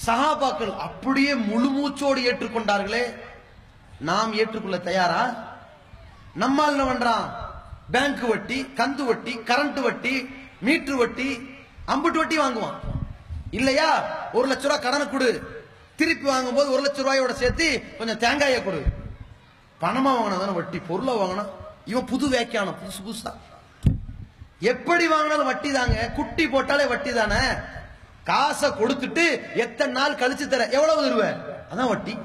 சகாபாக்கள் அப்படியே முழு மூச்சோடு ஏற்றுக்கொண்டார்களே. நாம் ஏற்றுக்கொள்ள தயாரா? நம்மால் என்ன பண்றான் பேங்க் வட்டி கந்து வட்டி கரண்ட் வட்டி மீட்டர் வட்டி அம்புட்டு வட்டி வாங்குவான். இல்லையா? ஒரு லட்ச ரூபாய் கடனை கொடு. திருப்பி வாங்கும் போது ஒரு லட்ச ரூபாயோட சேர்த்து கொஞ்சம் தேங்காயை கொடு. பணமா வாங்கினா தானே வட்டி பொருளை வாங்கினா? இவன் புது வேக்கியானம் புதுசு புதுசா. எப்படி வாங்கினாலும் வட்டி தாங்க. குட்டி போட்டாலே வட்டி தானே. காசை கொடுத்துட்டு எத்தனை நாள் கழிச்சு தர எவ்வளவு தருவ? அதான் வட்டி.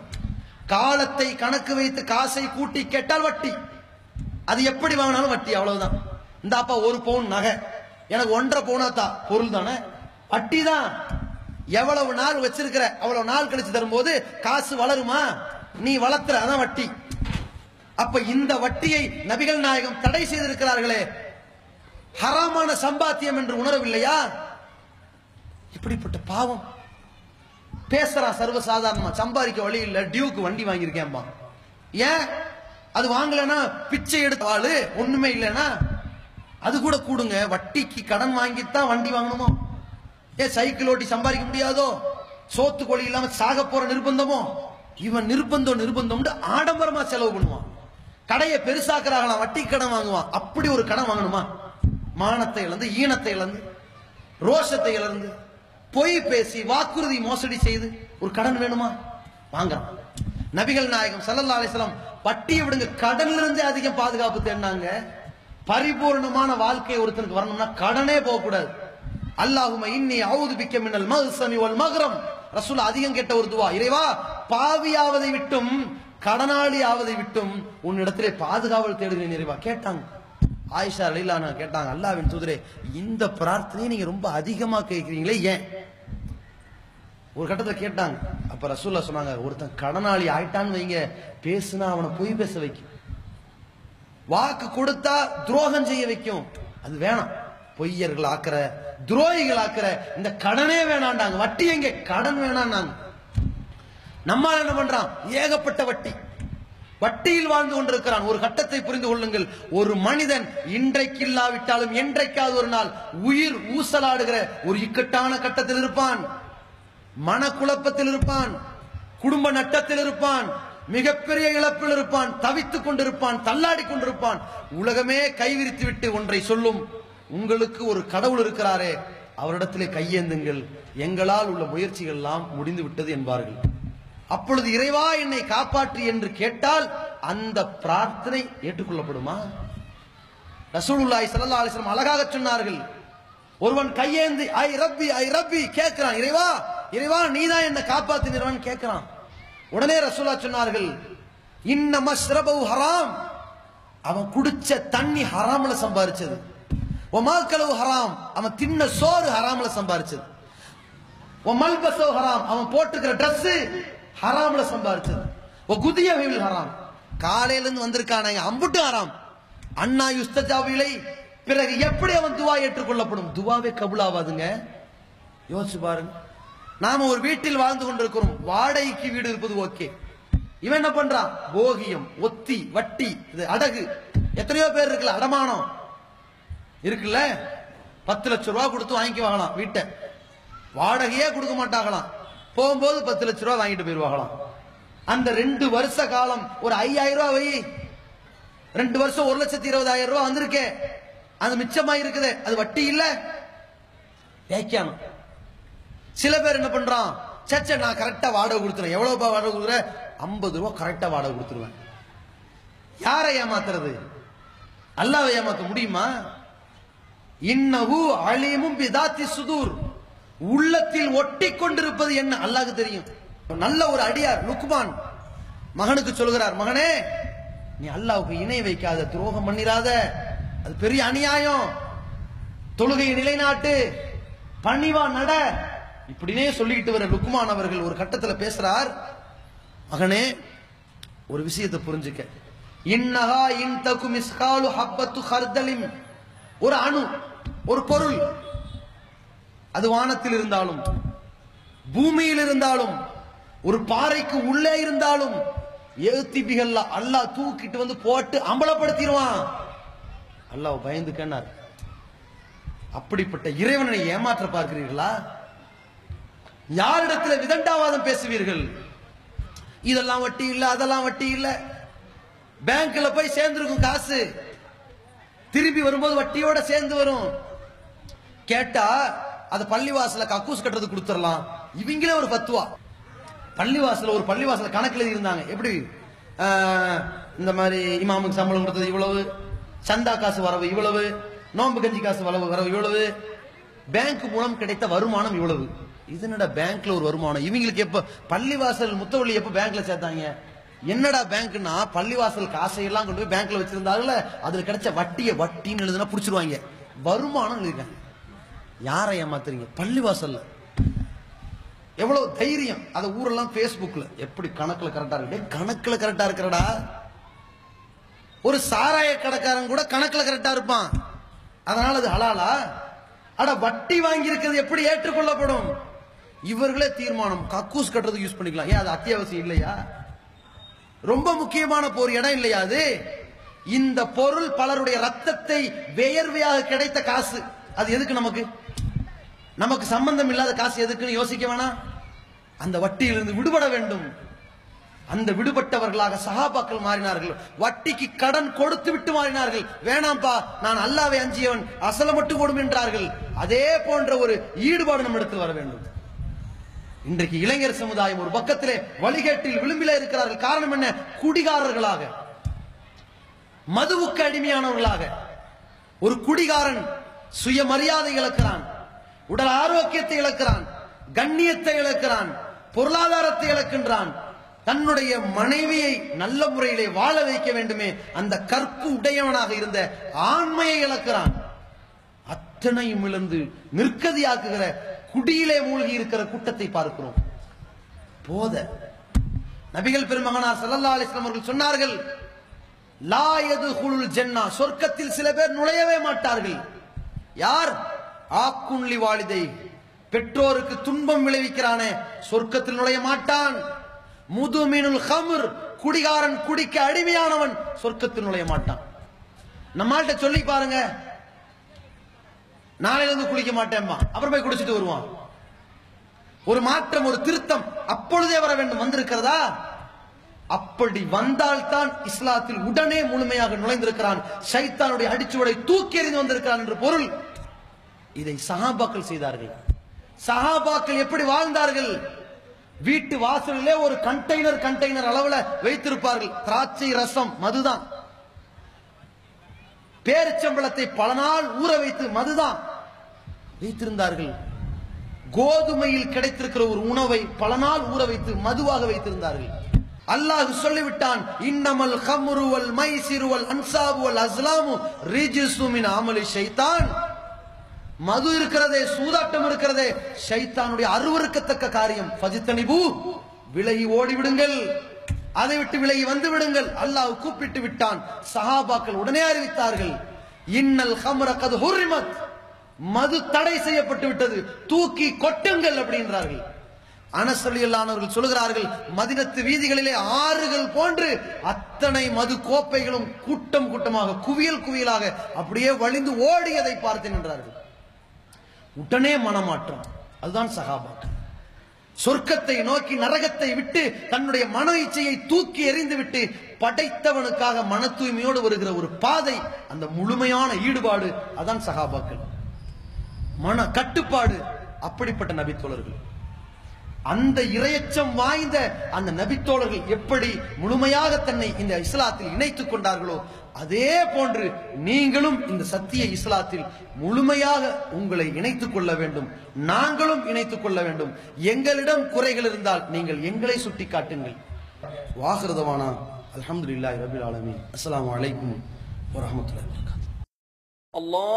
காலத்தை கணக்கு வைத்து காசை கூட்டி கேட்டால் வட்டி. அது எப்படி வாங்கினாலும் வட்டி அவ்வளவுதான். இந்த அப்பா ஒரு பவுன் நகை. எனக்கு ஒன்றரை பவுனா தான் பொருள் தானே? வட்டி தான். எவ்வளவு நாள் வச்சிருக்கிற அவ்வளவு நாள் கழிச்சு தரும்போது காசு வளருமா? நீ வளர்த்துற அதான் வட்டி. அப்ப இந்த வட்டியை நபிகள் நாயகம் தடை செய்திருக்கிறார்களே. ஹராமான சம்பாத்தியம் என்று உணரவில்லையா? இப்படிப்பட்ட பாவம். பேசுறான் சர்வசாதாரணமா. சம்பாதிக்க வழி இல்ல. டியூக்கு வண்டி வாங்கியிருக்கேன்பா. ஏன்? அது வாங்கலன்னா பிச்சை எடுத்த ஆளு ஒண்ணுமே இல்லைன்னா அது கூட கூடுங்க. வட்டிக்கு கடன் வாங்கித்தான் வண்டி வாங்கணுமோ? ஏன் சைக்கிள் ஓட்டி சம்பாதிக்க முடியாதோ? சோத்து கொழி இல்லாம சாக போற நிர்பந்தமோ? இவன் நிர்பந்தம் நிர்பந்தம் ஆடம்பரமா செலவு பண்ணுவான். கடையை பெருசாக்குறாங்களாம் வட்டி கடன் வாங்குவான். அப்படி ஒரு கடன் வாங்கணுமா? மானத்தை இழந்து ஈனத்தை இழந்து ரோஷத்தை இழந்து பொய் பேசி வாக்குறுதி மோசடி செய்து ஒரு கடன் வேணுமா? வாங்குறான் நபிகள் நாயகம் சல்லல்லா அலிஸ்லாம் பட்டியை விடுங்க கடன்ல இருந்து அதிகம் பாதுகாப்பு தேடினாங்க. பரிபூர்ணமான வாழ்க்கை ஒருத்தனுக்கு வரணும்னா கடனே போக கூடாது அல்லாஹும இன்னி அவுது பிக்க மின்னல் மகசமி ஒல் மகரம் ரசூல் அதிகம் கேட்ட ஒரு துவா இறைவா பாவியாவதை விட்டும் கடனாளி ஆவதை விட்டும் உன்னிடத்திலே பாதுகாவல் தேடுகிறேன் இறைவா கேட்டாங்க. ஆயிஷா அலிலான கேட்டாங்க அல்லாவின் தூதரே இந்த பிரார்த்தனையை நீங்க ரொம்ப அதிகமா கேட்கிறீங்களே ஏன்? ஒரு கட்டத்துல கேட்டாங்க. அப்ப ரசூல்லா சொன்னாங்க ஒருத்தன் கடனாளி ஆயிட்டான்னு வைங்க பேசுனா அவனை பொய் பேச வைக்கும். வாக்கு கொடுத்தா துரோகம் செய்ய வைக்கும். அது வேணாம். பொய்யர்கள் ஆக்குற துரோகிகள் ஆக்குற இந்த கடனே வேணாண்டாங்க வட்டி எங்க? கடன் வேணாண்டாங்க நம்ம என்ன பண்றான்? ஏகப்பட்ட வட்டி. வட்டியில் வாழ்ந்து கொண்டிருக்கிறான். ஒரு கட்டத்தை புரிந்து கொள்ளுங்கள். ஒரு மனிதன் இன்றைக்கு இல்லாவிட்டாலும் என்றைக்காவது ஒரு நாள் உயிர் ஊசலாடுகிற ஒரு இக்கட்டான கட்டத்தில் இருப்பான். மனக்குழப்பத்தில் இருப்பான் குடும்ப நட்டத்தில் இருப்பான் மிகப்பெரிய இழப்பில் இருப்பான் தவித்துக் கொண்டிருப்பான் தள்ளாடி கொண்டிருப்பான். உலகமே கைவிரித்து விட்டு ஒன்றை சொல்லும் உங்களுக்கு ஒரு கடவுள் இருக்கிறாரே அவரிடத்திலே கையேந்துங்கள். எங்களால் உள்ள முயற்சிகள் எல்லாம் முடிந்து விட்டது என்பார்கள். அப்பொழுது இறைவா என்னை காப்பாற்று என்று கேட்டால் அந்த பிரார்த்தனை ஏற்றுக்கொள்ளப்படுமா? ரசூலுல்லாஹி ஸல்லல்லாஹு அலைஹி அழகாக சொன்னார்கள் ஒருவன் கையேந்தி ஐ ரப்பி ஐ ரப்பி கேட்கிறான். இறைவா இறைவா நீதான் என்ன காப்பாத்தினவன் கேட்கிறான். உடனே ரசூலா சொன்னார்கள் இன்ன மஸ்ரபு ஹராம். அவன் குடிச்ச தண்ணி ஹராம்ல சம்பாரிச்சது. ஒமாக்களவு ஹராம். அவன் தின்ன சோறு ஹராம்ல சம்பாரிச்சது. உன் மல்பசோ ஹராம். அவன் போட்டிருக்கிற ட்ரெஸ் ஹராம்ல சம்பாரிச்சது. ஓ குதிய வீவில் ஹராம். காலையில இருந்து வந்திருக்கான அம்புட்டு ஹராம். அண்ணா யுஸ்தஜாவிலை பிறகு எப்படி அவன் துவா ஏற்றுக்கொள்ளப்படும்? துவாவே கபுலாவாதுங்க. யோசிச்சு பாருங்க. நாம ஒரு வீட்டில் வாழ்ந்து கொண்டிருக்கிறோம். வாடகைக்கு வீடு இருப்பது ஓகே. இவன் என்ன பண்றான்? போகியம் ஒத்தி வட்டி இது அடகு. எத்தனையோ பேர் இருக்குல்ல அடமானம். இருக்குல்ல? பத்து லட்சம் ரூபா கொடுத்து வாங்கி வாங்கலாம் வீட்டை. வாடகையே கொடுக்க மாட்டாங்களாம். போகும்போது பத்து லட்ச ரூபா வாங்கிட்டு போயிருவாங்களாம். அந்த ரெண்டு வருஷ காலம் ஒரு ஐயாயிரம் ரூபாய் வை. ரெண்டு வருஷம் ஒரு லட்சத்தி இருபதாயிரம் ரூபாய் வந்திருக்கே. அது மிச்சமா இருக்குது அது வட்டி இல்ல. வியாக்கியானம். சில பேர் என்ன பண்றான்? சச்ச நான் கரெக்டா வாடகை கொடுத்துறேன். எவ்வளவு ரூபாய் வாடகை கொடுக்குறேன் ஐம்பது ரூபா கரெக்டா வாடகை கொடுத்துருவேன். யாரை ஏமாத்துறது? அல்லாவை ஏமாத்த முடியுமா? இன்னஹு அலீமும் பிதாத்தி சுதூர். உள்ளத்தில் ஒட்டி கொண்டிருப்பது என்ன? அல்லாஹ்க்கு தெரியும். நல்ல ஒரு அடியார் லுக்மான். மகனுக்கு சொல்கிறார் மகனே நீ அல்லாஹ்வுக்கு இணை வைக்காத துரோகம் பண்ணிராத. அது பெரிய அநியாயம். தொழுகையை நிலைநாட்டு பணிவா நட. இப்படினே சொல்லிக்கிட்டு வர லுக்குமான் அவர்கள் ஒரு கட்டத்தில் பேசுறார். மகனே ஒரு விஷயத்தை புரிஞ்சுக்க. இன்னஹா இன் தகு மிஸ்காலு ஹப்பத்து ஹர்தலிம். ஒரு அணு ஒரு பொருள். அது வானத்தில் இருந்தாலும் பூமியில் இருந்தாலும் ஒரு பாறைக்கு உள்ளே இருந்தாலும் ஏத்திபிகள்ல அல்லாஹ் தூக்கிட்டு வந்து போட்டு அம்பலப்படுத்திடுவான். அல்லாஹ் பயந்துக்கன்னார் அப்படிப்பட்ட இறைவனை ஏமாற்ற பார்க்கிறீர்களா? யாரிடத்தில் விதண்டாவாதம் பேசுவீர்கள்? இதெல்லாம் வட்டி இல்ல அதெல்லாம் வட்டி இல்ல. பேங்க்ல போய் சேர்ந்திருக்கும் காசு. திரும்பி வரும்போது வட்டியோட சேர்ந்து வரும். கேட்டா அது பள்ளிவாசல கக்கூஸ் கட்டுறது கொடுத்துடலாம். இவங்களே ஒரு பத்துவா. பள்ளிவாசல ஒரு பள்ளிவாசல கணக்கில் இருந்தாங்க. எப்படி? இந்த மாதிரி இமாமுக்கு சம்பளம் கொடுத்தது இவ்வளவு. சந்தா காசு வரவு இவ்வளவு நோம்பு கஞ்சி காசு வரவு வரவு இவ்வளவு பேங்க் மூலம் கிடைத்த வருமானம் இவ்வளவு. இதனடா பேங்க்ல ஒரு வருமானம்? இவங்களுக்கு எப்ப பள்ளிவாசல் முத்தவள்ளி எப்ப பேங்க்ல சேர்த்தாங்க? என்னடா பேங்க்னா பள்ளிவாசல் காசையெல்லாம் கொண்டு போய் பேங்க்ல வச்சிருந்தாங்கல்ல அதுல கிடைச்ச வட்டியை வட்டின்னு எழுதுனா புடிச்சிருவாங்க. வருமானம் எழுதிருக்காங்க. யாரை ஏமாத்துறீங்க? பள்ளிவாசல்ல. எவ்வளவு தைரியம். அதை ஊரெல்லாம் பேஸ்புக்ல எப்படி கணக்குல கரெக்டா இருக்கு கணக்குல கரெக்டா இருக்கிறடா. ஒரு சாராய கடைக்காரன் கூட கணக்குல கரெக்டா இருப்பான். அதனால அது ஹலாலா? அட வட்டி வாங்கி இருக்கிறது எப்படி ஏற்றுக்கொள்ளப்படும்? இவர்களே தீர்மானம். கக்கூஸ் கட்டுறதுக்கு யூஸ் பண்ணிக்கலாம். ஏன் அது அத்தியாவசியம் இல்லையா? ரொம்ப முக்கியமான போர் இடம் இல்லையா அது? இந்த பொருள் பலருடைய ரத்தத்தை வேர்வையாக கிடைத்த காசு. அது எதுக்கு நமக்கு? நமக்கு சம்பந்தம் இல்லாத காசு எதுக்குன்னு யோசிக்க வேணாம். அந்த வட்டியிலிருந்து விடுபட வேண்டும். அந்த விடுபட்டவர்களாக சகாபாக்கள் மாறினார்கள். வட்டிக்கு கடன் கொடுத்து விட்டு மாறினார்கள். வேணாம்பா நான் அல்லாவை அஞ்சியவன் அசல மட்டும் கொடும் என்றார்கள். அதே போன்ற ஒரு ஈடுபாடு நம்ம எடுத்து வர வேண்டும். இன்றைக்கு இளைஞர் சமுதாயம் ஒரு பக்கத்திலே வழிகேட்டில் விளிம்பில இருக்கிறார்கள். காரணம் என்ன? குடிகாரர்களாக. மதுவுக்கு அடிமையானவர்களாக. ஒரு குடிகாரன் சுயமரியாதை இழக்கிறான். உடல் ஆரோக்கியத்தை இழக்கிறான். கண்ணியத்தை இழக்கிறான். பொருளாதாரத்தை இழக்கின்றான். தன்னுடைய மனைவியை நல்ல முறையிலே வாழ வைக்க வேண்டுமே அந்த கற்பு உடையவனாக இருந்த ஆண்மையை இழக்கிறான். அத்தனையும் இழந்து நிற்கதியாக்குகிற குடியிலே மூழ்கி இருக்கிற கூட்டத்தை பார்க்கிறோம். போத. நபிகள் பெருமகனார் சல்லா அலிஸ்லாம் அவர்கள் சொன்னார்கள் லாயது குழுல் ஜென்னா சொர்க்கத்தில் சில பேர் நுழையவே மாட்டார்கள். யார்? ஆக்குன்லி வாலிதை. பெற்றோருக்கு துன்பம் விளைவிக்கிறானே சொர்க்கத்தில் நுழைய மாட்டான். முதுமினுல் ஹம்ர் குடிகாரன் குடிக்க அடிமையானவன் சொர்க்கத்தில் நுழைய மாட்டான். நம்மள்ட்ட சொல்லி பாருங்க. நாளையில இருந்து குளிக்க மாட்டேன்பா. அப்புறம் போய் குடிச்சிட்டு வருவான். ஒரு மாற்றம் ஒரு திருத்தம் அப்பொழுதே வர வேண்டும். வந்திருக்கிறதா? அப்படி வந்தால்தான் இஸ்லாத்தில் உடனே முழுமையாக நுழைந்திருக்கிறான். சைத்தானுடைய அடிச்சுவடை தூக்கி எறிந்து வந்திருக்கிறான் என்று பொருள். இதை சஹாபாக்கள் செய்தார்கள். சஹாபாக்கள் எப்படி வாழ்ந்தார்கள்? வீட்டு வாசலிலே ஒரு கண்டெய்னர் கண்டெய்னர் அளவுல வைத்திருப்பார்கள். திராட்சை ரசம் மதுதான். பேரிச்சம்பளத்தை பல நாள் ஊற வைத்து மதுதான் வைத்திருந்தார்கள். கோதுமையில் கிடைத்திருக்கிற ஒரு உணவை பல நாள் ஊற வைத்து மதுவாக வைத்திருந்தார்கள். அல்லாஹ் சொல்லிவிட்டான் இன்னமல் ஹம்ருவல் வல் அன்சாபுவல் அஸ்லாமு ரிஜிசுமின் அமலி ஷைத்தான். மது இருக்கிறதே சூதாட்டம் இருக்கிறதே ஷைத்தானுடைய அருவருக்கத்தக்க காரியம். பஜித்தனிபு விலகி ஓடிவிடுங்கள். அதை விட்டு விலகி வந்து விடுங்கள். அல்லாஹ் கூப்பிட்டு விட்டான். சஹாபாக்கள் உடனே அறிவித்தார்கள். இன்னல் ஹம்ர கது ஹுரிமத். மது தடை செய்யப்பட்டு விட்டது. தூக்கி கொட்டுங்கள் அப்படின்றார்கள். அனசலியல்லானவர்கள் சொல்கிறார்கள் மதினத்து வீதிகளிலே ஆறுகள் போன்று அத்தனை மது கோப்பைகளும் கூட்டம் கூட்டமாக குவியல் குவியலாக அப்படியே வழிந்து ஓடியதை பார்த்தேன் என்றார்கள். உடனே மனமாற்றம். அதுதான் சகாபாக்கள். சொர்க்கத்தை நோக்கி நரகத்தை விட்டு தன்னுடைய மன இச்சையை தூக்கி எறிந்து விட்டு படைத்தவனுக்காக மன தூய்மையோடு வருகிற ஒரு பாதை அந்த முழுமையான ஈடுபாடு அதான் சகாபாக்கள். மன கட்டுப்பாடு அப்படிப்பட்ட நபித்தோழர்கள். அந்த இரையச்சம் வாய்ந்த அந்த நபித்தோழர்கள் எப்படி முழுமையாக தன்னை இந்த இஸ்லாத்தில் இணைத்துக் கொண்டார்களோ அதே போன்று நீங்களும் இந்த சத்திய இஸ்லாத்தில் முழுமையாக உங்களை இணைத்துக் கொள்ள வேண்டும். நாங்களும் இணைத்துக் கொள்ள வேண்டும். எங்களிடம் குறைகள் இருந்தால் நீங்கள் எங்களை சுட்டி காட்டுங்கள். வாகிருதவானா? அலமதுல்லா ரபில் ஆலமி அஸ்லாம் வலைக்கும் வரமத்துல Allah